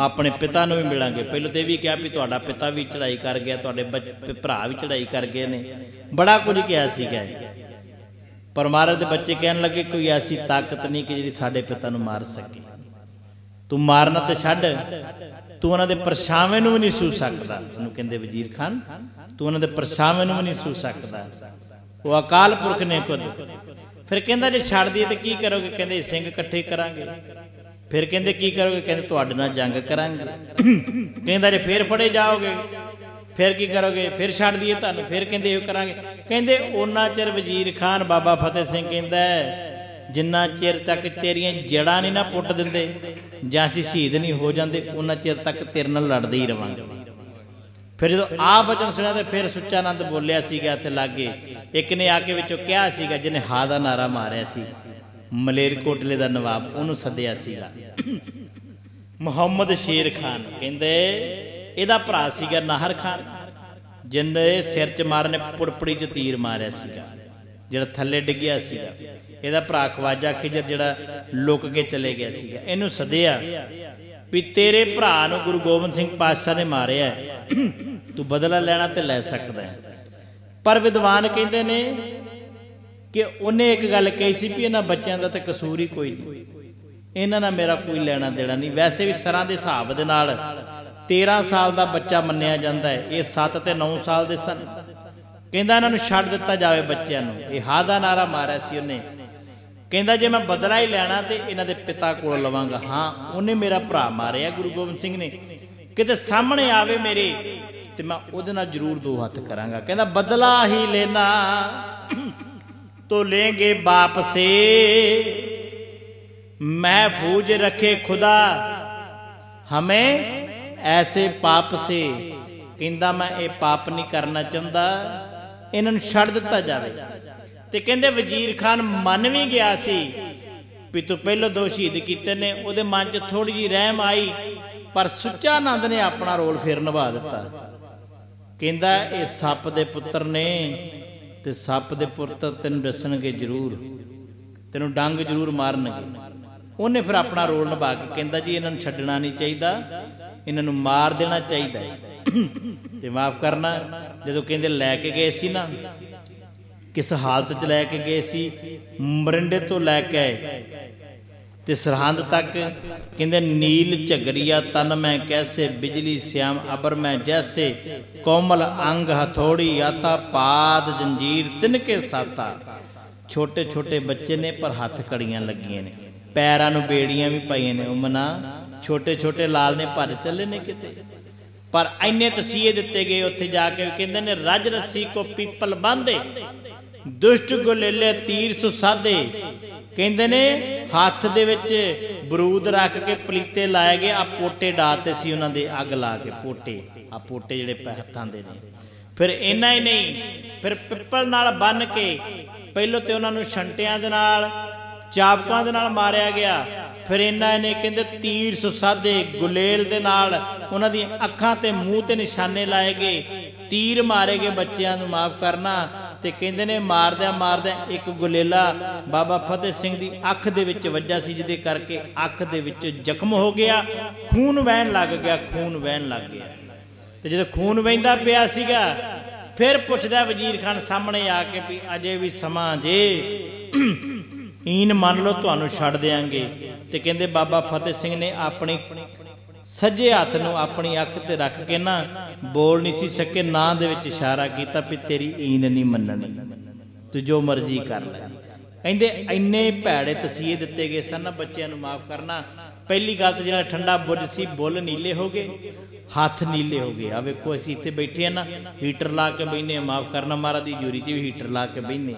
ਆਪਣੇ ਪਿਤਾ ਨੂੰ ਵੀ ਮਿਲਾਂਗੇ। ਪਹਿਲਾਂ ਤੇ ਵੀ ਕਿਹਾ ਵੀ ਤੁਹਾਡਾ ਪਿਤਾ ਵੀ ਚੜਾਈ ਕਰ ਗਿਆ, ਤੁਹਾਡੇ ਭਰਾ ਵੀ ਚੜਾਈ ਕਰ ਗਏ ਨੇ। ਬੜਾ ਕੁਝ ਕਿਹਾ ਸੀਗਾ ਪਰ ਮਹਾਰਾਜ ਦੇ ਬੱਚੇ ਕਹਿਣ ਲੱਗੇ, ਕੋਈ ਐਸੀ ਤਾਕਤ ਨਹੀਂ ਕਿ ਜਿਹੜੀ ਸਾਡੇ ਪਿਤਾ ਨੂੰ ਮਾਰ ਸਕੇ। ਤੂੰ ਮਾਰਨਾ ਤੇ ਛੱਡ। ਤੂੰ ਉਹਨਾਂ ਦੇ ਪਰਛਾਵੇਂ ਨੂੰ ਵੀ ਨਹੀਂ ਸੂ ਸਕਦਾ। ਉਹਨੂੰ ਕਹਿੰਦੇ ਵਜ਼ੀਰ ਖਾਨ, ਤੂੰ ਉਹਨਾਂ ਦੇ ਪਰਛਾਵੇਂ ਨੂੰ ਵੀ ਨਹੀਂ ਸੂ ਸਕਦਾ। ਉਹ ਅਕਾਲ ਪੁਰਖ ਨੇ ਖੁਦ। ਫਿਰ ਕਹਿੰਦਾ, ਜੇ ਛੱਡ ਦਈਏ ਤੇ ਕੀ ਕਰੋਗੇ? ਕਹਿੰਦੇ ਸਿੰਘ ਇਕੱਠੇ ਕਰਾਂਗੇ। ਫਿਰ ਕਹਿੰਦੇ ਕੀ ਕਰੋਗੇ? ਕਹਿੰਦੇ ਤੁਹਾਡੇ ਨਾਲ ਜੰਗ ਕਰਾਂਗੇ। ਕਹਿੰਦਾ ਜੇ ਫੇਰ ਫੜੇ ਜਾਓਗੇ, ਫਿਰ ਕੀ ਕਰੋਗੇ? ਫਿਰ ਛੱਡ ਦਈਏ ਤੁਹਾਨੂੰ, ਫਿਰ ਕਹਿੰਦੇ ਇਹ ਕਰਾਂਗੇ। ਕਹਿੰਦੇ ਉਹਨਾਂ ਚਿਰ ਵਜ਼ੀਰ ਖਾਨ ਬਾਬਾ ਫਤਿਹ ਸਿੰਘ ਕਹਿੰਦਾ ਜਿੰਨਾ ਚਿਰ ਤੱਕ ਤੇਰੀਆਂ ਜੜਾਂ ਨਹੀਂ ਨਾ ਪੁੱਟ ਦਿੰਦੇ, ਜਾਂ ਅਸੀਂ ਸ਼ਹੀਦ ਨਹੀਂ ਹੋ ਜਾਂਦੇ ਉਹਨਾਂ ਚਿਰ ਤੱਕ ਤੇਰੇ ਨਾਲ ਲੜਦੇ ਹੀ ਰਵਾਂਗੇ। ਫਿਰ ਜਦੋਂ ਆ ਬਚਨ ਸੁਣਿਆ ਤੇ ਫਿਰ ਸੁੱਚਾ ਆਨੰਦ ਬੋਲਿਆ ਸੀਗਾ ਇੱਥੇ ਲਾਗੇ। ਇੱਕ ਨੇ ਆ ਕੇ ਵਿੱਚੋਂ ਕਿਹਾ ਸੀਗਾ, ਜਿਹਨੇ ਹਾ ਦਾ ਨਾਰਾ ਮਾਰਿਆ ਸੀ ਮਲੇਰਕੋਟਲੇ ਦਾ ਨਵਾਬ ਉਹਨੂੰ ਸੱਦਿਆ ਸੀਗਾ। ਮੁਹੰਮਦ ਸ਼ੇਰ ਖਾਨ ਕਹਿੰਦੇ, ਇਹਦਾ ਭਰਾ ਸੀਗਾ ਨਾਹਰ ਖਾਨ ਜਿੰਨੇ ਸਿਰ 'ਚ ਮਾਰਨੇ ਪੁੜਪੜੀ 'ਚ ਤੀਰ ਮਾਰਿਆ ਸੀਗਾ, ਜਿਹੜਾ ਥੱਲੇ ਡਿੱਗਿਆ ਸੀਗਾ। ਇਹਦਾ ਭਰਾ ਖਵਾਜਾ ਖਿਜਰ ਜਿਹੜਾ ਲੁਕ ਕੇ ਚਲੇ ਗਿਆ ਸੀਗਾ। ਇਹਨੂੰ ਸੱਦਿਆ, ਵੀ ਤੇਰੇ ਭਰਾ ਨੂੰ ਗੁਰੂ ਗੋਬਿੰਦ ਸਿੰਘ ਪਾਤਸ਼ਾਹ ਨੇ ਮਾਰਿਆ ਤੂੰ ਬਦਲਾ ਲੈਣਾ ਤੇ ਲੈ ਸਕਦਾ ਪਰ ਵਿਦਵਾਨ ਕਹਿੰਦੇ ਨੇ ਕਿ ਉਹਨੇ ਇੱਕ ਗੱਲ ਕਹੀ ਸੀ ਵੀ ਇਹਨਾਂ ਬੱਚਿਆਂ ਦਾ ਤਾਂ ਕਸੂਰ ਹੀ ਕੋਈ ਨਹੀਂ। ਇਹਨਾਂ ਨਾਲ ਮੇਰਾ ਕੋਈ ਲੈਣਾ ਦੇਣਾ ਨਹੀਂ। ਵੈਸੇ ਵੀ ਸਰਾਂ ਦੇ ਹਿਸਾਬ ਦੇ ਨਾਲ 13 ਸਾਲ ਦਾ ਬੱਚਾ ਮੰਨਿਆ ਜਾਂਦਾ ਹੈ। ਇਹ 7 ਤੇ 9 ਸਾਲ ਦੇ ਸਨ। ਕਹਿੰਦਾ ਇਹਨਾਂ ਨੂੰ ਛੱਡ ਦਿੱਤਾ ਜਾਵੇ ਬੱਚਿਆਂ ਨੂੰ। ਇਹ ਹਾ ਦਾ ਨਾਰਾ ਮਾਰਿਆ ਸੀ ਉਹਨੇ। ਕਹਿੰਦਾ ਜੇ ਮੈਂ ਬਦਲਾ ਹੀ ਲੈਣਾ ਤੇ ਇਹਨਾਂ ਦੇ ਪਿਤਾ ਕੋਲ ਲਵਾਂਗਾ। ਹਾਂ, ਉਹਨੇ ਮੇਰਾ ਭਰਾ ਮਾਰਿਆ ਗੁਰੂ ਗੋਬਿੰਦ ਸਿੰਘ ਨੇ। ਕਿਤੇ ਸਾਹਮਣੇ ਆਵੇ ਮੇਰੇ ਤੇ ਮੈਂ ਉਹਦੇ ਨਾਲ ਜ਼ਰੂਰ ਦੋ ਹੱਥ ਕਰਾਂਗਾ। ਕਹਿੰਦਾ ਬਦਲਾ ਹੀ ਲੈਣਾ। ਤੋ ਲੇਂਗੇ ਬਾਪ ਸੇ महफूज रखे खुदा हमें ਐਸੇ ਪਾਪ ਸੇ ਕਹਿੰਦਾ ਮੈਂ ਇਹ ਪਾਪ ਨਹੀਂ ਕਰਨਾ ਚਾਹੁੰਦਾ ਇਹਨਾਂ ਨੂੰ ਛੱਡ ਦਿੱਤਾ ਜਾਵੇ ਤੇ ਕਹਿੰਦੇ ਵਜ਼ੀਰ ਖਾਨ ਮੰਨ ਵੀ ਗਿਆ ਸੀ ਵੀ ਤੂੰ ਪਹਿਲਾਂ ਦੋ ਸ਼ਹੀਦ ਕੀਤੇ ਨੇ ਉਹਦੇ ਮਨ 'ਚ ਥੋੜੀ ਜੀ ਰਹਿਮ ਆਈ ਪਰ ਸੁੱਚਾ ਆਨੰਦ ਨੇ ਆਪਣਾ ਰੋਲ ਫੇਰ ਨਿਭਾ ਦਿੱਤਾ ਕਹਿੰਦਾ ਇਹ ਸੱਪ ਦੇ ਪੁੱਤਰ ਨੇ ਤੇ ਸੱਪ ਦੇ ਪੁੱਤਰ ਤੈਨੂੰ ਦੱਸਣਗੇ ਜ਼ਰੂਰ। ਤੈਨੂੰ ਡੰਗ ਜ਼ਰੂਰ ਮਾਰਨਗੇ। ਉਹਨੇ ਫਿਰ ਆਪਣਾ ਰੋਲ ਨਿਭਾ ਕੇ ਕਹਿੰਦਾ ਜੀ, ਇਹਨਾਂ ਨੂੰ ਛੱਡਣਾ ਨਹੀਂ ਚਾਹੀਦਾ। ਇਹਨਾਂ ਨੂੰ ਮਾਰ ਦੇਣਾ ਚਾਹੀਦਾ ਤੇ ਮਾਫ ਕਰਨਾ, ਜਦੋਂ ਕਹਿੰਦੇ ਲੈ ਕੇ ਗਏ ਸੀ ਨਾ, ਕਿਸ ਹਾਲਤ 'ਚ ਲੈ ਕੇ ਗਏ ਸੀ? ਮਰਿੰਡੇ ਤੋਂ ਲੈ ਕੇ ਆਏ। ਤੇ ਸਰਹੰਦ ਤੱਕ ਕਹਿੰਦੇ, ਨੀਲ ਝਗਰੀਆ ਤਨ ਮੈਂ ਕੈਸੇ, ਬਿਜਲੀ ਸਿਆਮ ਅਬਰ ਮੈਂ ਜੈਸੇ, ਕੋਮਲ ਅੰਗ ਹਥੋੜੀ ਆਤਾ, ਪਾਦ ਜੰਜੀਰ ਤਿਨਕੇ ਸਾਤਾ। ਛੋਟੇ ਛੋਟੇ ਬੱਚੇ ਨੇ ਪਰ ਹੱਥ ਕੜੀਆਂ ਲੱਗੀਆਂ ਨੇ। ਪੈਰਾਂ ਨੂੰ ਬੇੜੀਆਂ ਵੀ ਪਾਈਆਂ ਨੇ, ਉਮਨਾ। ਛੋਟੇ ਛੋਟੇ ਲਾਲ ਨੇ ਭਰ ਚੱਲੇ ਨੇ ਕਿਤੇ। ਪਰ ਐਨੇ ਤਸੀਹੇ ਦਿੱਤੇ ਗਏ ਉੱਥੇ ਜਾ ਕੇ, ਕਹਿੰਦੇ ਨੇ, ਰਜ ਰੱਸੀ ਕੋ ਪੀਪਲ ਬਾਂਦੇ, ਦੁਸ਼ਟ ਗੁਲੇਲੇ ਤੀਰ ਸੁਸਾਦੇ ਕਹਿੰਦੇ ਨੇ, ਹੱਥ ਦੇ ਵਿੱਚ ਬਰੂਦ ਰੱਖ ਕੇ ਪਲੀਤੇ ਲਾਏ ਗਏ ਆ ਪੋਟੇ ਡਾਤੇ ਸੀ ਉਹਨਾਂ ਦੇ ਅੱਗ ਲਾ ਕੇ ਪੋਟੇ। ਆ ਪੋਟੇ ਜਿਹੜੇ ਹੱਥਾਂ ਦੇ ਨੇ। ਫਿਰ ਇੰਨਾ ਹੀ ਨਹੀਂ, ਫਿਰ ਪਿੱਪਲ ਨਾਲ ਬੰਨ ਕੇ ਪਹਿਲੋਂ ਤੇ ਉਹਨਾਂ ਨੂੰ ਛੰਟਿਆਂ ਦੇ ਨਾਲ, ਚਾਬਕਾਂ ਦੇ ਨਾਲ ਮਾਰਿਆ ਗਿਆ। ਫਿਰ ਇਹਨਾਂ ਨੇ ਕਹਿੰਦੇ ਤੀਰ ਸੁਸਾਦੇ ਗੁਲੇਲ ਦੇ ਨਾਲ ਉਹਨਾਂ ਦੀਆਂ ਅੱਖਾਂ ਤੇ ਮੂੰਹ ਤੇ ਨਿਸ਼ਾਨੇ ਲਾਏ ਗਏ। ਤੀਰ ਮਾਰੇ ਗਏ ਬੱਚਿਆਂ ਨੂੰ ਮਾਫ ਕਰਨਾ। ਤੇ ਕਹਿੰਦੇ ਨੇ ਮਾਰਦਿਆਂ ਮਾਰਦਿਆਂ ਇੱਕ ਗੁਲੇਲਾ ਬਾਬਾ ਫਤਿਹ ਸਿੰਘ ਦੀ ਅੱਖ ਦੇ ਵਿੱਚ ਵੱਜਾ ਸੀ, ਜਿਹਦੇ ਕਰਕੇ ਅੱਖ ਦੇ ਵਿੱਚ ਜ਼ਖਮ ਹੋ ਗਿਆ, ਖੂਨ ਵਹਿਣ ਲੱਗ ਗਿਆ, ਖੂਨ ਵਹਿਣ ਲੱਗ ਗਿਆ। ਤੇ ਜਦੋਂ ਖੂਨ ਵਹਿੰਦਾ ਪਿਆ ਸੀਗਾ, ਫਿਰ ਪੁੱਛਦਾ ਵਜ਼ੀਰ ਖਾਨ ਸਾਹਮਣੇ ਆ ਕੇ ਵੀ ਅਜੇ ਵੀ ਸਮਾਂ ਜੇ। ਈਨ ਮੰਨ ਲਓ ਤੁਹਾਨੂੰ ਛੱਡ ਦੇਾਂਗੇ ਤੇ ਕਹਿੰਦੇ ਬਾਬਾ ਫਤਿਹ ਸਿੰਘ ਨੇ ਆਪਣੀ ਸੱਜੇ ਹੱਥ ਨੂੰ ਆਪਣੀ ਅੱਖ ਤੇ ਰੱਖ ਕੇ ਨਾ ਬੋਲ ਨਹੀਂ ਸੀ ਸਕੇ, ਨਾਂ ਦੇ ਵਿੱਚ ਇਸ਼ਾਰਾ ਕੀਤਾ ਵੀ ਤੇਰੀ ਈਨ ਨਹੀਂ ਮੰਨਣੀ। ਤੂੰ ਜੋ ਮਰਜ਼ੀ ਕਰ ਲੈ। ਕਹਿੰਦੇ ਇੰਨੇ ਭੈੜੇ ਤਸੀਹੇ ਦਿੱਤੇ ਗਏ ਸਨ ਬੱਚਿਆਂ ਨੂੰ ਮਾਫ ਕਰਨਾ। ਪਹਿਲੀ ਗੱਲ ਤਾਂ ਜਿਹੜਾ ਠੰਡਾ ਬੁੱਝ ਸੀ, ਬੁੱਲ ਨੀਲੇ ਹੋ ਗਏ, ਹੱਥ ਨੀਲੇ ਹੋ ਗਏ। ਆ ਵੇਖੋ, ਅਸੀਂ ਇੱਥੇ ਬੈਠੇ ਆ ਨਾ, ਹੀਟਰ ਲਾ ਕੇ ਬੈਨੇ ਮਾਫ ਕਰਨਾ ਮਹਾਰਾਜ ਦੀ ਜੂਰੀ 'ਚ ਵੀ ਹੀਟਰ ਲਾ ਕੇ ਬੈਨੇ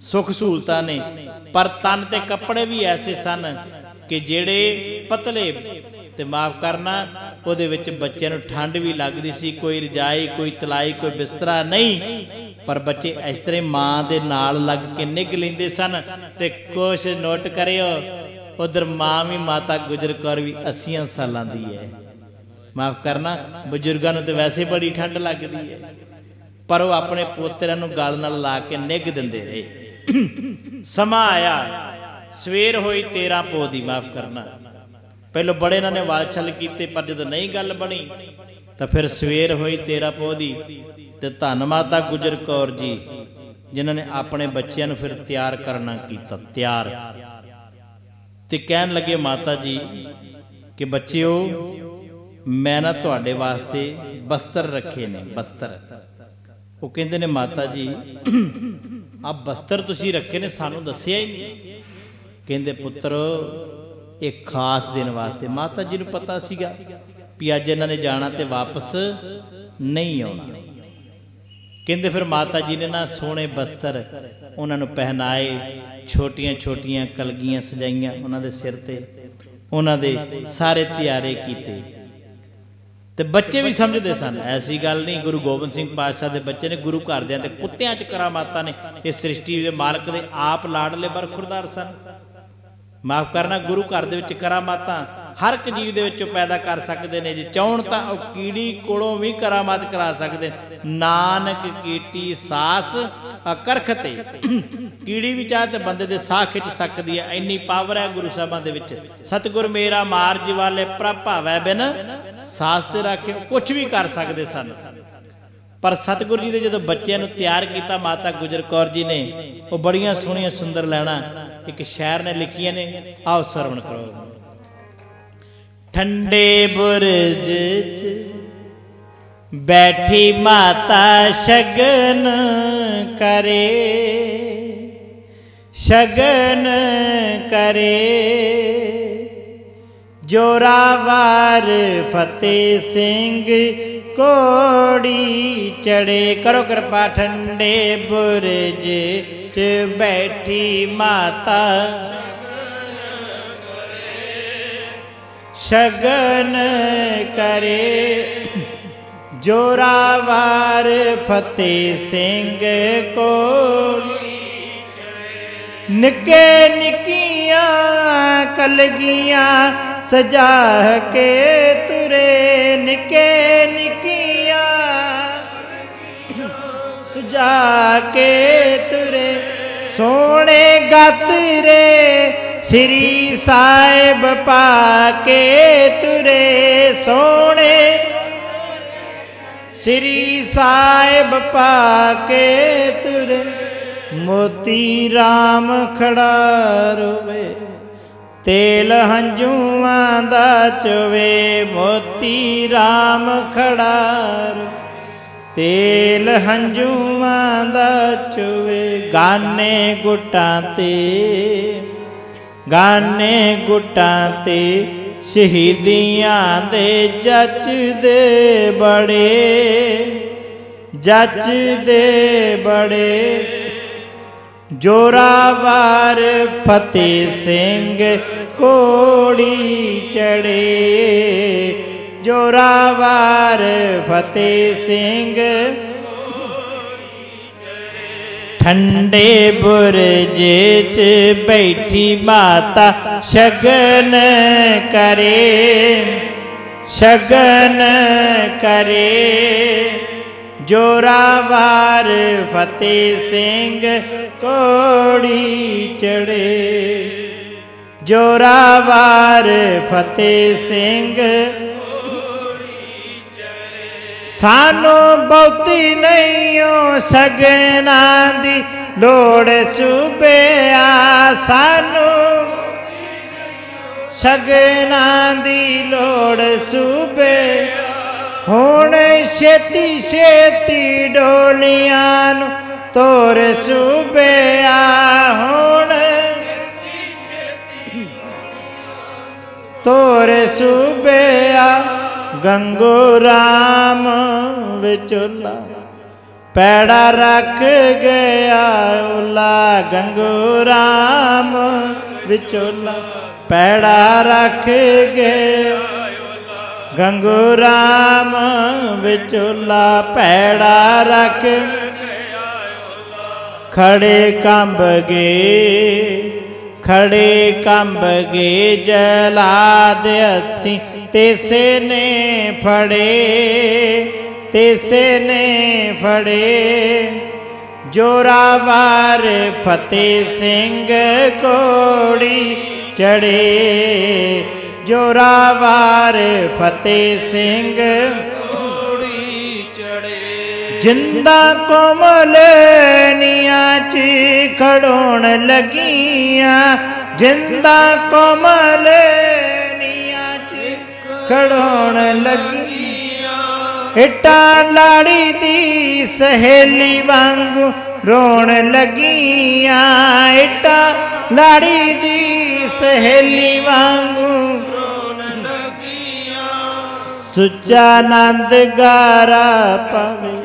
ਸੁੱਖ ਸਹੂਲਤਾਂ ਨੇ। ਪਰ ਤਨ ਤੇ ਕੱਪੜੇ ਵੀ ਐਸੇ ਸਨ ਕਿ ਜਿਹੜੇ ਪਤਲੇ ਤੇ ਮਾਫ ਕਰਨਾ, ਉਹਦੇ ਵਿੱਚ ਬੱਚਿਆਂ ਨੂੰ ਠੰਡ ਵੀ ਲੱਗਦੀ ਸੀ, ਕੋਈ ਰਜਾਈ, ਕੋਈ ਤਲਾਈ, ਕੋਈ ਬਿਸਤਰਾ ਨਹੀਂ। ਪਰ ਬੱਚੇ ਇਸ ਤਰ੍ਹਾਂ ਮਾਂ ਦੇ ਨਾਲ ਲੱਗ ਕੇ ਨਿੱਘ ਲੈਂਦੇ ਸਨ ਤੇ ਕੁਛ ਨੋਟ ਕਰਿਓ, ਉਧਰ ਮਾਂ ਵੀ ਮਾਤਾ ਗੁਜਰ ਕੌਰ ਵੀ 80 ਸਾਲਾਂ ਦੀ ਹੈ। ਮਾਫ ਕਰਨਾ, ਬਜ਼ੁਰਗਾਂ ਨੂੰ ਤੇ ਵੈਸੇ ਬੜੀ ਠੰਡ ਲੱਗਦੀ ਹੈ, ਪਰ ਉਹ ਆਪਣੇ ਪੋਤਰਿਆਂ ਨੂੰ ਗਲ ਨਾਲ ਲਾ ਕੇ ਨਿੱਘ ਦਿੰਦੇ ਰਹੇ। ਸਮਾਂ ਆਇਆ, ਸਵੇਰ ਹੋਈ 13 ਪੋ ਦੀ, ਮਾਫ ਕਰਨਾ। ਪਹਿਲਾਂ ਬੜੇ ਇਹਨਾਂ ਨੇ ਵਾਲ ਛਲ ਕੀਤੇ, ਪਰ ਜਦੋਂ ਨਹੀਂ ਗੱਲ ਬਣੀ, ਤਾਂ ਫਿਰ ਸਵੇਰ ਹੋਈ 13 ਪੋ ਤੇ ਧੰਨ ਮਾਤਾ ਗੁਜਰ ਕੌਰ ਜੀ, ਜਿਨ੍ਹਾਂ ਨੇ ਆਪਣੇ ਬੱਚਿਆਂ ਨੂੰ ਫਿਰ ਤਿਆਰ ਕਰਨਾ ਕੀਤਾ, ਤਿਆਰ। ਤੇ ਕਹਿਣ ਲੱਗੇ ਮਾਤਾ ਜੀ ਕਿ ਬੱਚਿਓ, ਮੈਂ ਨਾ ਤੁਹਾਡੇ ਵਾਸਤੇ ਬਸਤਰ ਰੱਖੇ ਨੇ, ਬਸਤਰ। ਉਹ ਕਹਿੰਦੇ ਨੇ, ਮਾਤਾ ਜੀ ਆ ਬਸਤਰ ਤੁਸੀਂ ਰੱਖੇ ਨੇ, ਸਾਨੂੰ ਦੱਸਿਆ ਹੀ ਨਹੀਂ। ਕਹਿੰਦੇ, ਪੁੱਤਰ ਇਹ ਖਾਸ ਦਿਨ ਵਾਸਤੇ। ਮਾਤਾ ਜੀ ਨੂੰ ਪਤਾ ਸੀਗਾ ਵੀ ਅੱਜ ਇਹਨਾਂ ਨੇ ਜਾਣਾ ਤੇ ਵਾਪਸ ਨਹੀਂ ਆਉਣਾ। ਕਹਿੰਦੇ ਫਿਰ ਮਾਤਾ ਜੀ ਨੇ ਨਾ ਸੋਹਣੇ ਬਸਤਰ ਉਹਨਾਂ ਨੂੰ ਪਹਿਨਾਏ ਛੋਟੀਆਂ ਛੋਟੀਆਂ ਕਲਗੀਆਂ ਸਜਾਈਆਂ ਉਹਨਾਂ ਦੇ ਸਿਰ ਤੇ, ਉਹਨਾਂ ਦੇ ਸਾਰੇ ਤਿਆਰੇ ਕੀਤੇ। ਤੇ ਬੱਚੇ ਵੀ ਸਮਝਦੇ ਸਨ, ਐਸੀ ਗੱਲ ਨਹੀਂ, ਗੁਰੂ ਗੋਬਿੰਦ ਸਿੰਘ ਪਾਤਸ਼ਾਹ ਦੇ ਬੱਚੇ ਨੇ ਗੁਰੂ ਘਰਦਿਆਂ ਦੇ ਤੇ ਕੁੱਤਿਆਂ 'ਚ ਕਰਾਮਾਤਾਂ ਨੇ ਇਹ ਸ੍ਰਿਸ਼ਟੀ ਦੇ ਮਾਲਕ ਦੇ ਆਪ ਲਾਡਲੇ ਬਰਖੁਰਦਾਰ ਸਨ। ਮਾਫ ਕਰਨਾ, ਗੁਰੂ ਘਰ ਦੇ ਵਿੱਚ ਕਰਾਮਾਤਾਂ ਹਰ ਇੱਕ ਜੀਵ ਦੇ ਵਿੱਚੋਂ ਪੈਦਾ ਕਰ ਸਕਦੇ ਨੇ ਜੇ। ਚਾਹਣ ਤਾਂ ਉਹ ਕੀੜੀ ਕੋਲੋਂ ਵੀ ਕਰਾਮਾਤ ਕਰਾ ਸਕਦੇ ਨਾਨਕ ਕੀਟੀ ਸਾਸ ਅਕਰਖ ਤੇ। ਕੀੜੀ ਵੀ ਚਾਹ ਤੇ ਬੰਦੇ ਦੇ ਸਾਹ ਖਿੱਚ ਸਕਦੀ ਹੈ। ਇੰਨੀ ਪਾਵਰ ਹੈ ਗੁਰੂ ਸਾਹਿਬਾਂ ਦੇ ਵਿੱਚ। ਸਤਿਗੁਰ ਮੇਰਾ ਮਾਰਜ ਵਾਲੇ ਪ੍ਰਭਾਵੈ ਬਿਨ ਸਾਸ ਤੇ ਰੱਖ ਕੇ ਕੁਝ ਵੀ ਕਰ ਸਕਦੇ ਸਨ। ਪਰ ਸਤਿਗੁਰੂ ਜੀ ਦੇ ਜਦੋਂ ਬੱਚਿਆਂ ਨੂੰ ਤਿਆਰ ਕੀਤਾ, ਮਾਤਾ ਗੁਜਰ ਕੌਰ ਜੀ ਨੇ, ਉਹ ਬੜੀਆਂ ਸੋਹਣੀਆਂ ਸੁੰਦਰ ਲੈਣਾ ਇੱਕ ਸ਼ਾਇਰ ਨੇ ਲਿਖੀਆਂ ਨੇ। ਆਓ ਸਰਵਣ ਕਰੋ। ਠੰਡੇ ਬੁਰਜ ਚ ਬੈਠੀ ਮਾਤਾ ਸ਼ਗਨ ਕਰੇ ਸ਼ਗਨ ਕਰੇ। ਜੋਰਾਵਰ ਫਤਿਹ ਸਿੰਘ ਕੋੜੀ ਚੜੇ ਕਰੋ ਕਿਰਪਾ ਠੰਡੇ ਬੁਰਜ ਚ ਬੈਠੀ ਮਾਤਾ ਸ਼ਗਨ ਕਰੇ ਜੋਰਾਵਰ ਫਤਿਹ ਸਿੰਘ ਕੋੜੀ ਨਿੱਕੇ ਨਿੱਕੀਆਂ ਕਲਗੀਆਂ ਸਜਾ ਕੇ ਤੁਰੇ ਨਿੱਕੇ ਨਿੱਕੀਆਂ ਜਾ ਕੇ ਤੁਰੇ। ਸੋਹਣੇ ਗਤਰੇ ਸ੍ਰੀ ਸਾਹਿਬ ਪਾ ਕੇ ਤੁਰੇ। ਸੋਹਣੇ ਸ੍ਰੀ ਸਾਹਿਬ ਪਾ ਕੇ ਤੁਰੇ। ਮੋਤੀ RAM ਖੜਾ ਰੋਵੇ, ਤੇਲ ਹੰਝੂਆਂ ਦਾ ਚਵੇ। ਮੋਤੀ RAM ਖੜਾ ਤੇਲ ਹੰਝੂਆਂ ਦਾ ਚਵੇ ਗਾਨੇ ਗੁੱਟਾਂ ਤੇ, ਗਾਨੇ ਗੁੱਟਾਂ ਤੇ, ਸ਼ਹੀਦੀਆਂ ਦੇ ਜੱਜ ਬੜੇ ਜੱਜ ਬੜੇ। ਜੋਰਾਵਾਰ ਫਤਿਹ ਸਿੰਘ ਕੋੜੀ ਚੜੇ ਜੋਰਾਵਾਰ ਫਤਿਹ ਸਿੰਘ। ਠੰਡੇ ਬੁਰਜ ਚ ਬੈਠੀ ਮਾਤਾ ਸ਼ਗਨ ਕਰੇ ਸ਼ਗਨ ਕਰੇ। ਜੋਰਾਵਾਰ ਫਤਿਹ ਸਿੰਘ ਕੋੜੀ ਚੜੇ ਜੋਰਾਵਾਰ ਫਤਿਹ ਸਿੰਘ ਸਾਨੂੰ ਬਹੁਤੀ ਨਹੀਂਓ ਸਗਨਾਂ ਦੀ ਲੋੜ ਸੁਬਿਆ। ਸਾਨੂੰ ਸਗਨਾਂ ਦੀ ਲੋੜ ਸੁਬੇ ਹੁਣ ਛੇਤੀ ਛੇਤੀ ਡੋਲੀਆਂ ਨੂੰ ਤੋਰ ਸੁਬਿਆ। ਹੁਣ ਤੋਰ ਸੁਬਿਆ। ਗੰਗੋ ਰਾਮ ਵਿਚੋਲਾ ਪੈੜਾ ਰੱਖ ਗਿਆ ਉਲਾ ਗੰਗੋ ਰਾਮ ਵਿਚੋਲਾ ਪੈੜਾ ਰੱਖ ਗਿਆ ਗੰਗੂ ਰਾਮ ਵਿਚੋਲਾ ਪੈੜਾ ਰੱਖ ਖੜੇ ਕੰਬ ਗੇ ਖੜੇ ਕੰਬ ਗੇ ਜਲਾਦ ਅਸੀਂ ਤੇਸੇ ਨੇ ਫੜੇ, ਤੇਸੇ ਨੇ ਫੜੇ। ਜੋਰਾਵਾਰ ਫਤਿਹ ਸਿੰਘ ਕੋੜੀ ਚੜੇ ਜੋਰਾਵਾਰ ਫਤਿਹ ਸਿੰਘ ਕੋੜੀ ਚੜੇ। ਜਿੰਦਾ ਕੋਮਲ ਨੀਆਂ ਚ ਖੜੋਣ ਲੱਗੀਆਂ, ਜਿੰਦਾ ਕੋਮਲ ਚ ਖੜੋਣ ਲੱਗੀਆਂ ਇਟਾ ਲਾੜੀ ਦੀ ਸਹੇਲੀ ਵਾਂਗੂ ਰੋਣ ਲੱਗੀਆਂ। ਇਟਾ ਲਾੜੀ ਦੀ ਸਹੇਲੀ ਵਾਂਗੂ ਰੋਣ ਲੱਗੀਆਂ। ਸੁੱਚਾ ਆਨੰਦ ਗਾਰਾ ਪਵੇ।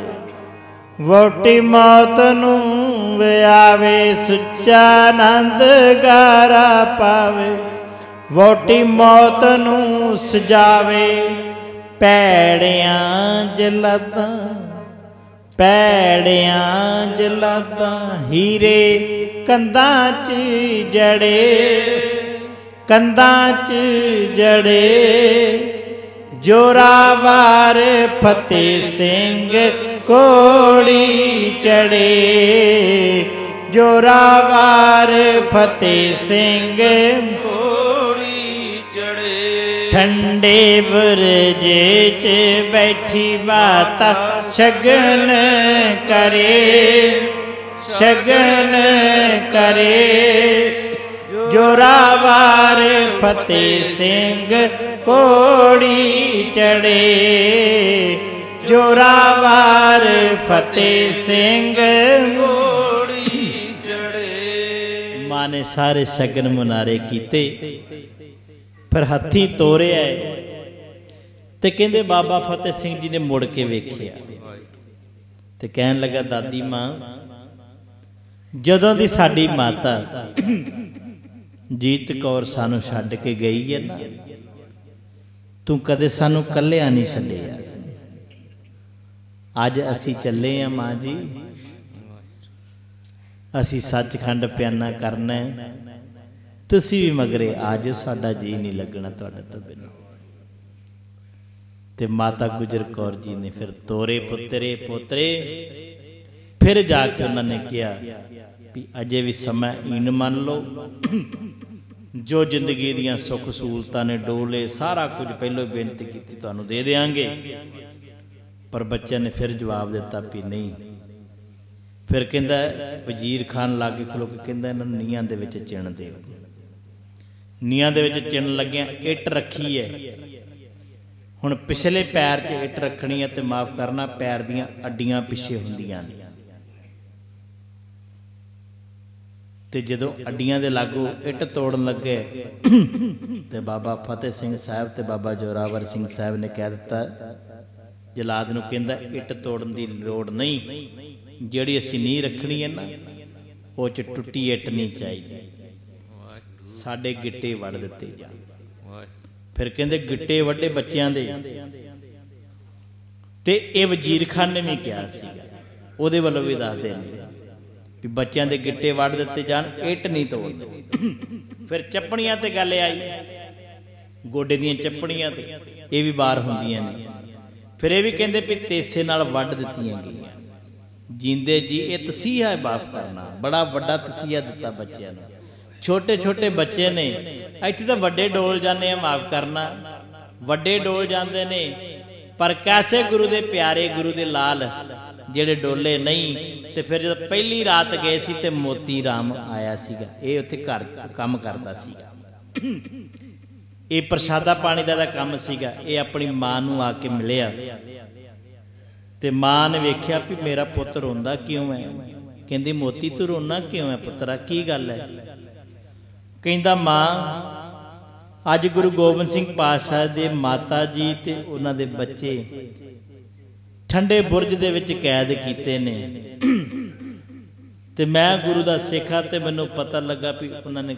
ਵੋਟੀ ਮੌਤ ਨੂੰ ਆਵੇ ਸੁੱਚਾ ਆਨੰਦ ਗਾਰਾ ਪਾਵੇ। ਵੋਟੀ ਮੌਤ ਨੂੰ ਸਜਾਵੇ ਪੈੜਿਆਂ ਜਲਾਦਾਂ ਪੈੜਿਆਂ ਜਲਾਦਾਂ, ਹੀਰੇ ਕੰਧਾਂ 'ਚ ਜੜੇ, ਕੰਧਾਂ 'ਚ ਜੜੇ, ਜੋਰਾਵਾਰ ਫਤਿਹ ਸਿੰਘ ਕੋੜੀ ਚੜੇ, ਜੋਰਾਵਾਰ ਫਤਿਹ ਸਿੰਘ ਠੰਡੇ ਬੁਰਜ ਚ ਬੈਠੀ ਮਾਤਾ ਸ਼ਗਨ ਕਰੇ ਸ਼ਗਨ ਕਰੇ। ਜੋਰਾਵਾਰ ਫਤਿਹ ਸਿੰਘ ਕੋੜੀ ਚੜੇ। ਜੋਰਾਵਾਰ ਫਤਿਹ ਸਿੰਘ ਕੋੜੀ ਚੜੇ। ਮਾਂ ਨੇ ਸਾਰੇ ਸ਼ਗਨ ਮੁਨਾਰੇ ਕੀਤੇ। ਫਿਰ ਹੱਥੀ ਤੋਰਿਆ ਤੇ ਕਹਿੰਦੇ ਬਾਬਾ ਫਤਿਹ ਸਿੰਘ ਜੀ ਨੇ ਮੁੜ ਕੇ ਵੇਖਿਆ। ਤੇ ਕਹਿਣ ਲੱਗਾ, ਦਾਦੀ ਮਾਂ, ਜਦੋਂ ਦੀ ਸਾਡੀ ਮਾਤਾ ਜੀਤ ਕੌਰ ਸਾਨੂੰ ਛੱਡ ਕੇ ਗਈ ਹੈ ਨਾ, ਤੂੰ ਕਦੇ ਸਾਨੂੰ ਕੱਲਿਆਂ ਨਹੀਂ ਛੱਡਿਆ। ਅੱਜ ਅਸੀਂ ਚੱਲੇ ਆ ਮਾਂ ਜੀ। ਅਸੀਂ ਸੱਚਖੰਡ ਪਿਆਨਾ ਕਰਨਾ ਹੈ ਤੁਸੀਂ ਵੀ ਮਗਰੇ ਆ ਜਾਓ ਸਾਡਾ ਜੀ ਨਹੀਂ ਲੱਗਣਾ ਤੁਹਾਡੇ ਤੋਂ ਬਿਨਾਂ। ਤੇ ਮਾਤਾ ਗੁਜਰ ਕੌਰ ਜੀ ਨੇ ਫਿਰ ਤੋਰੇ ਪੁੱਤਰੇ, ਪੋਤਰੇ, ਫਿਰ ਜਾ ਕੇ ਉਹਨਾਂ ਨੇ ਕਿਹਾ ਵੀ ਅਜੇ ਵੀ ਸਮਾਂ ਇਨ ਮੰਨ ਲਓ। ਜੋ ਜ਼ਿੰਦਗੀ ਦੀਆਂ ਸੁੱਖ ਸਹੂਲਤਾਂ ਨੇ ਡੋਲੇ, ਸਾਰਾ ਕੁਝ ਪਹਿਲਾਂ ਹੀ ਬੇਨਤੀ ਕੀਤੀ, ਤੁਹਾਨੂੰ ਦੇ ਦੇਾਂਗੇ ਪਰ ਬੱਚਿਆਂ ਨੇ ਫਿਰ ਜਵਾਬ ਦਿੱਤਾ ਵੀ ਨਹੀਂ। ਫਿਰ ਕਹਿੰਦਾ, ਵਜ਼ੀਰ ਖਾਨ ਲਾਗੇ ਖਲੋ ਕੇ ਕਹਿੰਦਾ, ਇਹਨਾਂ ਨੂੰ ਨੀਹਾਂ ਦੇ ਵਿੱਚ ਚਿਣ ਦਿਓ। ਨੀਆਂ ਦੇ ਵਿੱਚ ਚਿਣ ਲੱਗਿਆ, ਇੱਟ ਰੱਖੀ ਹੈ। ਹੁਣ ਪਿਛਲੇ ਪੈਰ 'ਚ ਇੱਟ ਰੱਖਣੀ ਹੈ ਤੇ ਮਾਫ ਕਰਨਾ, ਪੈਰ ਦੀਆਂ ਅੱਡੀਆਂ ਪਿੱਛੇ ਹੁੰਦੀਆਂ ਨੇ। ਤੇ ਜਦੋਂ ਅੱਡੀਆਂ ਦੇ ਲਾਗੂ ਇੱਟ ਤੋੜਨ ਲੱਗੇ, ਤੇ ਬਾਬਾ ਫਤਿਹ ਸਿੰਘ ਸਾਹਿਬ ਤੇ ਬਾਬਾ ਜੋਰਾਵਰ ਸਿੰਘ ਸਾਹਿਬ ਨੇ ਕਹਿ ਦਿੱਤਾ, ਜਲਾਦ ਨੂੰ ਕਹਿੰਦਾ, ਇੱਟ ਤੋੜਨ ਦੀ ਲੋੜ ਨਹੀਂ। ਜਿਹੜੀ ਅਸੀਂ ਨੀਂਹ ਰੱਖਣੀ ਹੈ ਨਾ, ਉਹ ਚ ਟੁੱਟੀ ਇੱਟ ਨਹੀਂ ਚਾਹੀਦੀ। ਸਾਡੇ ਗਿੱਟੇ ਵੜ ਦਿੱਤੇ ਜਾਣ। ਫਿਰ ਕਹਿੰਦੇ ਗਿੱਟੇ ਵੱਡੇ ਬੱਚਿਆਂ ਦੇ। ਤੇ ਇਹ ਵਜ਼ੀਰ ਖਾਨ ਨੇ ਵੀ ਕਿਹਾ ਸੀਗਾ। ਉਹਦੇ ਵੱਲੋਂ ਵੀ ਦੱਸਦੇ ਨੇ ਵੀ ਬੱਚਿਆਂ ਦੇ ਗਿੱਟੇ ਵੜ ਦਿੱਤੇ ਜਾਣ ਇੱਟ ਨਹੀਂ ਤੋੜਦੇ। ਫਿਰ ਚੱਪਣੀਆਂ ਤੇ ਗੱਲ ਆਈ। ਗੋਡੇ ਦੀਆਂ ਚੱਪਣੀਆਂ ਤੇ। ਇਹ ਵੀ ਬਾਹਰ ਹੁੰਦੀਆਂ ਨੇ। ਫਿਰ ਇਹ ਵੀ ਕਹਿੰਦੇ ਵੀ ਤੇਸੇ ਨਾਲ ਵੱਢ ਦਿੱਤੀਆਂ ਗਈਆਂ। ਜਿੰਦੇ ਜੀ ਇਹ ਤਸੀਹਾ ਹੈ ਬਾਫ ਕਰਨਾ। ਬੜਾ ਵੱਡਾ ਤਸੀਹਾ ਦਿੱਤਾ ਬੱਚਿਆਂ ਨੂੰ। ਛੋਟੇ ਛੋਟੇ ਬੱਚੇ ਨੇ, ਇੱਥੇ ਤਾਂ ਵੱਡੇ ਡੋਲ ਜਾਂਦੇ ਆ, ਮਾਫ ਕਰਨਾ। ਵੱਡੇ ਡੋਲ ਜਾਂਦੇ ਨੇ, ਪਰ ਕੈਸੇ ਗੁਰੂ ਦੇ ਪਿਆਰੇ ਗੁਰੂ ਦੇ ਲਾਲ, ਜਿਹੜੇ ਡੋਲੇ ਨਹੀਂ, ਤੇ ਫਿਰ ਜਦੋਂ ਪਹਿਲੀ ਰਾਤ ਗਏ ਸੀ ਤੇ ਮੋਤੀ ਰਾਮ ਆਇਆ ਸੀਗਾ। ਇਹ ਉੱਥੇ ਘਰ ਕੰਮ ਕਰਦਾ ਸੀਗਾ। ਇਹ ਪ੍ਰਸ਼ਾਦਾ ਪਾਣੀ ਦਾ ਦਾ ਕੰਮ ਸੀਗਾ, ਇਹ ਆਪਣੀ ਮਾਂ ਨੂੰ ਆ ਕੇ ਮਿਲਿਆ। ਤੇ ਮਾਂ ਨੇ ਵੇਖਿਆ ਵੀ ਮੇਰਾ ਪੁੱਤ ਰੋਂਦਾ ਕਿਉਂ ਹੈ? ਕਹਿੰਦੀ, ਮੋਤੀ, ਤੂੰ ਰੋਣਾ ਕਿਉਂ ਹੈ ਪੁੱਤਰਾ? ਕੀ ਗੱਲ ਹੈ? ਕਹਿੰਦਾ, ਮਾਂ, ਅੱਜ ਗੁਰੂ ਗੋਬਿੰਦ ਸਿੰਘ ਪਾਤਸ਼ਾਹ ਦੇ ਮਾਤਾ ਜੀ ਤੇ ਉਹਨਾਂ ਦੇ ਬੱਚੇ ਠੰਡੇ ਬੁਰਜ ਦੇ ਵਿੱਚ ਕੈਦ ਕੀਤੇ ਨੇ। ਤੇ ਮੈਂ ਗੁਰੂ ਦਾ ਸਿੱਖਾ ਤੇ ਮੈਨੂੰ ਪਤਾ ਲੱਗਾ ਵੀ ਉਹਨਾਂ ਨੇ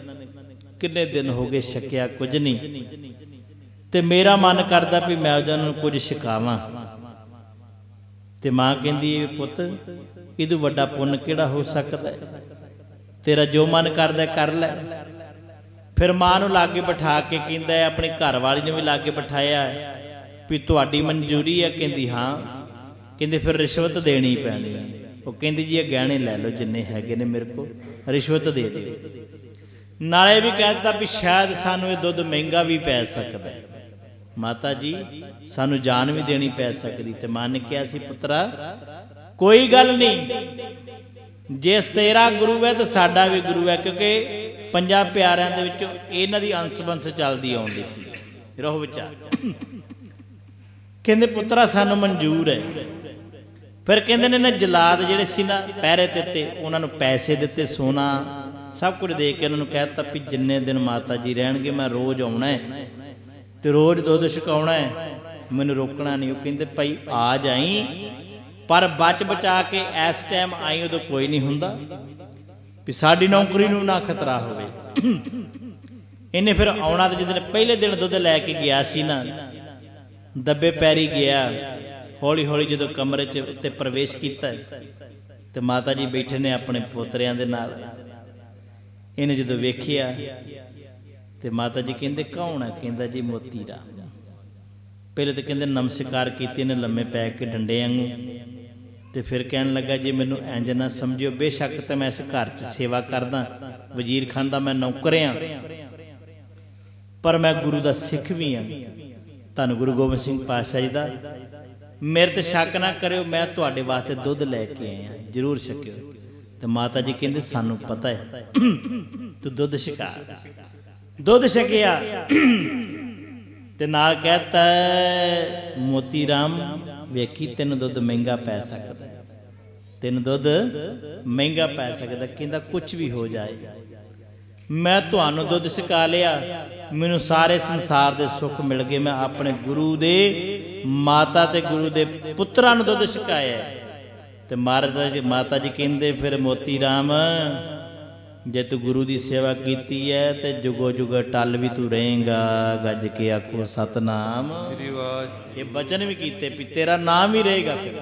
ਕਿੰਨੇ ਦਿਨ ਹੋ ਗਏ ਛਕਿਆ, ਕੁਝ ਨਹੀਂ। ਤੇ ਮੇਰਾ ਮਨ ਕਰਦਾ ਵੀ ਮੈਂ ਉਹਨਾਂ ਨੂੰ ਕੁਝ ਸਿਖਾਵਾਂ ਤੇ ਮਾਂ ਕਹਿੰਦੀ, ਇਹ ਪੁੱਤ, ਇਹਦੋਂ ਵੱਡਾ ਪੁੰਨ ਕਿਹੜਾ ਹੋ ਸਕਦਾ ਤੇਰਾ ਜੋ ਮਨ ਕਰਦਾ ਕਰ ਲੈ। ਫਿਰ ਮਾਂ ਨੂੰ ਲਾਗੇ ਬਿਠਾ ਕੇ ਕਹਿੰਦਾ ਹੈ, ਆਪਣੀ ਘਰ ਵਾਲੀ ਨੂੰ ਵੀ ਲਾਗੇ ਬਿਠਾਇਆ ਵੀ ਤੁਹਾਡੀ ਮਨਜ਼ੂਰੀ ਹੈ। ਕਹਿੰਦੀ, ਹਾਂ। ਕਹਿੰਦੇ, ਫਿਰ ਰਿਸ਼ਵਤ ਦੇਣੀ ਪੈਣੀ ਹੈ। ਉਹ ਕਹਿੰਦੀ, ਜੀ, ਇਹ ਗਹਿਣੇ ਲੈ ਲਓ, ਜਿੰਨੇ ਹੈਗੇ ਨੇ ਮੇਰੇ ਕੋਲ। ਰਿਸ਼ਵਤ ਦੇ ਦਿਓ। ਨਾਲੇ ਵੀ ਕਹਿ ਦਿੱਤਾ ਵੀ ਸ਼ਾਇਦ ਸਾਨੂੰ ਇਹ ਦੁੱਧ ਮਹਿੰਗਾ ਵੀ ਪੈ ਸਕਦਾ ਹੈ। ਮਾਤਾ ਜੀ, ਸਾਨੂੰ ਜਾਨ ਵੀ ਦੇਣੀ ਪੈ ਸਕਦੀ ਤੇ ਮਾਂ ਨੇ ਕਿਹਾ ਸੀ, ਪੁੱਤਰਾ, ਕੋਈ ਗੱਲ ਨਹੀਂ। ਜੇ ਤੇਰਾ ਗੁਰੂ ਹੈ ਤਾਂ ਸਾਡਾ ਵੀ ਗੁਰੂ ਹੈ, ਕਿਉਂਕਿ ਪੰਜਾਂ ਪਿਆਰਿਆਂ ਦੇ ਵਿੱਚੋਂ ਇਹਨਾਂ ਦੀ ਅੰਸ਼ ਬੰਸ ਚੱਲਦੀ ਆਉਂਦੀ ਸੀ। ਰੋਹ ਵਿਚਾਰ। ਕਹਿੰਦੇ, ਪੁੱਤਰਾ, ਸਾਨੂੰ ਮਨਜ਼ੂਰ ਹੈ। ਫਿਰ ਕਹਿੰਦੇ ਨੇ ਨਾ ਜਲਾਦ ਜਿਹੜੇ ਸੀ ਨਾ, ਪਹਿਰੇ ਦਿੱਤੇ ਉਹਨਾਂ ਨੂੰ ਪੈਸੇ ਦਿੱਤੇ, ਸੋਨਾ, ਸਭ ਕੁਝ ਦੇ ਕੇ ਉਹਨਾਂ ਨੂੰ ਕਹਿਤਾ ਵੀ ਜਿੰਨੇ ਦਿਨ ਮਾਤਾ ਜੀ ਰਹਿਣਗੇ, ਮੈਂ ਰੋਜ਼ ਆਉਣਾ ਹੈ ਤੇ ਰੋਜ਼ ਦੁੱਧ ਛਕਾਉਣਾ ਹੈ। ਮੈਨੂੰ ਰੋਕਣਾ ਨਹੀਂ। ਉਹ ਕਹਿੰਦੇ, ਭਾਈ, ਆ ਜਾਈ। ਪਰ ਬਚ ਬਚਾ ਕੇ ਇਸ ਟਾਈਮ ਆਈ, ਉਦੋਂ ਕੋਈ ਨਹੀਂ ਹੁੰਦਾ। ਵੀ ਸਾਡੀ ਨੌਕਰੀ ਨੂੰ ਨਾ ਖਤਰਾ ਹੋਵੇ। ਇਹਨੇ ਫਿਰ ਆਉਣਾ ਤੇ ਜਦੋਂ ਪਹਿਲੇ ਦਿਨ ਦੁੱਧ ਲੈ ਕੇ ਗਿਆ ਸੀ ਨਾ, ਦੱਬੇ ਪੈਰੀ ਗਿਆ ਹੌਲੀ ਹੌਲੀ ਜਦੋਂ ਕਮਰੇ 'ਚ ਉੱਤੇ ਪ੍ਰਵੇਸ਼ ਕੀਤਾ, ਤੇ ਮਾਤਾ ਜੀ ਬੈਠੇ ਨੇ ਆਪਣੇ ਪੋਤਰਿਆਂ ਦੇ ਨਾਲ। ਇਹਨੇ ਜਦੋਂ ਵੇਖਿਆ, ਤੇ ਮਾਤਾ ਜੀ ਕਹਿੰਦੇ, ਕੌਣ ਹੈ? ਕਹਿੰਦਾ ਜੀ, ਮੋਤੀ ਰਾਮ। ਪਹਿਲੇ ਤਾਂ ਕਹਿੰਦੇ, ਨਮਸਕਾਰ ਕੀਤੀ ਨੇ ਲੰਮੇ ਪੈ ਕੇ ਡੰਡੇ ਵਾਂਗੂ। ਤੇ ਫਿਰ ਕਹਿਣ ਲੱਗਾ, ਜੇ ਮੈਨੂੰ ਇੰਜ ਨਾ ਸਮਝਿਓ, ਬੇਸ਼ੱਕ ਤਾਂ ਮੈਂ ਇਸ ਘਰ 'ਚ ਸੇਵਾ ਕਰਦਾ, ਵਜ਼ੀਰ ਖਾਨ ਦਾ ਮੈਂ ਨੌਕਰ ਆ। ਪਰ ਮੈਂ ਗੁਰੂ ਦਾ ਸਿੱਖ ਵੀ ਆ। ਤੁਹਾਨੂੰ ਗੁਰੂ ਗੋਬਿੰਦ ਸਿੰਘ ਪਾਤਸ਼ਾਹ ਜੀ ਦਾ। ਮੇਰੇ ਤੇ ਸ਼ੱਕ ਨਾ ਕਰਿਓ, ਮੈਂ ਤੁਹਾਡੇ ਵਾਸਤੇ ਦੁੱਧ ਲੈ ਕੇ ਆਇਆ ਜਰੂਰ ਛਕਿਓ। ਤੇ ਮਾਤਾ ਜੀ ਕਹਿੰਦੇ, ਸਾਨੂੰ ਪਤਾ ਹੈ, ਤੂੰ ਦੁੱਧ ਛਕਾ। ਦੁੱਧ ਛਕਿਆ। ਤੇ ਨਾਲ ਕਹਤਾ, ਮੋਤੀ ਰਾਮ ਵੇਖੀ ਤੈਨੂੰ ਦੁੱਧ ਮਹਿੰਗਾ ਪੈ ਸਕਦਾ ਤੈਨੂੰ ਦੁੱਧ ਮਹਿੰਗਾ ਪੈ ਸਕਦਾ ਕਹਿੰਦਾ ਕੁਝ ਵੀ ਹੋ ਜਾਏ। ਮੈਂ ਤੁਹਾਨੂੰ ਦੁੱਧ ਛਕਾ ਲਿਆ। ਮੈਨੂੰ ਸਾਰੇ ਸੰਸਾਰ ਦੇ ਸੁੱਖ ਮਿਲ ਗਏ। ਮੈਂ ਆਪਣੇ ਗੁਰੂ ਦੇ ਮਾਤਾ ਤੇ ਗੁਰੂ ਦੇ ਪੁੱਤਰਾਂ ਨੂੰ ਦੁੱਧ ਛਕਾਇਆ ਤੇ ਮਹਾਰਾਜ ਮਾਤਾ ਜੀ ਕਹਿੰਦੇ, ਫਿਰ ਮੋਤੀ ਰਾਮ ਜੇ ਤੂੰ ਗੁਰੂ ਦੀ ਸੇਵਾ ਕੀਤੀ ਹੈ ਤੇ ਜੁਗੋ ਜੁਗ ਟਲ ਵੀ ਤੂੰ ਰਹੇਗਾ ਗੱਜ ਕੇ ਆਖੋ ਸਤਨਾਮ। ਸ੍ਰੀ ਵਾਜ ਇਹ ਬਚਨ ਵੀ ਕੀਤੇ ਵੀ ਤੇਰਾ ਨਾਮ ਹੀ ਰਹੇਗਾ ਫਿਰ।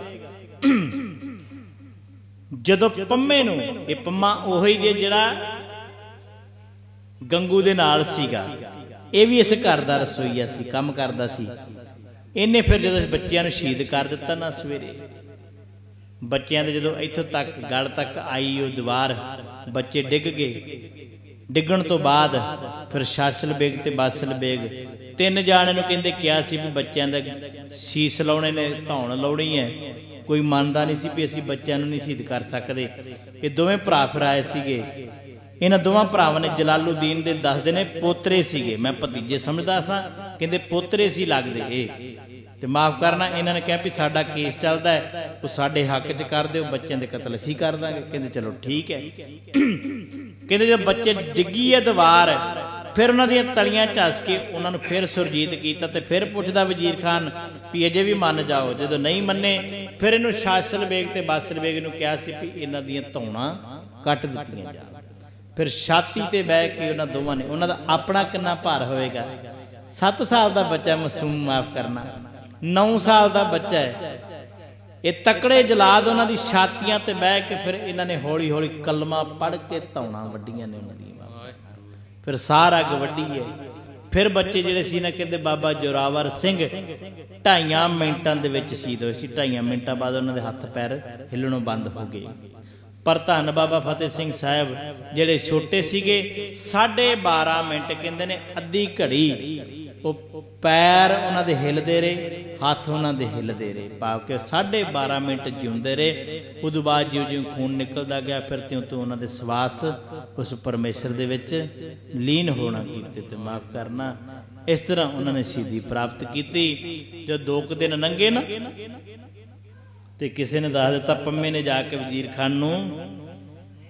ਜਦੋਂ ਪੰਮੇ ਨੂੰ ਇਹ ਪੰਮਾ ਉਹੀ ਜੇ ਜਿਹੜਾ ਗੰਗੂ ਦੇ ਨਾਲ ਸੀਗਾ ਇਹ ਵੀ ਇਸ ਘਰ ਦਾ ਰਸੋਈਆ ਸੀ ਕੰਮ ਕਰਦਾ ਸੀ। ਇਹਨੇ ਫਿਰ ਜਦੋਂ ਬੱਚਿਆਂ ਨੂੰ ਸ਼ਹੀਦ ਕਰ ਦਿੱਤਾ ਨਾ ਸਵੇਰੇ। ਬੱਚਿਆਂ ਦੇ ਜਦੋਂ ਇੱਥੋਂ ਤੱਕ ਗਲ ਤੱਕ ਆਈ ਉਹ ਦੀਵਾਰ ਬੱਚੇ ਡਿੱਗ ਗਏ। ਡਿੱਗਣ ਤੋਂ ਬਾਅਦ ਫਿਰ ਸ਼ਾਸਲ ਬੇਗ ਤੇ ਬਾਸਲ ਬੇਗ ਤਿੰਨ ਜਾਣੇ ਨੂੰ ਕਹਿੰਦੇ ਕਿਹਾ ਸੀ ਵੀ ਬੱਚਿਆਂ ਦਾ ਸੀਸ ਲਾਉਣੇ ਨੇ, ਧੌਣ ਲਾਉਣੀ ਹੈ। ਕੋਈ ਮੰਨਦਾ ਨਹੀਂ ਸੀ ਵੀ ਅਸੀਂ ਬੱਚਿਆਂ ਨੂੰ ਨਹੀਂ ਸ਼ਹੀਦ ਕਰ ਸਕਦੇ। ਇਹ ਦੋਵੇਂ ਭਰਾ ਫਿਰ ਆਏ ਸੀਗੇ। ਇਹਨਾਂ ਦੋਵਾਂ ਭਰਾਵਾਂ ਨੇ ਜਲਾਲੂਦੀਨ ਦੇ ਦੱਸਦੇ ਨੇ ਪੋਤਰੇ ਸੀਗੇ। ਮੈਂ ਭਤੀਜੇ ਸਮਝਦਾ ਸਾਂ, ਕਹਿੰਦੇ ਪੋਤਰੇ ਸੀ ਲੱਗਦੇ ਇਹ। ਤੇ ਮਾਫ ਕਰਨਾ, ਇਹਨਾਂ ਨੇ ਕਿਹਾ ਵੀ ਸਾਡਾ ਕੇਸ ਚੱਲਦਾ ਹੈ, ਉਹ ਸਾਡੇ ਹੱਕ 'ਚ ਕਰ ਦਿਓ, ਬੱਚਿਆਂ ਦੇ ਕਤਲ ਅਸੀਂ ਕਰ ਦਾਂਗੇ। ਕਹਿੰਦੇ ਚਲੋ ਠੀਕ ਹੈ। ਕਹਿੰਦੇ ਜਦ ਬੱਚੇ ਡਿੱਗੀ ਹੈ ਦੀਵਾਰ, ਫਿਰ ਉਹਨਾਂ ਦੀਆਂ ਤਲੀਆਂ ਝਸ ਕੇ ਉਹਨਾਂ ਨੂੰ ਫਿਰ ਸੁਰਜੀਤ ਕੀਤਾ ਤੇ ਫਿਰ ਪੁੱਛਦਾ ਵਜ਼ੀਰ ਖਾਨ ਵੀ ਅਜੇ ਵੀ ਮੰਨ ਜਾਓ। ਜਦੋਂ ਨਹੀਂ ਮੰਨੇ, ਫਿਰ ਇਹਨੂੰ ਸ਼ਾਸਲ ਬੇਗ ਤੇ ਬਾਸਲ ਬੇਗ ਨੂੰ ਕਿਹਾ ਸੀ ਵੀ ਇਹਨਾਂ ਦੀਆਂ ਧੌਣਾ ਕੱਟ ਦਿੱਤੀਆਂ ਜਾ ਫਿਰ ਛਾਤੀ ਤੇ ਬਹਿ ਕੇ ਉਹਨਾਂ ਦੋਵਾਂ ਨੇ, ਉਹਨਾਂ ਦਾ ਆਪਣਾ ਕਿੰਨਾ ਭਾਰ ਹੋਵੇਗਾ? 7 ਸਾਲ ਦਾ ਬੱਚਾ ਮਾਸੂਮ ਮਾਫ ਕਰਨਾ। 9 ਸਾਲ ਦਾ ਬੱਚਾ ਹੈ। ਇਹ ਤਕੜੇ ਜਲਾਦ ਉਹਨਾਂ ਦੀ ਛਾਤੀਆਂ ਤੇ ਬਹਿ ਕੇ ਫਿਰ ਇਹਨਾਂ ਨੇ ਹੌਲੀ ਹੌਲੀ ਕਲਮਾ ਪੜ੍ਹ ਕੇ ਧੌਣਾ ਵੱਡੀਆਂ ਨੇ ਉਹਨਾਂ ਦੀਆਂ। ਫਿਰ ਸਾਰ ਅੱਗ ਵੱਡੀ ਹੈ। ਫਿਰ ਬੱਚੇ ਜਿਹੜੇ ਸੀ ਨਾ, ਕਹਿੰਦੇ ਬਾਬਾ ਜੋਰਾਵਰ ਸਿੰਘ, ਢਾਈਆਂ ਮਿੰਟਾਂ ਦੇ ਵਿੱਚ ਸ਼ਹੀਦ ਹੋਏ ਸੀ। ਢਾਈਆਂ ਮਿੰਟਾਂ ਬਾਅਦ ਉਹਨਾਂ ਦੇ ਹੱਥ ਪੈਰ ਹਿੱਲਣੋਂ ਬੰਦ ਹੋ ਗਏ। ਪਰ ਧੰਨ ਬਾਬਾ ਫਤਿਹ ਸਿੰਘ ਸਾਹਿਬ, ਜਿਹੜੇ ਛੋਟੇ ਸੀਗੇ 12.5 ਮਿੰਟ ਕਹਿੰਦੇ ਨੇ, ਅੱਧੀ ਘੜੀ ਉਹ ਪੈਰ ਉਹਨਾਂ ਦੇ ਹਿੱਲਦੇ ਰਹੇ, ਹੱਥ ਉਹਨਾਂ ਦੇ ਹਿੱਲਦੇ ਰਹੇ। ਭਾਵ ਕਿ 12.5 ਮਿੰਟ ਜਿਉਂਦੇ ਰਹੇ। ਉਦੋਂ ਬਾਅਦ ਜਿਉਂ ਜਿਉਂ ਖੂਨ ਨਿਕਲਦਾ ਗਿਆ, ਫਿਰ ਤਿਉਂ ਤਿਉਂ ਉਹਨਾਂ ਦੇ ਸਵਾਸ ਉਸ ਪਰਮੇਸ਼ਰ ਦੇ ਵਿੱਚ ਲੀਨ ਹੋਣਾ ਕੀਤੇ ਤੇ ਮਾਫ ਕਰਨਾ। ਇਸ ਤਰ੍ਹਾਂ ਉਹਨਾਂ ਨੇ ਸਿੱਧੀ ਪ੍ਰਾਪਤ ਕੀਤੀ। ਜੋ ਦੋ ਕੁ ਦਿਨ ਲੰਘੇ ਨਾ, ਤੇ ਕਿਸੇ ਨੇ ਦੱਸ ਦਿੱਤਾ, ਪੰਮੇ ਨੇ ਜਾ ਕੇ ਵਜ਼ੀਰ ਖਾਨ ਨੂੰ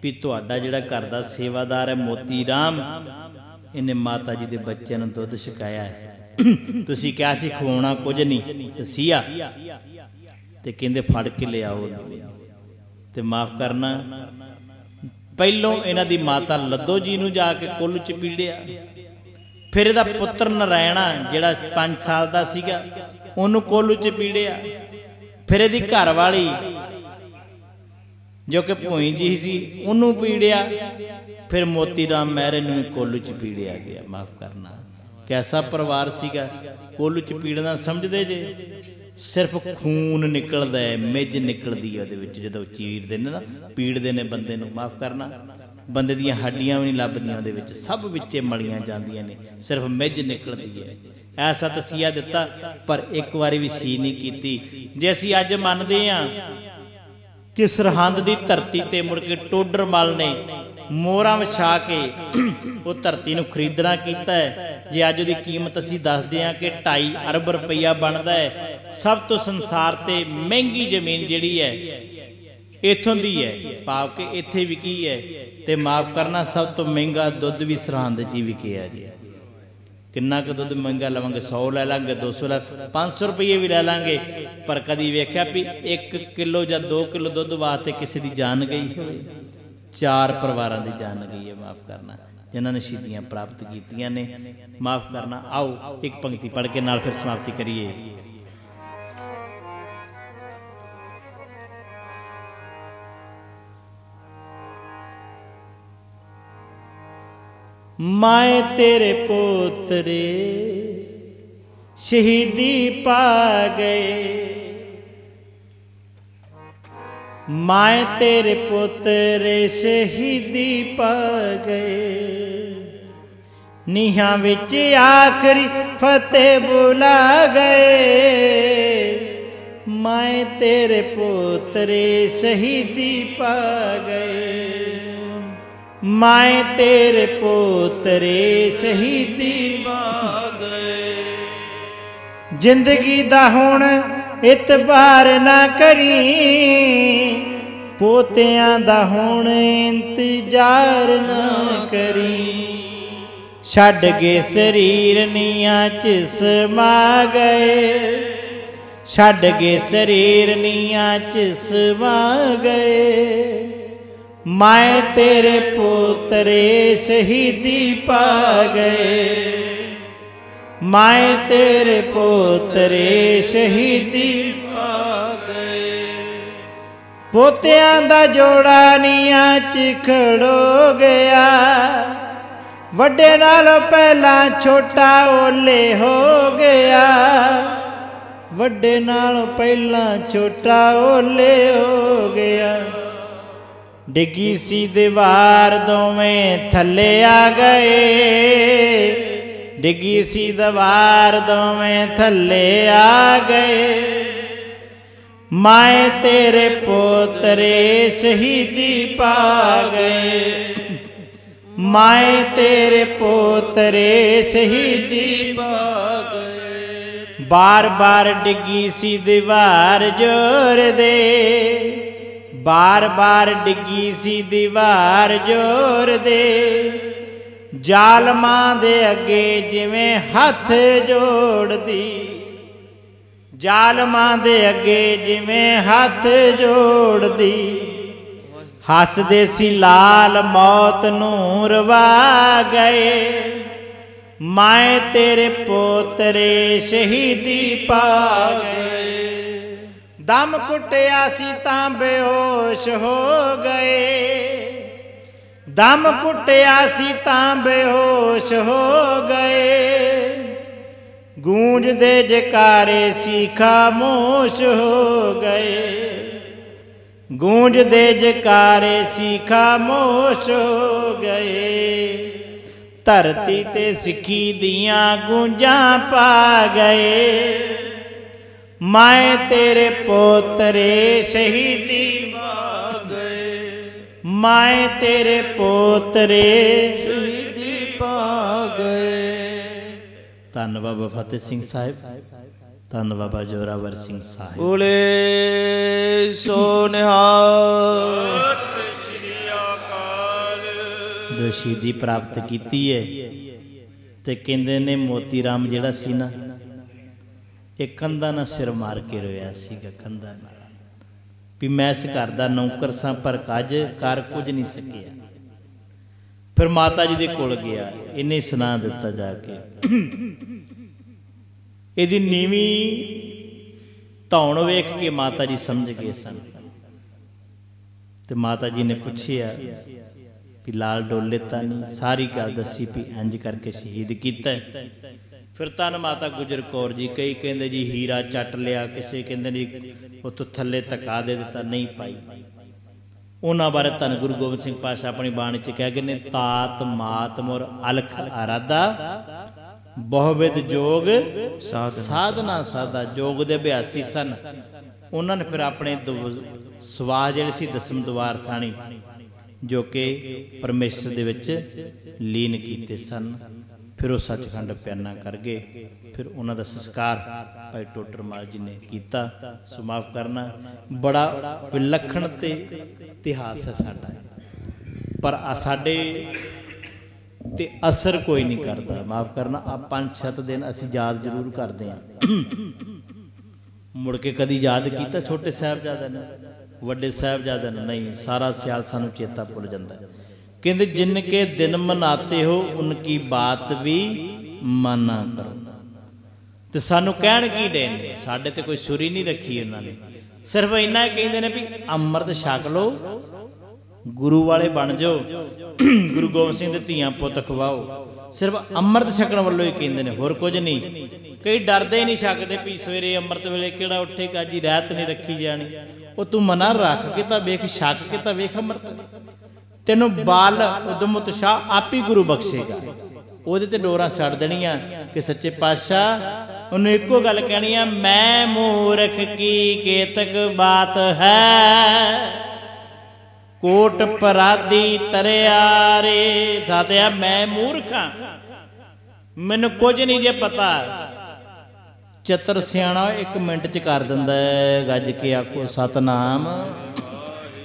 ਵੀ ਤੁਹਾਡਾ ਜਿਹੜਾ ਘਰ ਦਾ ਸੇਵਾਦਾਰ ਹੈ ਮੋਤੀ ਰਾਮ ਇਹਨੇ ਮਾਤਾ ਜੀ ਦੇ ਬੱਚਿਆਂ ਨੂੰ ਦੁੱਧ ਛਕਾਇਆ ਹੈ। ਤੁਸੀਂ ਕਿਹਾ ਸੀ ਖਵਾਉਣਾ ਕੁਝ ਨਹੀਂ, ਤੇ ਸੀਆ। ਤੇ ਕਹਿੰਦੇ ਫੜ ਕੇ ਲਿਆਓ। ਤੇ ਮਾਫ ਕਰਨਾ। ਪਹਿਲੋਂ ਇਹਨਾਂ ਦੀ ਮਾਤਾ ਲੱਦੋ ਜੀ ਨੂੰ ਜਾ ਕੇ ਕੁੱਲ ਚ ਪੀੜਿਆ। ਫਿਰ ਇਹਦਾ ਪੁੱਤਰ ਨਰਾਇਣਾ ਜਿਹੜਾ 5 ਸਾਲ ਦਾ ਸੀਗਾ, ਉਹਨੂੰ ਕੋਲੂ ਚ ਪੀੜਿਆ। ਫਿਰ ਇਹਦੀ ਘਰ ਵਾਲੀ ਜੋ ਕਿ ਭੋਈ ਜੀ ਸੀ, ਉਹਨੂੰ ਪੀੜਿਆ। ਫਿਰ ਮੋਤੀ ਰਾਮ ਮਹਿਰੇ ਨੂੰ ਕੋਲੂ ਚ ਪੀੜਿਆ ਗਿਆ, ਮਾਫ ਕਰਨਾ। ਕੈਸਾ ਪਰਿਵਾਰ ਸੀਗਾ? ਕੋਲੂ ਚ ਪੀੜਨਾ ਸਮਝਦੇ ਜੇ? ਸਿਰਫ ਖੂਨ ਨਿਕਲਦਾ ਹੈ, ਮਿੱਝ ਨਿਕਲਦੀ ਹੈ ਉਹਦੇ ਵਿੱਚ, ਜਦੋਂ ਚੀਰਦੇ ਨੇ ਨਾ, ਪੀੜਦੇ ਨੇ ਬੰਦੇ ਨੂੰ, ਮਾਫ ਕਰਨਾ। ਬੰਦੇ ਦੀਆਂ ਹੱਡੀਆਂ ਵੀ ਨਹੀਂ ਲੱਭਦੀਆਂ ਉਹਦੇ ਵਿੱਚ, ਸਭ ਵਿੱਚੇ ਮਲੀਆਂ ਜਾਂਦੀਆਂ ਨੇ, ਸਿਰਫ ਮਿੱਝ ਨਿਕਲਦੀ ਹੈ। ਐਸਾ ਤਸੀਆ ਦਿੱਤਾ, ਪਰ ਇੱਕ ਵਾਰੀ ਵੀ ਸੀ ਨਹੀਂ ਕੀਤੀ। ਜੇ ਅਸੀਂ ਅੱਜ ਮੰਨਦੇ ਹਾਂ ਕਿ ਸਰਹੰਦ ਦੀ ਧਰਤੀ ਤੇ ਮੁੜ ਕੇ ਟੋਡਰ ਮਲ ਨੇ ਮੋਹਰਾਂ ਵਿਛਾ ਕੇ ਉਹ ਧਰਤੀ ਨੂੰ ਖਰੀਦਣਾ ਕੀਤਾ ਹੈ। ਜੇ ਅੱਜ ਉਹਦੀ ਕੀਮਤ ਅਸੀਂ ਦੱਸਦੇ ਹਾਂ ਕਿ 2.5 ਅਰਬ ਰੁਪਈਆ ਬਣਦਾ ਹੈ, ਸਭ ਤੋਂ ਸੰਸਾਰ ਤੇ ਮਹਿੰਗੀ ਜ਼ਮੀਨ ਜਿਹੜੀ ਹੈ, ਇਥੋਂ ਦੀ ਹੈ। ਭਾਵ ਕਿ ਇੱਥੇ ਵਿਕੀ ਹੈ ਤੇ ਮਾਫ ਕਰਨਾ, ਸਭ ਤੋਂ ਮਹਿੰਗਾ ਦੁੱਧ ਵੀ ਸਰਹੰਦ 'ਚ ਹੀ ਵਿਕਿਆ ਜੀ। ਕਿੰਨਾ ਕੁ ਦੁੱਧ ਮਹਿੰਗਾ ਲਵਾਂਗੇ? 100 ਲੈ ਲਾਂਗੇ 200 ਲੈ 500 ਰੁਪਏ ਵੀ ਲੈ ਲਾਂਗੇ। ਪਰ ਕਦੀ ਵੇਖਿਆ ਵੀ 1 ਕਿਲੋ ਜਾਂ 2 ਕਿਲੋ ਦੁੱਧ ਵਾਸਤੇ ਕਿਸੇ ਦੀ ਜਾਨ ਗਈ ਹੋਵੇ? ਚਾਰ ਪਰਿਵਾਰਾਂ ਦੀ ਜਾਨ ਗਈ ਹੈ, ਮਾਫ ਕਰਨਾ। ਜਿਨ੍ਹਾਂ ਨੇ ਸ਼ਹੀਦੀਆਂ ਪ੍ਰਾਪਤ ਕੀਤੀਆਂ ਨੇ। ਮਾਫ ਕਰਨਾ। ਆਓ, ਇੱਕ ਪੰਕਤੀ ਪੜ੍ਹ ਕੇ ਨਾਲ ਫਿਰ ਸਮਾਪਤੀ ਕਰੀਏ। ਮਾਏ ਤੇਰੇ ਪੋਤਰੇ, ਸ਼ਹੀਦੀ ਪਾ ਗਏ। ਮਾਏ ਤੇਰੇ ਪੁੱਤਰੇ ਸ਼ਹੀਦੀ ਪਾ ਗਏ ਨੀਹਾਂ ਵਿੱਚ ਆਖਰੀ ਫਤਿਹ ਬੁਲਾ ਗਏ। ਮਾਏ ਤੇਰੇ ਪੁੱਤਰੇ ਸ਼ਹੀਦੀ ਪਾ ਗਏ ਮਾਏ ਤੇਰੇ ਪੋਤਰੇ ਸ਼ਹੀਦੀ ਪਾ ਗਏ ਜ਼ਿੰਦਗੀ ਦਾ ਹੁਣ ਇਤਬਾਰ ਨਾ ਕਰੀ। ਪੋਤਿਆਂ ਦਾ ਹੁਣ ਇੰਤਜ਼ਾਰ ਨਾ ਕਰੀ। ਛੱਡ ਗਏ ਸਰੀਰ ਨੀਆਂ ਚ ਸਮਾ ਗਏ। ਛੱਡ ਗਏ ਸਰੀਰ ਨੀਆਂ ਚ ਸਮਾ ਗਏ। ਮੈਂ ਤੇਰੇ ਪੁੱਤਰੇ ਸ਼ਹੀਦੀ ਪਾ ਗਏ। ਮੈਂ ਤੇਰੇ ਪੁੱਤਰੇ ਸ਼ਹੀਦੀ ਪਾ ਗਏ ਪੋਤਿਆਂ ਦਾ ਜੋੜਾ ਨੀਆਂ ਚ ਖੜੋ ਗਿਆ ਵੱਡੇ ਨਾਲੋਂ ਪਹਿਲਾਂ ਛੋਟਾ ਓਲੇ ਹੋ ਗਿਆ ਵੱਡੇ ਨਾਲੋਂ ਪਹਿਲਾਂ ਛੋਟਾ ਓਲੇ ਹੋ ਗਿਆ ਡਿੱਗੀ ਸੀ ਦੀਵਾਰ ਦੋਵੇਂ ਥੱਲੇ ਆ ਗਏ ਡਿੱਗੀ ਸੀ ਦੀਵਾਰ ਦੋਵੇਂ ਥੱਲੇ ਆ ਗਏ। ਮਾਏ ਤੇਰੇ ਪੋਤਰੇ ਸ਼ਹੀਦੀ ਪਾ ਗਏ। ਮਾਏ ਤੇਰੇ ਪੋਤਰੇ ਸ਼ਹੀਦੀ ਪਾ ਗਏ। ਬਾਰ ਬਾਰ ਡਿੱਗੀ ਸੀ ਦੀਵਾਰ ਜੋਰ ਦੇ। ਬਾਰ ਬਾਰ ਡਿੱਗੀ ਸੀ ਦੀਵਾਰ ਜੋਰ ਦੇ। ਜ਼ਾਲਮਾਂ ਦੇ ਅੱਗੇ ਜਿਵੇਂ ਹੱਥ ਜੋੜਦੀ। ਜ਼ਾਲਮਾਂ ਦੇ ਅੱਗੇ ਜਿਵੇਂ ਹੱਥ ਜੋੜਦੀ। ਹੱਸਦੇ ਸੀ ਲਾਲ ਮੌਤ ਨੂੰ ਰਵਾ ਗਏ ਮਾਏ ਤੇਰੇ ਪੋਤਰੇ ਸ਼ਹੀਦੀ ਪਾ ਗਏ ਦਮ ਕੁੱਟਿਆ ਸੀ ਤਾਂ ਬੇਹੋਸ਼ ਹੋ ਗਏ। ਦਮ ਕੁੱਟਿਆ ਸੀ ਤਾਂ ਬੇਹੋਸ਼ ਹੋ ਗਏ। ਗੂੰਜਦੇ ਜਕਾਰੇ ਸੀ ਖਾਮੋਸ਼ ਹੋ ਗਏ। ਗੂੰਜਦੇ ਜਕਾਰੇ ਸੀ ਖਾਮੋਸ਼ ਹੋ ਗਏ। ਧਰਤੀ ਤੇ ਸਿੱਖੀ ਦੀਆਂ ਗੂੰਜਾਂ ਪਾ ਗਏ। ਮੈਂ ਤੇਰੇ ਪੋਤਰੇ ਸ਼ਹੀਦੀ ਮੈਂ ਤੇਰੇ ਪੋਤਰੇ। ਸ਼ਹੀਦੀ ਪਾ ਗਏ ਧੰਨ ਬਾਬਾ ਫਤਿਹ ਸਿੰਘ ਸਾਹਿਬ ਧੰਨ ਬਾਬਾ ਜੋਰਾਵਰ ਸਿੰਘ ਸਾਹਿਬ। ਬੋਲੇ ਸੋ ਨਿਹਾਲ। ਜੋ ਸ਼ਹੀਦੀ ਪ੍ਰਾਪਤ ਕੀਤੀ ਹੈ ਤੇ ਕਹਿੰਦੇ ਨੇ ਮੋਤੀ ਰਾਮ ਜਿਹੜਾ ਸੀ ਨਾ ਇਹ ਕੰਧਾਂ ਨਾਲ ਸਿਰ ਮਾਰ ਕੇ ਰੋਇਆ ਸੀਗਾ ਕੰਧਾਂ ਨਾਲ। ਵੀ ਮੈਂ ਇਸ ਘਰ ਦਾ ਨੌਕਰ ਸਾਂ, ਪਰ ਕੱਜ ਕਰ ਕੁਝ ਨਹੀਂ ਸਕਿਆ। ਫਿਰ ਮਾਤਾ ਜੀ ਦੇ ਕੋਲ ਗਿਆ, ਇਹਨੇ ਸੁਣਾ ਦਿੱਤਾ ਜਾ ਕੇ। ਇਹਦੀ ਨੀਵੀਂ ਧੌਣ ਵੇਖ ਕੇ ਮਾਤਾ ਜੀ ਸਮਝ ਗਏ ਸਨ। ਤੇ ਮਾਤਾ ਜੀ ਨੇ ਪੁੱਛਿਆ ਵੀ ਲਾਲ ਡੋਲੇ ਤਾਂ ਨਹੀਂ, ਸਾਰੀ ਗੱਲ ਦੱਸੀ ਵੀ ਇੰਜ ਕਰਕੇ ਸ਼ਹੀਦ ਕੀਤਾ ਫਿਰ ਤਨ ਮਾਤਾ ਗੁਜਰ ਕੌਰ ਜੀ, ਕਈ ਕਹਿੰਦੇ ਜੀ ਹੀਰਾ ਚੱਟ ਲਿਆ, ਕਿਸੇ ਕਹਿੰਦੇ ਨੇ ਉੱਥੋਂ ਥੱਲੇ ਧੱਕਾ ਦੇ ਦਿੱਤਾ, ਨਹੀਂ ਪਾਈ। ਉਹਨਾਂ ਬਾਰੇ ਧੰਨ ਗੁਰੂ ਗੋਬਿੰਦ ਸਿੰਘ ਪਾਸ਼ਾ ਆਪਣੀ ਬਾਣੀ ਚ ਕਹਿ ਗਏ ਨੇ ਤਾਤ, ਮਾਤ, ਮੁਰ, ਅਲਖ ਅਰਾਦਾ ਬਹੁਵਿਦ ਜੋਗ, ਸਾਧਨਾ ਸਾਦਾ ਜੋਗ ਦੇ ਅਭਿਆਸੀ ਸਨ। ਉਹਨਾਂ ਨੇ ਫਿਰ ਆਪਣੇ ਦਵ- ਜਿਹੜੇ ਸੀ ਦਸਮ ਦਵਾਰ ਥਾਣੀ, ਜੋ ਕਿ ਪਰਮੇਸ਼ਰ ਦੇ ਵਿੱਚ ਲੀਨ ਕੀਤੇ ਸਨ। ਫਿਰ ਉਹ ਸੱਚਖੰਡ ਪਿਆਨਾ ਕਰ ਗਏ। ਫਿਰ ਉਹਨਾਂ ਦਾ ਸੰਸਕਾਰ ਭਾਈ ਟੋਟਰ ਮਾਲ ਜੀ ਨੇ ਕੀਤਾ ਮਾਫ਼ ਕਰਨਾ। ਬੜਾ ਵਿਲੱਖਣ ਤੇ ਇਤਿਹਾਸ ਹੈ ਸਾਡਾ ਪਰ ਆ ਸਾਡੇ ਤੇ ਅਸਰ ਕੋਈ ਨਹੀਂ ਕਰਦਾ। ਮਾਫ ਕਰਨਾ, ਆ ਪੰਜ ਛੱਤ ਦਿਨ ਅਸੀਂ ਯਾਦ ਜ਼ਰੂਰ ਕਰਦੇ ਹਾਂ। ਮੁੜ ਕੇ ਕਦੀ ਯਾਦ ਕੀਤਾ, ਛੋਟੇ ਸਾਹਿਬਜ਼ਾਦਿਆਂ ਨੇ, ਵੱਡੇ ਸਾਹਿਬਜ਼ਾਦਿਆਂ ਨੇ। ਨਹੀਂ, ਸਾਰਾ ਸਿਆਲ ਸਾਨੂੰ ਚੇਤਾ ਭੁੱਲ ਜਾਂਦਾ ਹੈ। ਕਹਿੰਦੇ ਜਿਨ ਕੇ ਦਿਨ ਮਨਾਤੇ ਹੋ ਉਨਕੀ ਬਾਤ ਵੀ ਮਾਨਾ ਕਰੋ। ਤੇ ਸਾਨੂੰ ਕਹਿਣ ਕੀ ਡੇ ਨੇ ਸਾਡੇ ਤੇ ਕੋਈ ਸੁਰੀ ਨਹੀਂ ਰੱਖੀ ਉਹਨਾਂ ਨੇ। ਸਿਰਫ ਇੰਨਾ ਹੀ ਕਹਿੰਦੇ ਨੇ ਵੀ ਅੰਮ੍ਰਿਤ ਛਕ ਲਓ, ਗੁਰੂ ਵਾਲੇ ਬਣ ਜਾਓ, ਗੁਰੂ ਗੋਬਿੰਦ ਸਿੰਘ ਦੇ ਧੀਆਂ ਪੁੱਤ ਖਵਾਓ। ਸਿਰਫ ਅੰਮ੍ਰਿਤ ਛਕਣ ਵੱਲੋਂ ਹੀ ਕਹਿੰਦੇ ਨੇ, ਹੋਰ ਕੁਝ ਨਹੀਂ। ਕਈ ਡਰਦੇ ਹੀ ਨਹੀਂ ਛਕਦੇ ਵੀ ਸਵੇਰੇ ਅੰਮ੍ਰਿਤ ਵੇਲੇ ਕਿਹੜਾ ਉੱਠੇਗਾ ਜੀ ਰਹਿਤ ਨਹੀਂ ਰੱਖੀ ਜਾਣੀ। ਉਹ ਤੂੰ ਮਨਾ ਰੱਖ ਕੇ ਤਾਂ ਵੇਖ, ਛਕ ਕੇ ਤਾਂ ਵੇਖ ਅੰਮ੍ਰਿਤ। ਤੈਨੂੰ ਬਾਲ ਉਦਮਤ ਉਤਸ਼ਾਹ ਆਪ ਹੀ ਗੁਰੂ ਬਖਸ਼ੇਗਾ। ਉਹਦੇ ਤੇ ਡੋਰਾਂ ਛੱਡ ਦੇਣੀਆਂ ਕਿ ਸੱਚੇ ਪਾਤਸ਼ਾਹ, ਉਹਨੂੰ ਇੱਕੋ ਗੱਲ ਕਹਿਣੀ ਆ, ਮੈਂ ਮੂਰਖ ਕੀ ਕੇਤਕ ਬਾਤ ਹੈ? ਕੋਟ ਪਰਾਦੀ ਤਰਿਆਰੇ ਸਾਤਿਆ ਮੈਂ ਮੂਰਖਾਂ ਮੈਨੂੰ ਕੁਝ ਨਹੀਂ ਜੇ ਪਤਾ। ਚਤਰ ਸਿਆਣਾ ਇੱਕ ਮਿੰਟ ਚ ਕਰ ਦਿੰਦਾ ਗੱਜ ਕੇ ਆਖੋ, ਸਤਨਾਮ।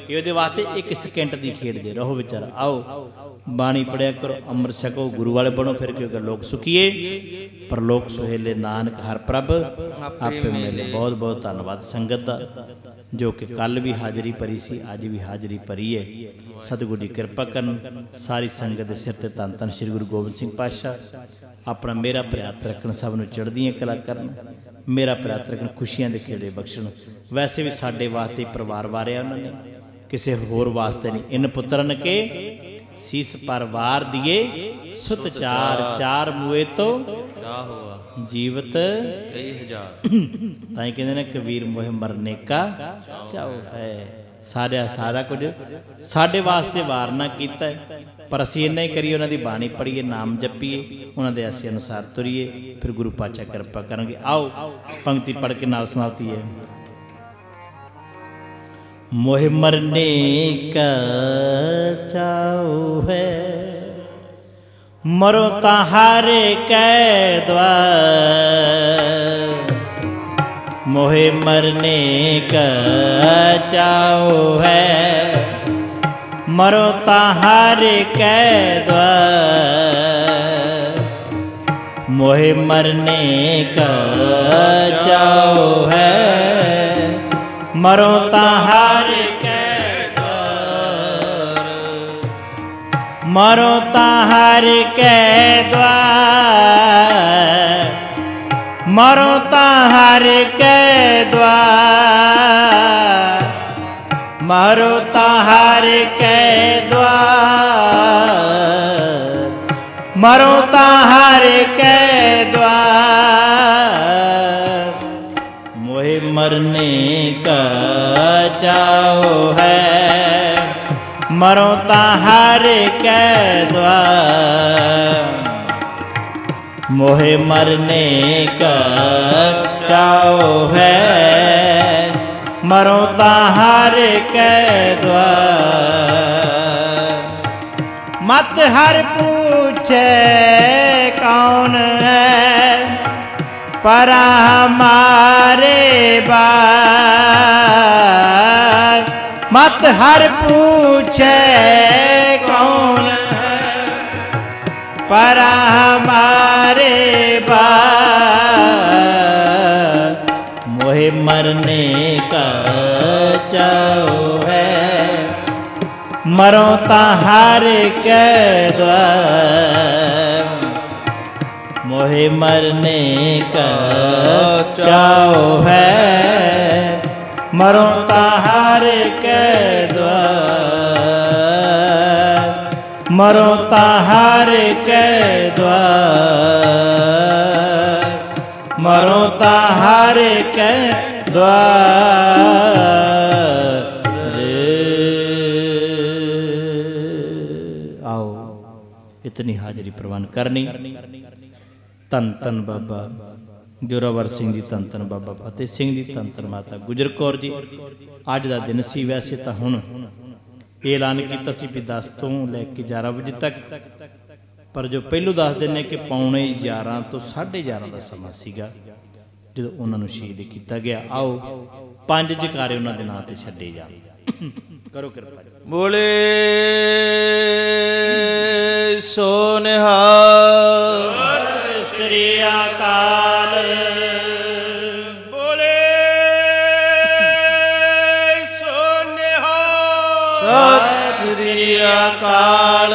ਇਹ ਉਹਦੇ ਵਾਸਤੇ ਇੱਕ ਸਕਿੰਟ ਦੀ ਖੇਡਦੇ ਰਹੋ ਵਿਚਾਰਾ। ਆਓ, ਬਾਣੀ ਪੜਿਆ ਕਰੋ, ਅੰਮ੍ਰਿਤ ਛਕੋ, ਗੁਰੂ ਵਾਲੇ ਬਣੋ, ਫਿਰ ਕਿਉਂਕਿ ਲੋਕ ਸੁਖੀਏ? ਪਰ ਲੋਕ ਸੁਹੇਲੇ ਨਾਨਕ ਹਰ ਪ੍ਰਭ, ਆਪੇ ਮਿਲੇ। ਬਹੁਤ ਬਹੁਤ ਧੰਨਵਾਦ ਸੰਗਤ ਦਾ, ਜੋ ਕਿ ਕੱਲ ਵੀ ਹਾਜ਼ਰੀ ਭਰੀ ਸੀ, ਅੱਜ ਵੀ ਹਾਜ਼ਰੀ ਭਰੀ ਹੈ। ਸਤਿਗੁਰੂ ਦੀ ਕਿਰਪਾ ਕਰਨ ਸਾਰੀ ਸੰਗਤ ਦੇ ਸਿਰ ਤੇ ਧੰਨ ਧੰਨ ਸ੍ਰੀ ਗੁਰੂ ਗੋਬਿੰਦ ਸਿੰਘ ਪਾਤਸ਼ਾਹ। ਆਪਣਾ ਮੇਰਾ ਪ੍ਰਿਆਤ ਰੱਖਣ ਸਭ ਨੂੰ ਚੜ੍ਹਦੀਆਂ ਕਲਾ ਕਰਨ, ਮੇਰਾ ਪ੍ਰਿਆਤ ਰੱਖਣ ਖੁਸ਼ੀਆਂ ਦੇ ਖੇੜੇ ਬਖਸ਼ਣ। ਵੈਸੇ ਵੀ ਸਾਡੇ ਵਾਸਤੇ ਪਰਿਵਾਰ ਵਾਰਿਆ ਉਹਨਾਂ ਨੇ। ਕਿਸੇ ਹੋਰ ਵਾਸਤੇ ਨਹੀਂ। ਇਨ ਪੁੱਤਰਨ ਕੇ ਸੀਸ ਪਰਵਾਰ ਦੀਏ ਸੁਤ ਚਾਰ ਚਾਰ ਮੂਏ ਤੋਂ ਕਿਆ ਹੋਆ। ਜੀਵਤ ਕਈ ਹਜ਼ਾਰ। ਤਾਂ ਹੀ ਕਹਿੰਦੇ ਨੇ ਕਬੀਰ ਮੋਹਿ ਮਰਨੇ ਕਾ ਚਾਉ ਹੈ। ਸਾਰਿਆ ਸਾਰਾ ਕੁਝ ਸਾਡੇ ਵਾਸਤੇ ਵਾਰ ਨਾ ਕੀਤਾ ਹੈ। ਪਰ ਅਸੀਂ ਇੰਨਾ ਹੀ ਕਰੀਏ ਉਹਨਾਂ ਦੀ ਬਾਣੀ ਪੜ੍ਹੀਏ ਨਾਮ ਜਪੀਏ ਉਹਨਾਂ ਦੇ ਆਸੇ ਅਨੁਸਾਰ ਤੁਰੀਏ ਫਿਰ ਗੁਰੂ ਪਾਤਸ਼ਾਹ ਕਿਰਪਾ ਕਰਨਗੇ। ਆਓ ਪੰਕਤੀ ਪੜ੍ਹ ਕੇ ਨਾਲ ਸਮਾਪਤੀ ਹੈ। मोह मरने का चाऊ है मरो तहारे कै द्वार मोहे मरने का चाऊ है मरो तहारे कै द्वार मोहे मरने का चाऊ है ਮਰੋ ਤਾਂ ਤਾਹਾਰ ਕੈ ਦਵਾਰ ਮਰੋ ਤਾਂ ਹਰ ਕੈ ਦਵਾਰ। ਮਰੋ ਤਾਂ ਤਾਹਾਰ ਕੈ ਦਵਾਰ। ਮਰੋ ਤਾਂ ਹਰ ਕੈ ਦਵਾਰ। ਮਰੋ ਤਾਂ ਹਰ ਕੈ ਦਵਾਰ। ਮਰਨ ਬਚਾਓ ਹੈ। ਮਰੋ ਤਾਂ ਹਰ ਕੈ ਦਵਾ ਮੋਹੇ ਮਰਨੇ ਕਾ ਚਾਓ ਹੈ। ਮਰੋ ਤਾਂ ਹਰ ਕੈ ਦਵਾ ਮਤ ਹਰ ਪੁੱਛੇ ਕੌਣ ਹੈ? पर हमारे बार मत हर पूछे कौन है पर हमारे बार मोहे मरने का चाओ है मरो तहार के द्वार मोहे मरने का चाओ है मरो ताहार के द्वार मरो ताहार के द्वार मरो ताहार के द्वार आओ इतनी हाजिरी प्रवान करनी ਧੰਨ ਧੰਨ ਬਾਬਾ। ਜੋਰਾਵਰ ਸਿੰਘ ਜੀ ਧੰਨ ਧੰਨ ਬਾਬਾ ਫਤਿਹ ਸਿੰਘ ਜੀ ਧੰਨ ਧੰਨ ਮਾਤਾ। ਗੁਜਰ ਕੌਰ ਜੀ, ਅੱਜ ਦਾ ਦਿਨ ਸੀ ਵੈਸੇ ਤਾਂ ਹੁਣ। ਐਲਾਨ ਕੀਤਾ ਸੀ ਵੀ 10 ਤੋਂ ਲੈ ਕੇ 11 ਵਜੇ ਤੱਕ। ਪਰ ਜੋ ਪਹਿਲੂ ਦੱਸ ਦਿੰਨੇ ਕਿ ਪੌਣੇ 11 ਤੋਂ 11:30 ਦਾ ਸਮਾਂ ਸੀਗਾ, ਜਦੋਂ ਉਹਨਾਂ ਨੂੰ ਸ਼ਹੀਦ ਕੀਤਾ ਗਿਆ। ਆਓ, ਪੰਜ ਜਕਾਰੇ ਉਹਨਾਂ ਦੇ ਨਾਂ ਤੇ ਛੱਡੇ ਜਾਣ। ਕਰੋ ਕਿਰਪਾ ਬੋਲੇ ਸੋਨਿਹਾਰ। ਸ੍ਰੀ ਅਕਾਲ। ਬੋਲੇ ਸੋ ਨਿਹਾਲ ਸਤਿ ਸ੍ਰੀ ਅਕਾਲ।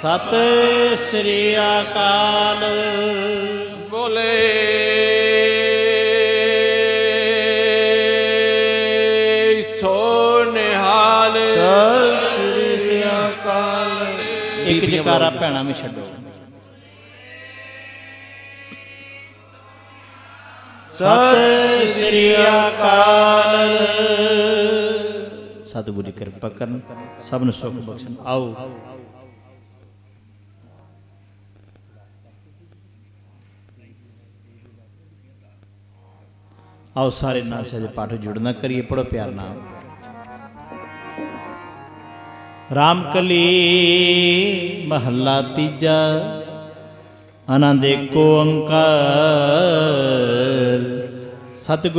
ਸਤਿ ਸ੍ਰੀ ਅਕਾਲ। ਬੋਲੇ। ਜਕਾਰਾ ਭੈਣਾ ਵਿੱਚ ਛੱਡੋ। ਸਤਿ ਸ੍ਰੀ ਅਕਾਲ। ਸਤਿਗੁਰੂ ਦੀ ਕਿਰਪਾ ਕਰਨ ਸਭ ਨੂੰ ਸੁਖ ਬਖਸ਼ਣ। ਆਓ। ਆਓ ਸਾਰੇ ਨਾਲ ਸਹਿਜ ਪਾਠ ਜੁੜਨਾ ਕਰੀਏ ਪੜੋ ਪਿਆਰ ਨਾਲ। ਰਾਮਕਲੀ ਮਹੱਲਾ ਤੀਜਾ ਆਨੰਦ ਏਕੋ ਅੰਕਾਰ ਸਤਿਗੁਰ